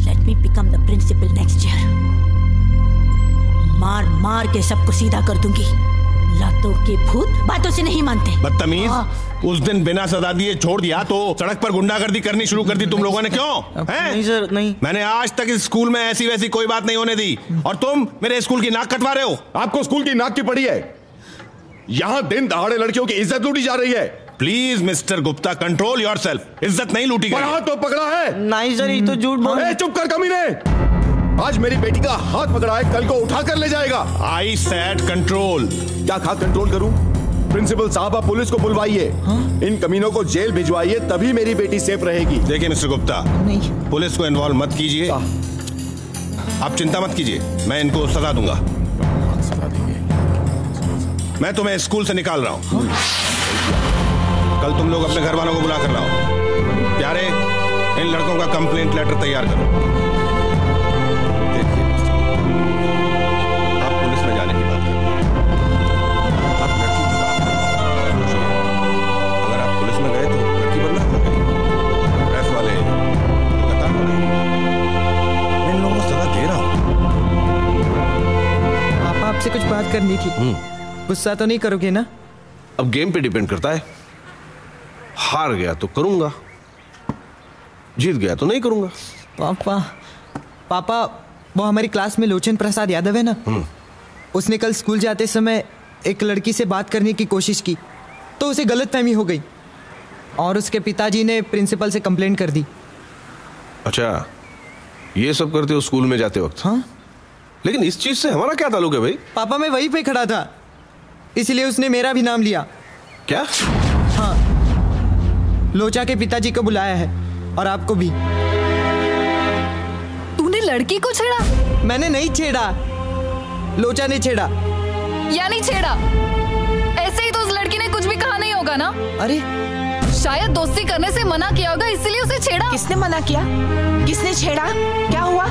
let me become the principal next year मार मार के सबको सीधा कर दूँगी। लातों के भूत बातों से नहीं मानते। बदतमीज? उस दिन बिना सजा दिए छोड़ दिया तो सड़क पर गुंडागर्दी करनी शुरू कर दी तुम लोगों ने क्यों? हैं? नहीं सर नहीं। मैंने आज तक इस स्कूल में ऐसी वैसी कोई बात नहीं होने दी। और तुम मेरे स्कूल की नाक कटवा रहे हो? आपको स्कूल की नाक की पड़ी है। यहाँ दिन दहाड़े लड़कियों की इज़्ज़त लूटी जा रही है। Please mister Gupta control yourself इज़्ज़त नहीं लूटी पढ़ा तो पकड़ा है। नहीं सर ये तो झूठ बोल चुप कर कमीने आज मेरी बेटी का हाथ पकड़ा है कल को उठा कर ले जाएगा। आई सेट कंट्रोल क्या खा कंट्रोल करूँ? प्रिंसिपल साहब आप पुलिस को बुलवाइए। इन कमीनों को जेल भिजवाइए तभी मेरी बेटी सेफ़ रहेगी। देखिए मिस्टर गुप्ता। नहीं। पुलिस को इन्वॉल्व मत कीजिए। आप चिंता मत कीजिए मैं इनको सजा दूँगा। मैं तुम्हें स्कूल से निकाल रहा हूँ। कल तुम लोग अपने घर वालों को बुला कर लाओ। प्यारे इन लड़कों का कंप्लेंट लेटर तैयार करो। कुछ बात करनी थी। गुस्सा तो नहीं करोगे ना? अब गेम पे डिपेंड करता है। हार गया तो करूँगा। जीत गया तो नहीं करूँगा। पापा पापा वो हमारी क्लास में लोचन प्रसाद यादव है ना? उसने कल स्कूल जाते समय एक लड़की से बात करने की कोशिश की तो उसे गलत फहमी हो गई। और उसके पिताजी ने प्रिंसिपल से कंप्लेंट कर दी। अच्छा ये सब करते हो स्कूल में जाते वक्त? हाँ। लेकिन इस चीज़ से हमारा क्या ताल्लुक है भाई? पापा मैं वहीं पे खड़ा था। इसलिए उसने मेरा भी नाम लिया। क्या? हाँ। लोचा के पिताजी को बुलाया है और आपको भी। तूने लड़की को छेड़ा? मैंने नहीं छेड़ा। लोचा ने छेड़ा। या नहीं छेड़ा? ऐसे ही तो उस लड़की ने कुछ भी कहा नहीं होगा ना? अरे शायद दोस्ती करने से मना किया होगा इसीलिए उसे छेड़ा। किसने मना किया? किसने छेड़ा? क्या हुआ?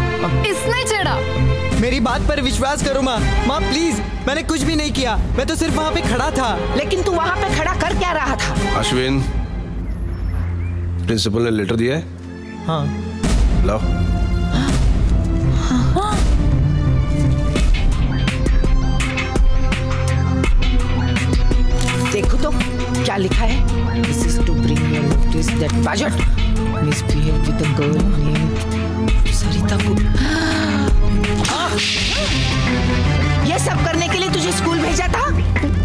इसने छेड़ा। मेरी बात पर विश्वास करो माँ। माँ प्लीज़ मैंने कुछ भी नहीं किया। मैं तो सिर्फ़ वहाँ पे खड़ा था। लेकिन तू वहाँ पे खड़ा कर क्या रहा था? अश्विन प्रिंसिपल ने लेटर दिया है? हाँ। लाओ देखो तो क्या लिखा है? This is to bring your notice that budget misbehave with the girl named Sarita को *gasps* ये सब करने के लिए तुझे स्कूल भेजा था?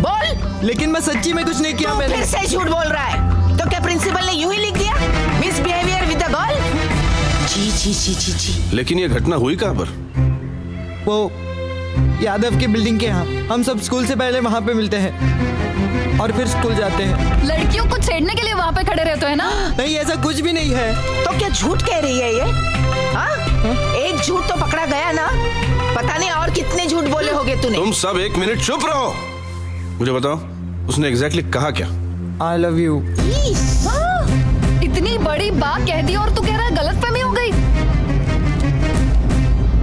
बोल। लेकिन मैं सच्ची में कुछ नहीं किया तू मैंने। फिर से झूठ बोल रहा है। तो क्या प्रिंसिपल ने यूँ ही लिख दिया? मिसबिहेवियर विद द गर्ल जी जी जी जी जी। लेकिन ये घटना हुई कहाँ पर? वो यादव की बिल्डिंग के यहाँ। हम सब स्कूल से पहले वहाँ पे मिलते हैं। और फिर स्कूल जाते हैं। लड़कियों को छेड़ने के लिए वहाँ पे खड़े रहते हैं ना? नहीं ऐसा कुछ भी नहीं है। तो क्या झूठ कह रही है ये? हाँ? एक झूठ तो पकड़ा गया ना। पता नहीं और कितने झूठ बोले होगे तूने। तुम सब एक मिनट चुप रहो। मुझे बताओ उसने एग्जैक्टली कहा क्या? आई लव यू इतनी बड़ी बात कह दी और तू कह रहा है गलत फहमी हो गई।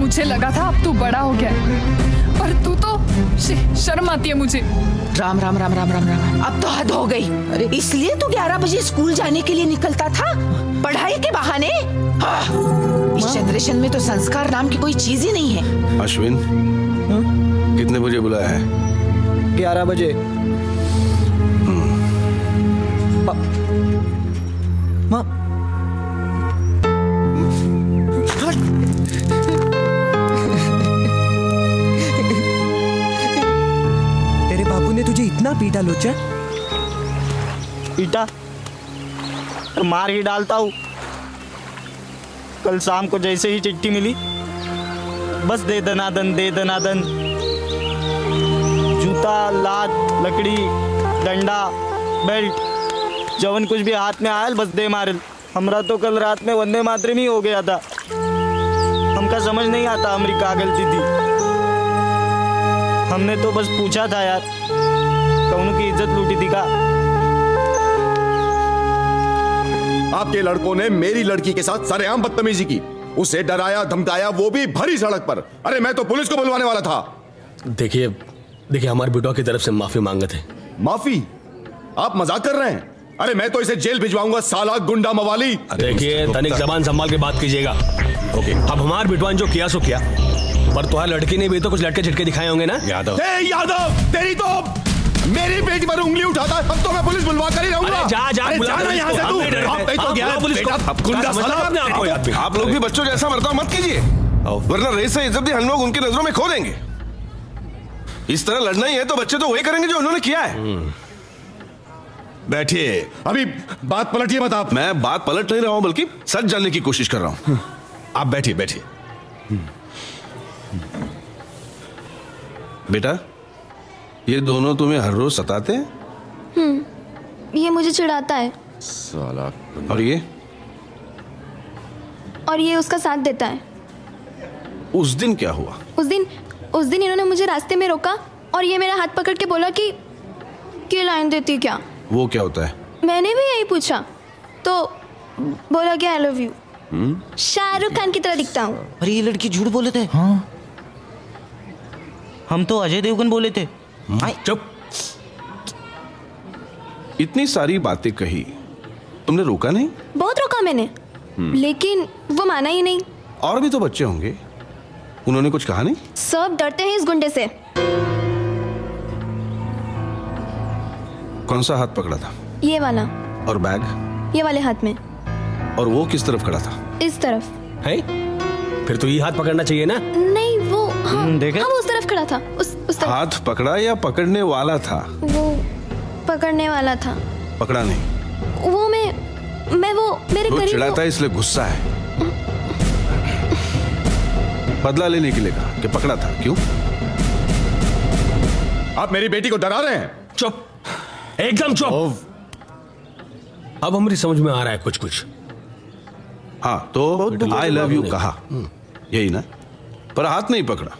मुझे लगा था अब तू बड़ा हो गया। पर तू तो शर्म आती है मुझे। राम राम राम राम राम राम। अब तो हद हो गई। अरे। इसलिए तू 11 बजे स्कूल जाने के लिए निकलता था? पढ़ाई के बहाने? हाँ। इस जनरेशन में तो संस्कार नाम की कोई चीज़ ही नहीं है। अश्विन कितने बजे बुलाया है? ग्यारह बजे। माँ ने पीटा, लोचा? पीटा? और मार ही डालता हूँ। कल शाम को जैसे ही चिट्ठी मिली, बस दे दनादन दे दनादन। जूता, लात, लकड़ी, डंडा, बेल्ट, जवन कुछ भी हाथ में आयल, बस दे मारल। हमरा तो कल रात में वंदे मातरम ही हो गया था। हमका समझ नहीं आता, हमारी का गलती थी हमने तो बस पूछा था यार कौन की इज़्ज़त लूटी थी का आपके लड़कों ने मेरी लड़की के साथ सरेआम बदतमीजी की। उसे डराया धमकाया वो भी भरी सड़क पर। अरे मैं तो पुलिस को बुलवाने वाला था। देखिए देखिए हमारे बेटों की तरफ़ से माफ़ी मांगे थे माफ़ी? आप मज़ाक कर रहे हैं? अरे मैं तो इसे जेल भिजवाऊँगा साला गुंडा मवाली। देखिए तनिक जबान संभाल के बात कीजिएगा। ओके। अब हमारे बिटवान जो किया सो किया। पर तुम्हारी लड़की ने भी तो कुछ लड़के झटके दिखाए होंगे ना? यादव। ए यादव तेरी तो मेरी बेटी पर उंगली उठाता है। अब तो मैं पुलिस बुलवा कर ही रहूँगा। जा, जा, अरे बुला जाना पुलिस यहाँ से तू। नहीं तो गया। पुलिस को। गुंडा साला आपने आपको याद भी। आप लोग भी बच्चों जैसा बर्ताव मत कीजिए। वरना रेस से इज़्ज़त भी हम लोग उनकी नज़रों में खो देंगे। इस तरह लड़ना ही है तो बच्चे तो वही करेंगे जो उन्होंने किया है। बैठिए। अभी बात पलटिए मत आप। मैं बात पलट नहीं रहा हूँ बल्कि सच जानने की कोशिश कर रहा हूँ। आप बैठिए बैठिए। बेटा ये दोनों तुम्हें हर रोज सताते हैं? हम्म ये मुझे चिढ़ाता है। साला और ये? और ये उसका साथ देता है। उस दिन क्या हुआ? उस दिन उस दिन इन्होंने मुझे रास्ते में रोका और ये मेरा हाथ पकड़ के बोला कि कि लाइन देती क्या? वो क्या होता है? मैंने भी यही पूछा। तो बोला कि I love you hmm? Shahrukh Khan की तरह दिखता हूँ। अरे ये लड़की झूठ बोले थे? हाँ। हम तो अजय देवगन बोले थे। चुप। इतनी सारी बातें कही। तुमने रोका नहीं? बहुत रोका मैंने। हम्म। लेकिन वो माना ही नहीं। और भी तो बच्चे होंगे। उन्होंने कुछ कहा नहीं? सब डरते हैं इस गुंडे से। कौन सा हाथ पकड़ा था? ये वाला। और बैग? ये वाले हाथ में। और वो किस तरफ़ खड़ा था? इस तरफ़। है? फिर तो ये हाथ पकड़ना चाहिए ना। नहीं वो हाँ, हम्म, देखे? हाँ वो उस तरफ़ खड़ा था। उस उस तरफ़। हाथ पकड़ा या पकड़ने वाला था? वो पकड़ने वाला था। पकड़ा नहीं। वो मैं मैं वो मेरे वो करीब चिढ़ाता है इसलिए गुस्सा है। बदला लेने के लिए कहा कि पकड़ा था। क्यों? आप मेरी बेटी को डरा रहे हैं। चुप। एकदम चुप। अब हमारी समझ में आ रहा है कुछ कुछ हाँ तो आई लव यू कहा। यही ना? पर हाथ नहीं पकड़ा।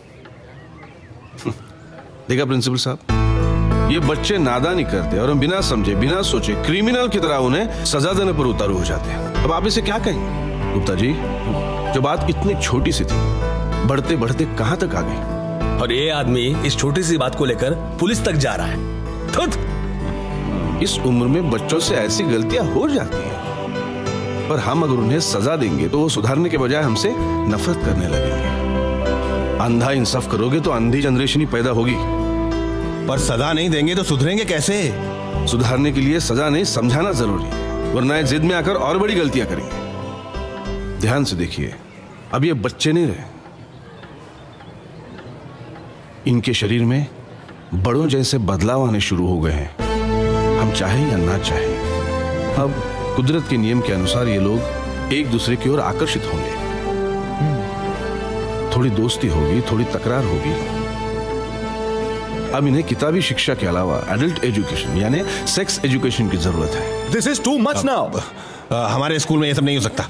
देखा प्रिंसिपल साहब? ये बच्चे नादानी करते और हम बिना समझे बिना सोचे क्रिमिनल की तरह उन्हें सजा देने पर उतारू हो जाते हैं। अब आप इसे क्या कहेंगे? गुप्ता जी जो बात इतनी छोटी सी थी बढ़ते बढ़ते कहाँ तक आ गई? और ये आदमी इस छोटी सी बात को लेकर पुलिस तक जा रहा है। थुत! इस उम्र में बच्चों से ऐसी गलतियाँ हो जाती हैं। पर हम अगर उन्हें सजा देंगे तो वो सुधारने के बजाय हमसे नफरत करने लगेंगे। अंधा इंसाफ करोगे तो अंधी जनरेशन ही पैदा होगी। पर सजा नहीं देंगे तो सुधरेंगे कैसे? सुधारने के लिए सजा नहीं समझाना ज़रूरी। वरना जिद में आकर और बड़ी गलतियाँ करेंगे। ध्यान से देखिए अब ये बच्चे नहीं रहे। इनके शरीर में बड़ों जैसे बदलाव आने शुरू हो गए हैं। हम चाहें या ना चाहें अब कुदरत के नियम के अनुसार ये लोग एक दूसरे की ओर आकर्षित होंगे। थोड़ी दोस्ती होगी थोड़ी तकरार होगी। अब इन्हें किताबी शिक्षा के अलावा एडल्ट एजुकेशन यानी सेक्स एजुकेशन की ज़रूरत है। This is too much now हमारे स्कूल में ये सब नहीं हो सकता।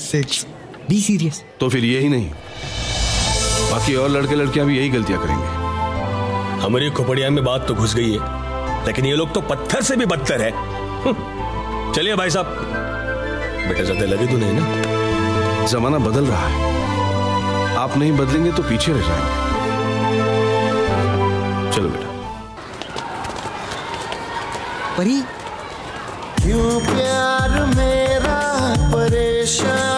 सेक्स बी सीरियस तो फिर यही नहीं। बाकी और लड़के लड़कियाँ भी यही गलतियाँ करेंगे। हमारी खोपड़िया में बात तो घुस गई है। लेकिन ये लोग तो पत्थर से भी बदतर है। हम्म। चलिए भाई साहब बेटा ज़्यादा लगे तो नहीं ना? जमाना बदल रहा है। आप नहीं बदलेंगे तो पीछे रह जाएँगे। चलो बेटा। परी? क्यों प्यार मेरा परेशान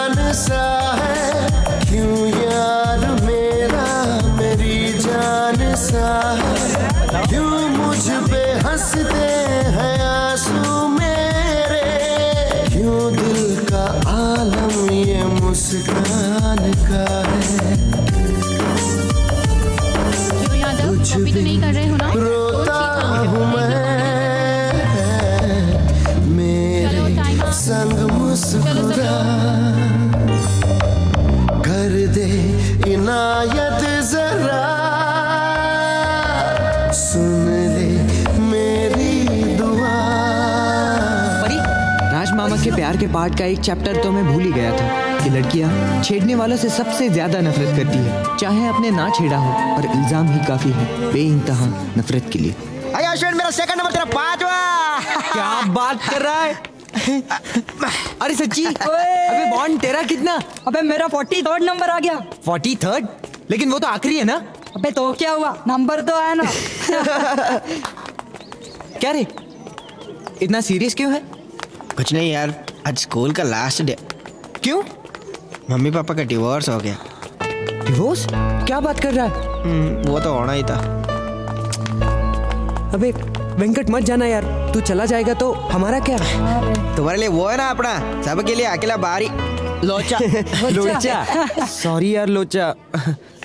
के पार्ट का एक चैप्टर तो मैं भूल ही गया था कि लड़कियाँ छेड़ने वालों से सबसे ज़्यादा नफरत करती है। चाहे अपने ना छेड़ा हो पर इल्ज़ाम ही काफ़ी है। बेइंतहा नफरत के लिए। अरे मेरा सेकंड नंबर तेरा पांचवा। क्या बात कर रहा है? अरे सच्ची अबे बॉन्ड तेरा कितना? अबे मेरा फोर्टी थर्ड नंबर आ गया। फोर्टी थर्ड लेकिन वो तो आखिरी है ना? अबे तो क्या हुआ? नंबर तो आया ना। *laughs* क्या रे? इतना सीरियस क्यों है? कुछ नहीं यार। आज स्कूल का लास्ट डे क्यों? मम्मी पापा का डिवोर्स हो गया। डिवोर्स क्या बात कर रहा है? वो तो होना ही था। अबे वेंकट मत जाना यार। तू चला जाएगा तो हमारा क्या? तुम्हारे लिए वो है ना अपना? सबके लिए अकेला बारी। लोचा। *laughs* लोचा। सॉरी यार लोचा।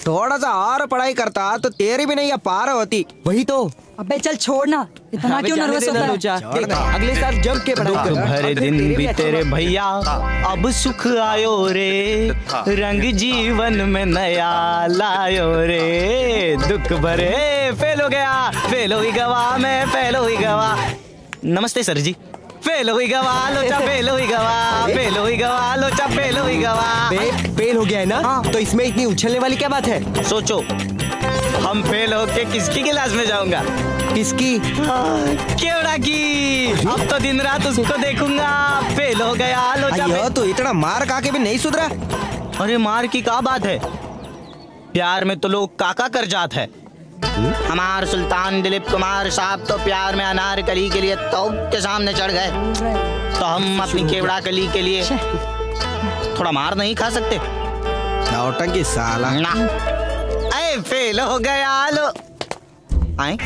थोड़ा सा और पढ़ाई करता तो तेरी भी नहीं ये पार होती। वही तो। अबे चल छोड़ना इतना क्यों नर्वस होता लोचा। है अगले साल जम के पढ़ाई। भरे दिन तेरे भी अच्छा तेरे भैया। अब सुख आयो रे। रंग जीवन में नया लायो रे। दुख भरे फेल हो गया। फेल हुई गवा मैं फेल हुई गवा नमस्ते सर जी फेल हुई गवा लोचा फेल हुई गवा फेल हुई गवा लोचा फेल हुई गवा फेल हो गया है ना? हाँ। तो इसमें इतनी उछलने वाली क्या बात है? सोचो हम फेल होके किसकी क्लास में जाऊँगा? किसकी? केवड़ा की। अब तो दिन रात उसको देखूँगा। फेल हो गया लोचा तू इतना मार खा के भी नहीं सुधरा? अरे मार की क्या बात है? प्यार में तो लोग काका कर जात है। हमार सुल्तान दिलीप कुमार साहब तो प्यार में अनारकली के लिए तो के सामने चढ़ गए। तो हम अपनी केवड़ा कली के लिए थोड़ा मार नहीं खा सकते। नौटंकी साला। ना। अरे फेल हो गया लो आए।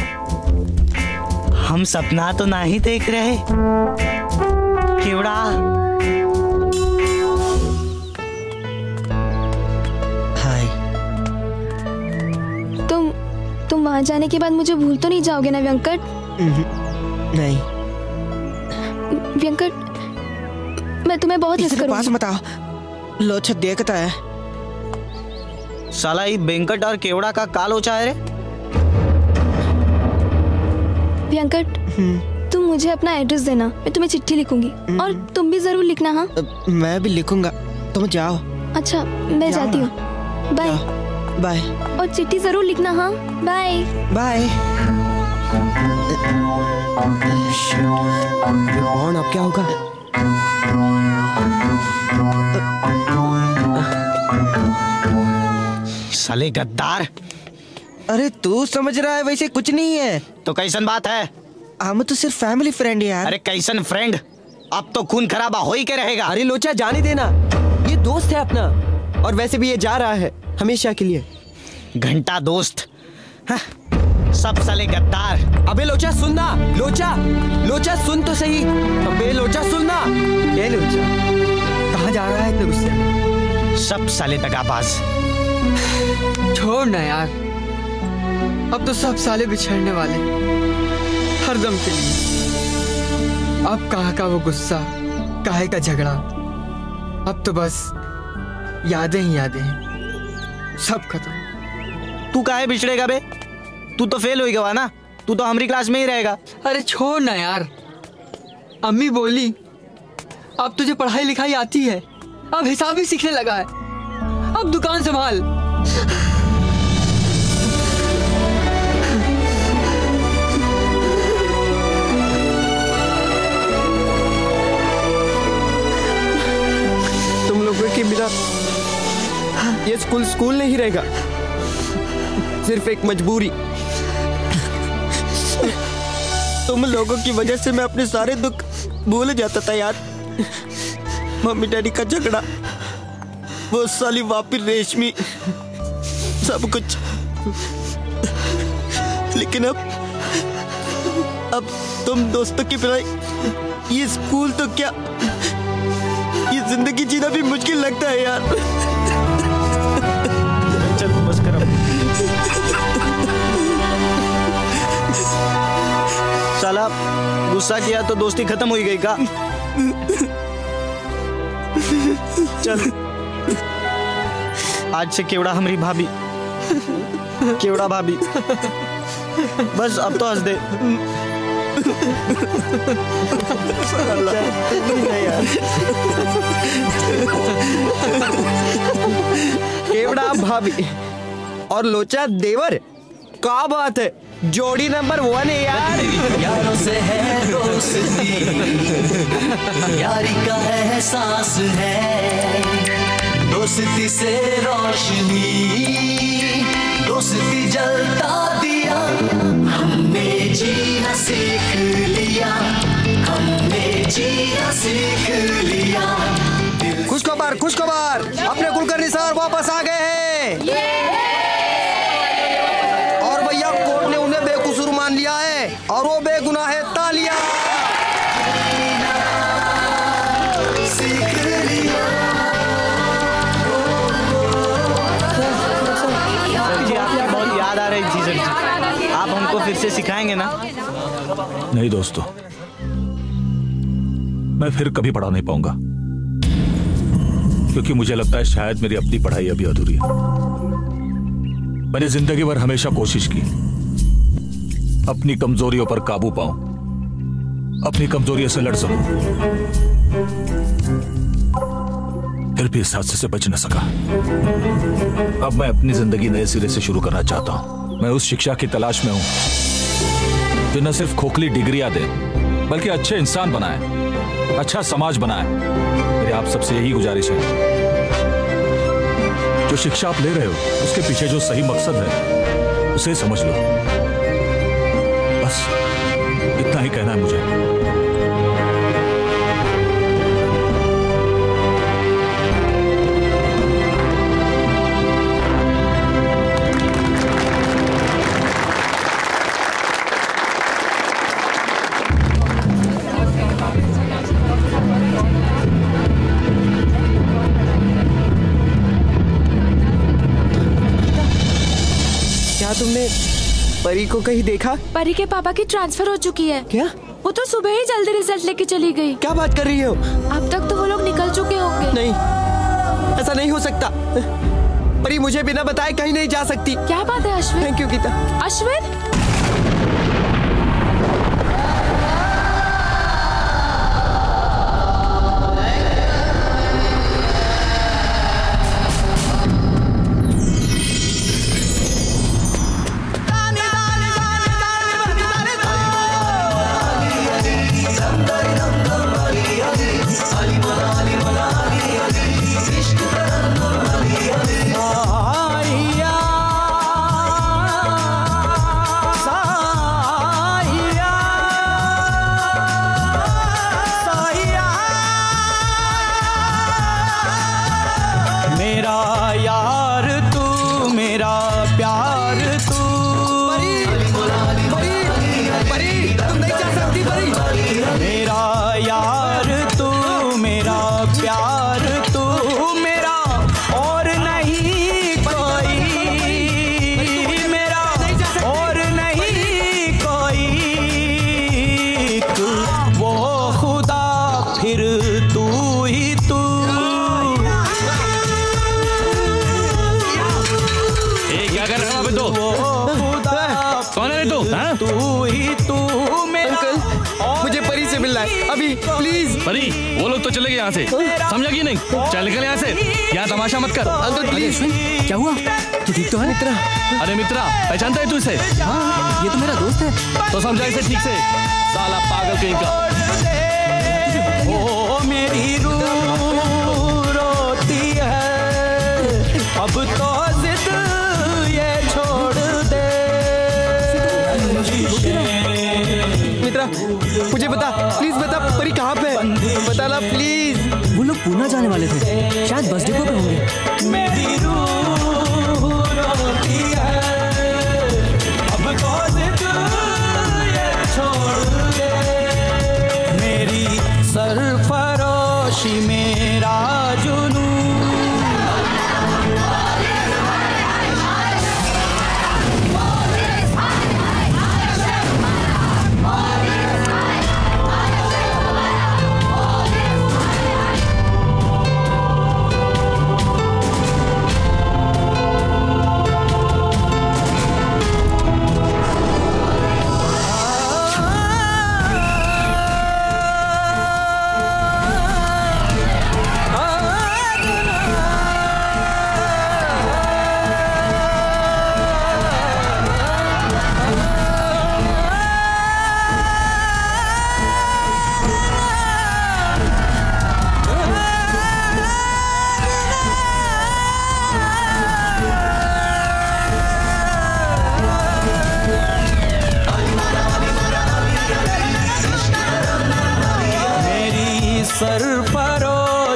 हम सपना तो नहीं देख रहे। केवड़ा। तुम वहाँ जाने के बाद मुझे भूल तो नहीं जाओगे ना व्यंकट? नहीं। व्यंकट मैं तुम्हें बहुत मिस इसके पास करूँगी। मत लोचा देखता है। साला ये बेंकट और केवड़ा का काल ओचा है रे। व्यंकट तुम मुझे अपना एड्रेस देना मैं तुम्हें चिट्ठी लिखूँगी। और तुम भी ज़रूर लिखना हाँ? मैं भी लिखूँगा। तुम जाओ। अच्छा मैं जाती हूँ। बाय बाय और चिट्ठी ज़रूर लिखना हाँ? बाय बाय कौन अब क्या होगा? साले गद्दार। अरे तू समझ रहा है वैसे कुछ नहीं है। तो कैसन बात है? हम तो सिर्फ़ फैमिली फ्रेंड है यार। अरे कैसन फ्रेंड अब तो खून खराबा हो ही के रहेगा। अरे लोचा जाने देना। ये दोस्त है अपना। और वैसे भी ये जा रहा है। हमेशा के लिए। घंटा दोस्त। हाँ, सब साले गद्दार। अबे लोचा सुनना लोचा लोचा सुन तो सही। अबे लोचा सुनना ये लोचा कहाँ जा रहा है इतने गुस्से में? सब साले दगाबाज। छोड़ ना यार। अब तो सब साले बिछड़ने वाले। हरदम के लिए। अब कहाँ का वो गुस्सा? काहे का झगड़ा? अब तो बस यादें ही यादें हैं। सब खत्म। तू काहे बिछड़ेगा बे? तू तो फेल हो ही गवा ना? तू तो हमारी क्लास में ही रहेगा। अरे छोड़ ना यार। अम्मी बोली अब तुझे पढ़ाई लिखाई आती है अब हिसाब भी सीखने लगा है। अब दुकान संभाल। तुम लोगों के बिना ये स्कूल स्कूल नहीं रहेगा। सिर्फ़ एक मजबूरी। तुम लोगों की वजह से मैं अपने सारे दुख भूल जाता था यार। मम्मी डैडी का झगड़ा, वो साली वापी रेशमी, सब कुछ। लेकिन अब अब तुम दोस्तों की पढ़ाई ये स्कूल तो क्या, ये ज़िंदगी जीना भी मुश्किल लगता है यार। गुस्सा किया तो दोस्ती खत्म हो ही गई का? चल। आज से केवड़ा हमारी भाभी। केवड़ा भाभी। बस अब तो हंस दे। केवड़ा भाभी और लोचा देवर क्या बात है? जोड़ी नंबर वन है यार। यारों से है दोस्ती। यारी का एहसास है। दोस्ती से रोशनी। दोस्ती जलता दिया। हमने जीना सीख लिया। हमने जीना सीख लिया। खुशखबर खुशखबर अपने कुलकर्णी सर वापस आ गए हैं। सिखाएँगे ना? नहीं दोस्तों मैं फिर कभी पढ़ा नहीं पाऊँगा। क्योंकि मुझे लगता है शायद मेरी अपनी पढ़ाई अभी अधूरी है। मैंने ज़िंदगी भर हमेशा कोशिश की अपनी कमजोरियों पर काबू पाऊँ अपनी कमजोरियों से लड़ सकूँ। फिर भी इस हादसे से बच न सका। अब मैं अपनी ज़िंदगी नए सिरे से शुरू करना चाहता हूँ। मैं उस शिक्षा की तलाश में हूँ। जो न सिर्फ़ खोखली डिग्रियाँ दे बल्कि अच्छे इंसान बनाए अच्छा समाज बनाए। मेरी आप सबसे यही गुजारिश है। जो शिक्षा आप ले रहे हो, उसके पीछे जो सही मकसद है, उसे समझ लो। बस, इतना ही कहना है मुझे। तुमने परी को कहीं देखा? परी के पापा की ट्रांसफ़र हो चुकी है। क्या? वो तो सुबह ही जल्दी रिज़ल्ट लेके चली गई। क्या बात कर रही हो? अब तक तो वो लोग निकल चुके होंगे। नहीं ऐसा नहीं हो सकता। परी मुझे बिना बताए कहीं नहीं जा सकती। क्या बात है Ashwin? Thank you Geeta. Ashwin? यहाँ से। समझा कि नहीं? चल निकल यहाँ से। यहाँ तमाशा मत कर। अंकल प्लीज़ क्या हुआ? तू ठीक तो है? मित्रा। अरे मित्रा पहचानता है तू इसे हाँ ये तो मेरा दोस्त है। तो समझा इसे ठीक से। साला पागल कहीं का। ओ मेरी रोती है। अब तो जिद ये छोड़ दे। मित्रा मुझे बता प्लीज़ बता परी कहाँ पे बता ला प्लीज़ लोग पूना जाने वाले थे। शायद बस डिपो पे होंगे। मेरी रूह मेरी मेरा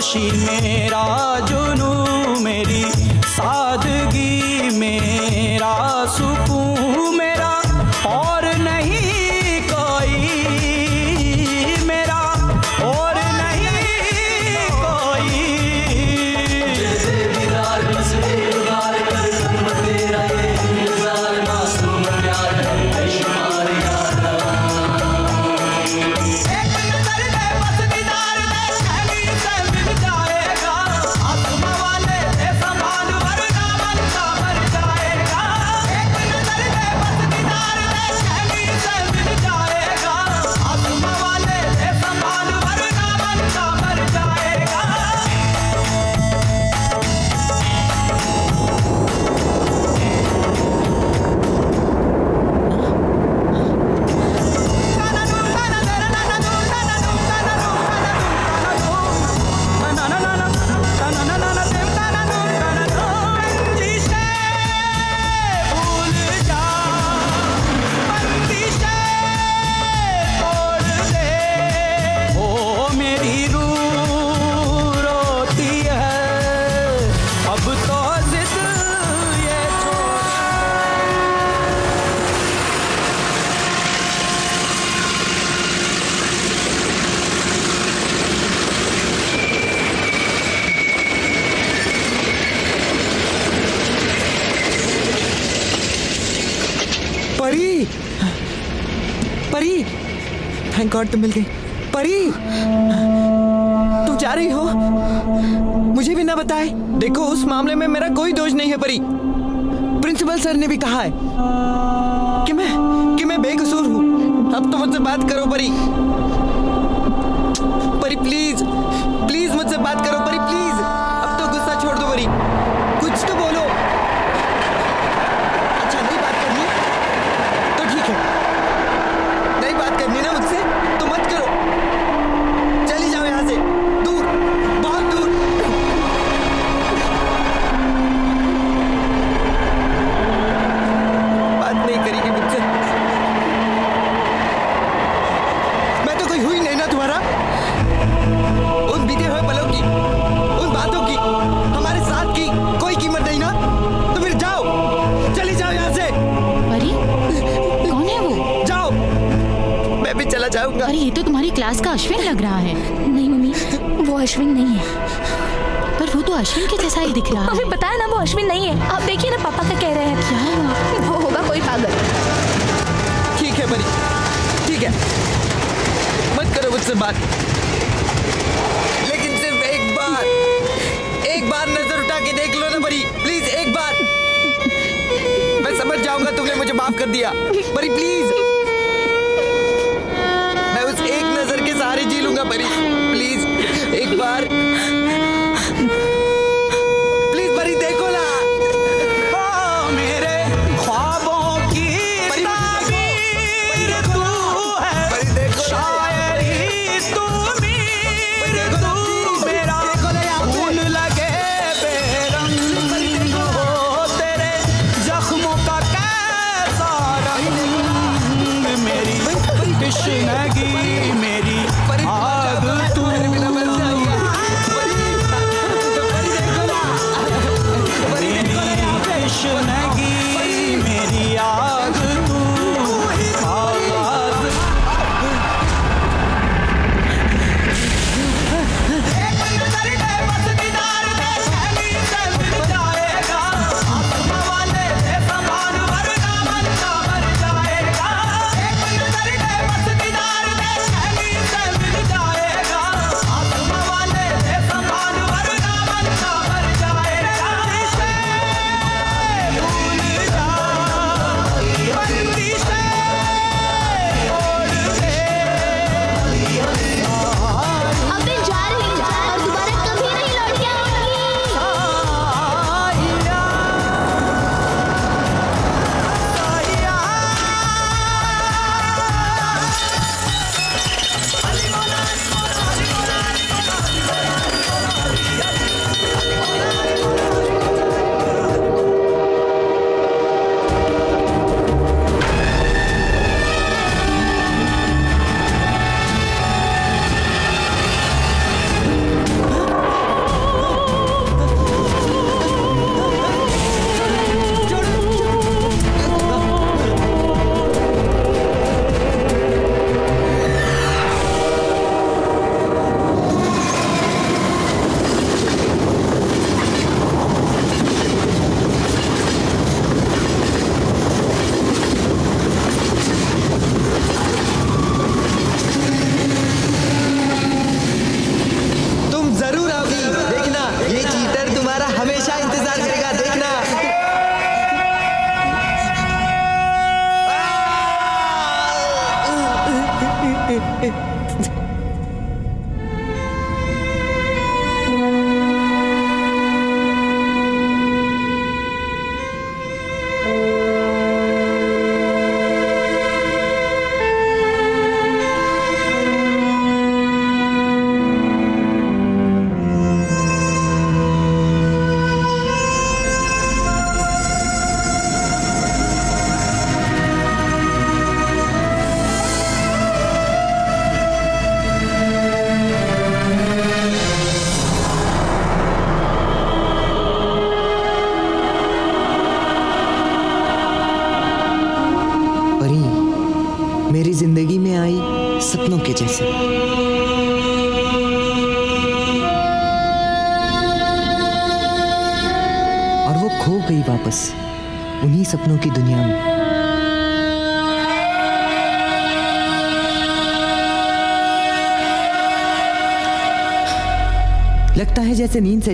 सरफरोशी मेरा गॉड तुम मिल गई। परी तुम जा रही हो? मुझे भी ना बताए। देखो, उस मामले में मेरा कोई दोष नहीं है, परी। प्रिंसिपल सर ने भी कहा है।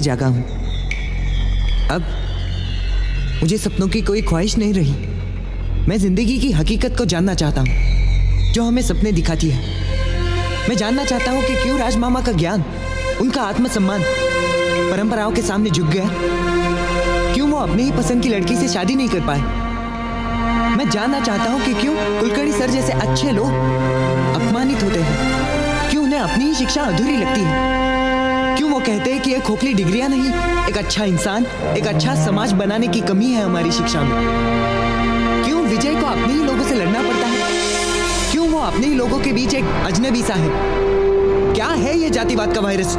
जागा हूँ। अब मुझे सपनों की कोई ख्वाहिश नहीं रही। मैं ज़िंदगी की हकीकत को जानना चाहता हूँ, जो हमें सपने दिखाती है। मैं जानना चाहता हूँ कि क्यों राज मामा का ज्ञान, उनका आत्मसम्मान, परंपराओं के सामने झुक गया। क्यों वो अपनी ही पसंद की लड़की से शादी नहीं कर पाए? मैं जानना चाहता हूँ कि क्यों कुलकर्णी सर जैसे अच्छे लोग अपमानित होते हैं। क्यों उन्हें अपनी ही शिक्षा अधूरी लगती है? कहते हैं कि ये खोखली डिग्रियाँ नहीं, एक अच्छा इंसान, एक अच्छा समाज बनाने की कमी है हमारी शिक्षा में। क्यों विजय को अपने ही लोगों से लड़ना पड़ता है? क्यों वो अपने ही लोगों के बीच एक अजनबी सा है? क्या है ये जातिवाद का वायरस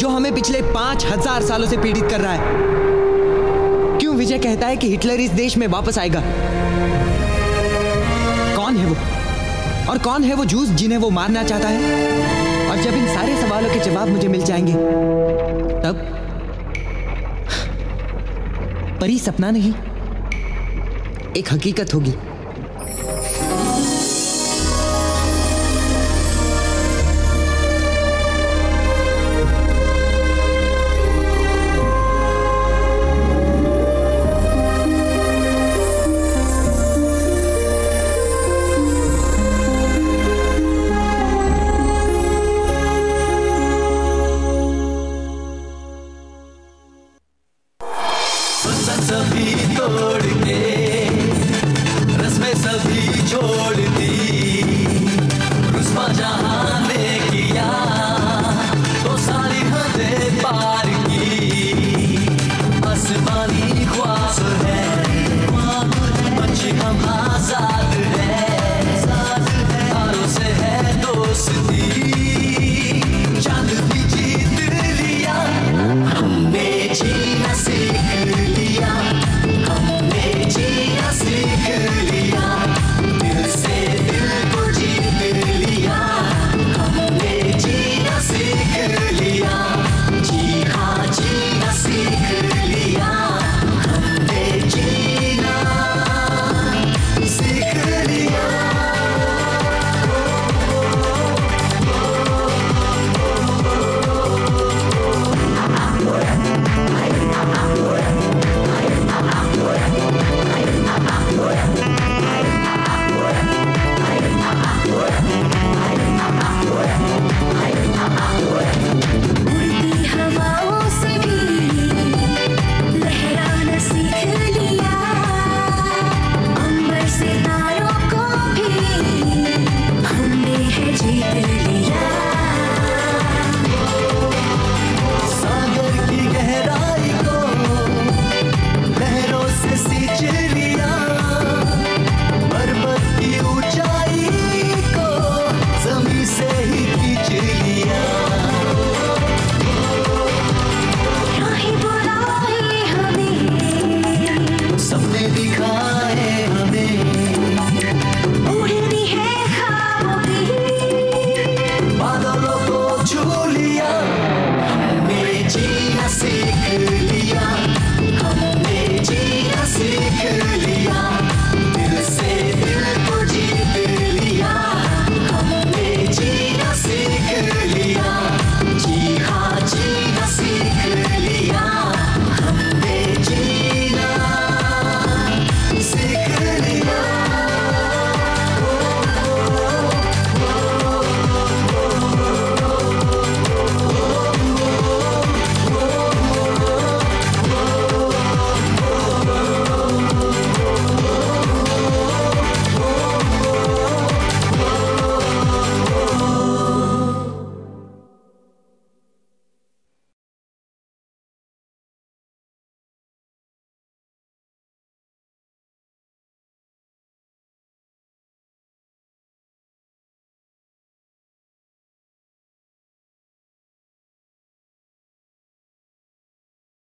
जो हमें पिछले पाँच हज़ार सालों से पीड़ित कर रहा है? क्यों विजय कहता है कि हिटलर इस देश में वापस आएगा? कौन है वो? और कौन है वो जूस जिन्हें वो मारना चाहता है? जब इन सारे सवालों के जवाब मुझे मिल जाएँगे, तब परी सपना नहीं, एक हकीकत होगी।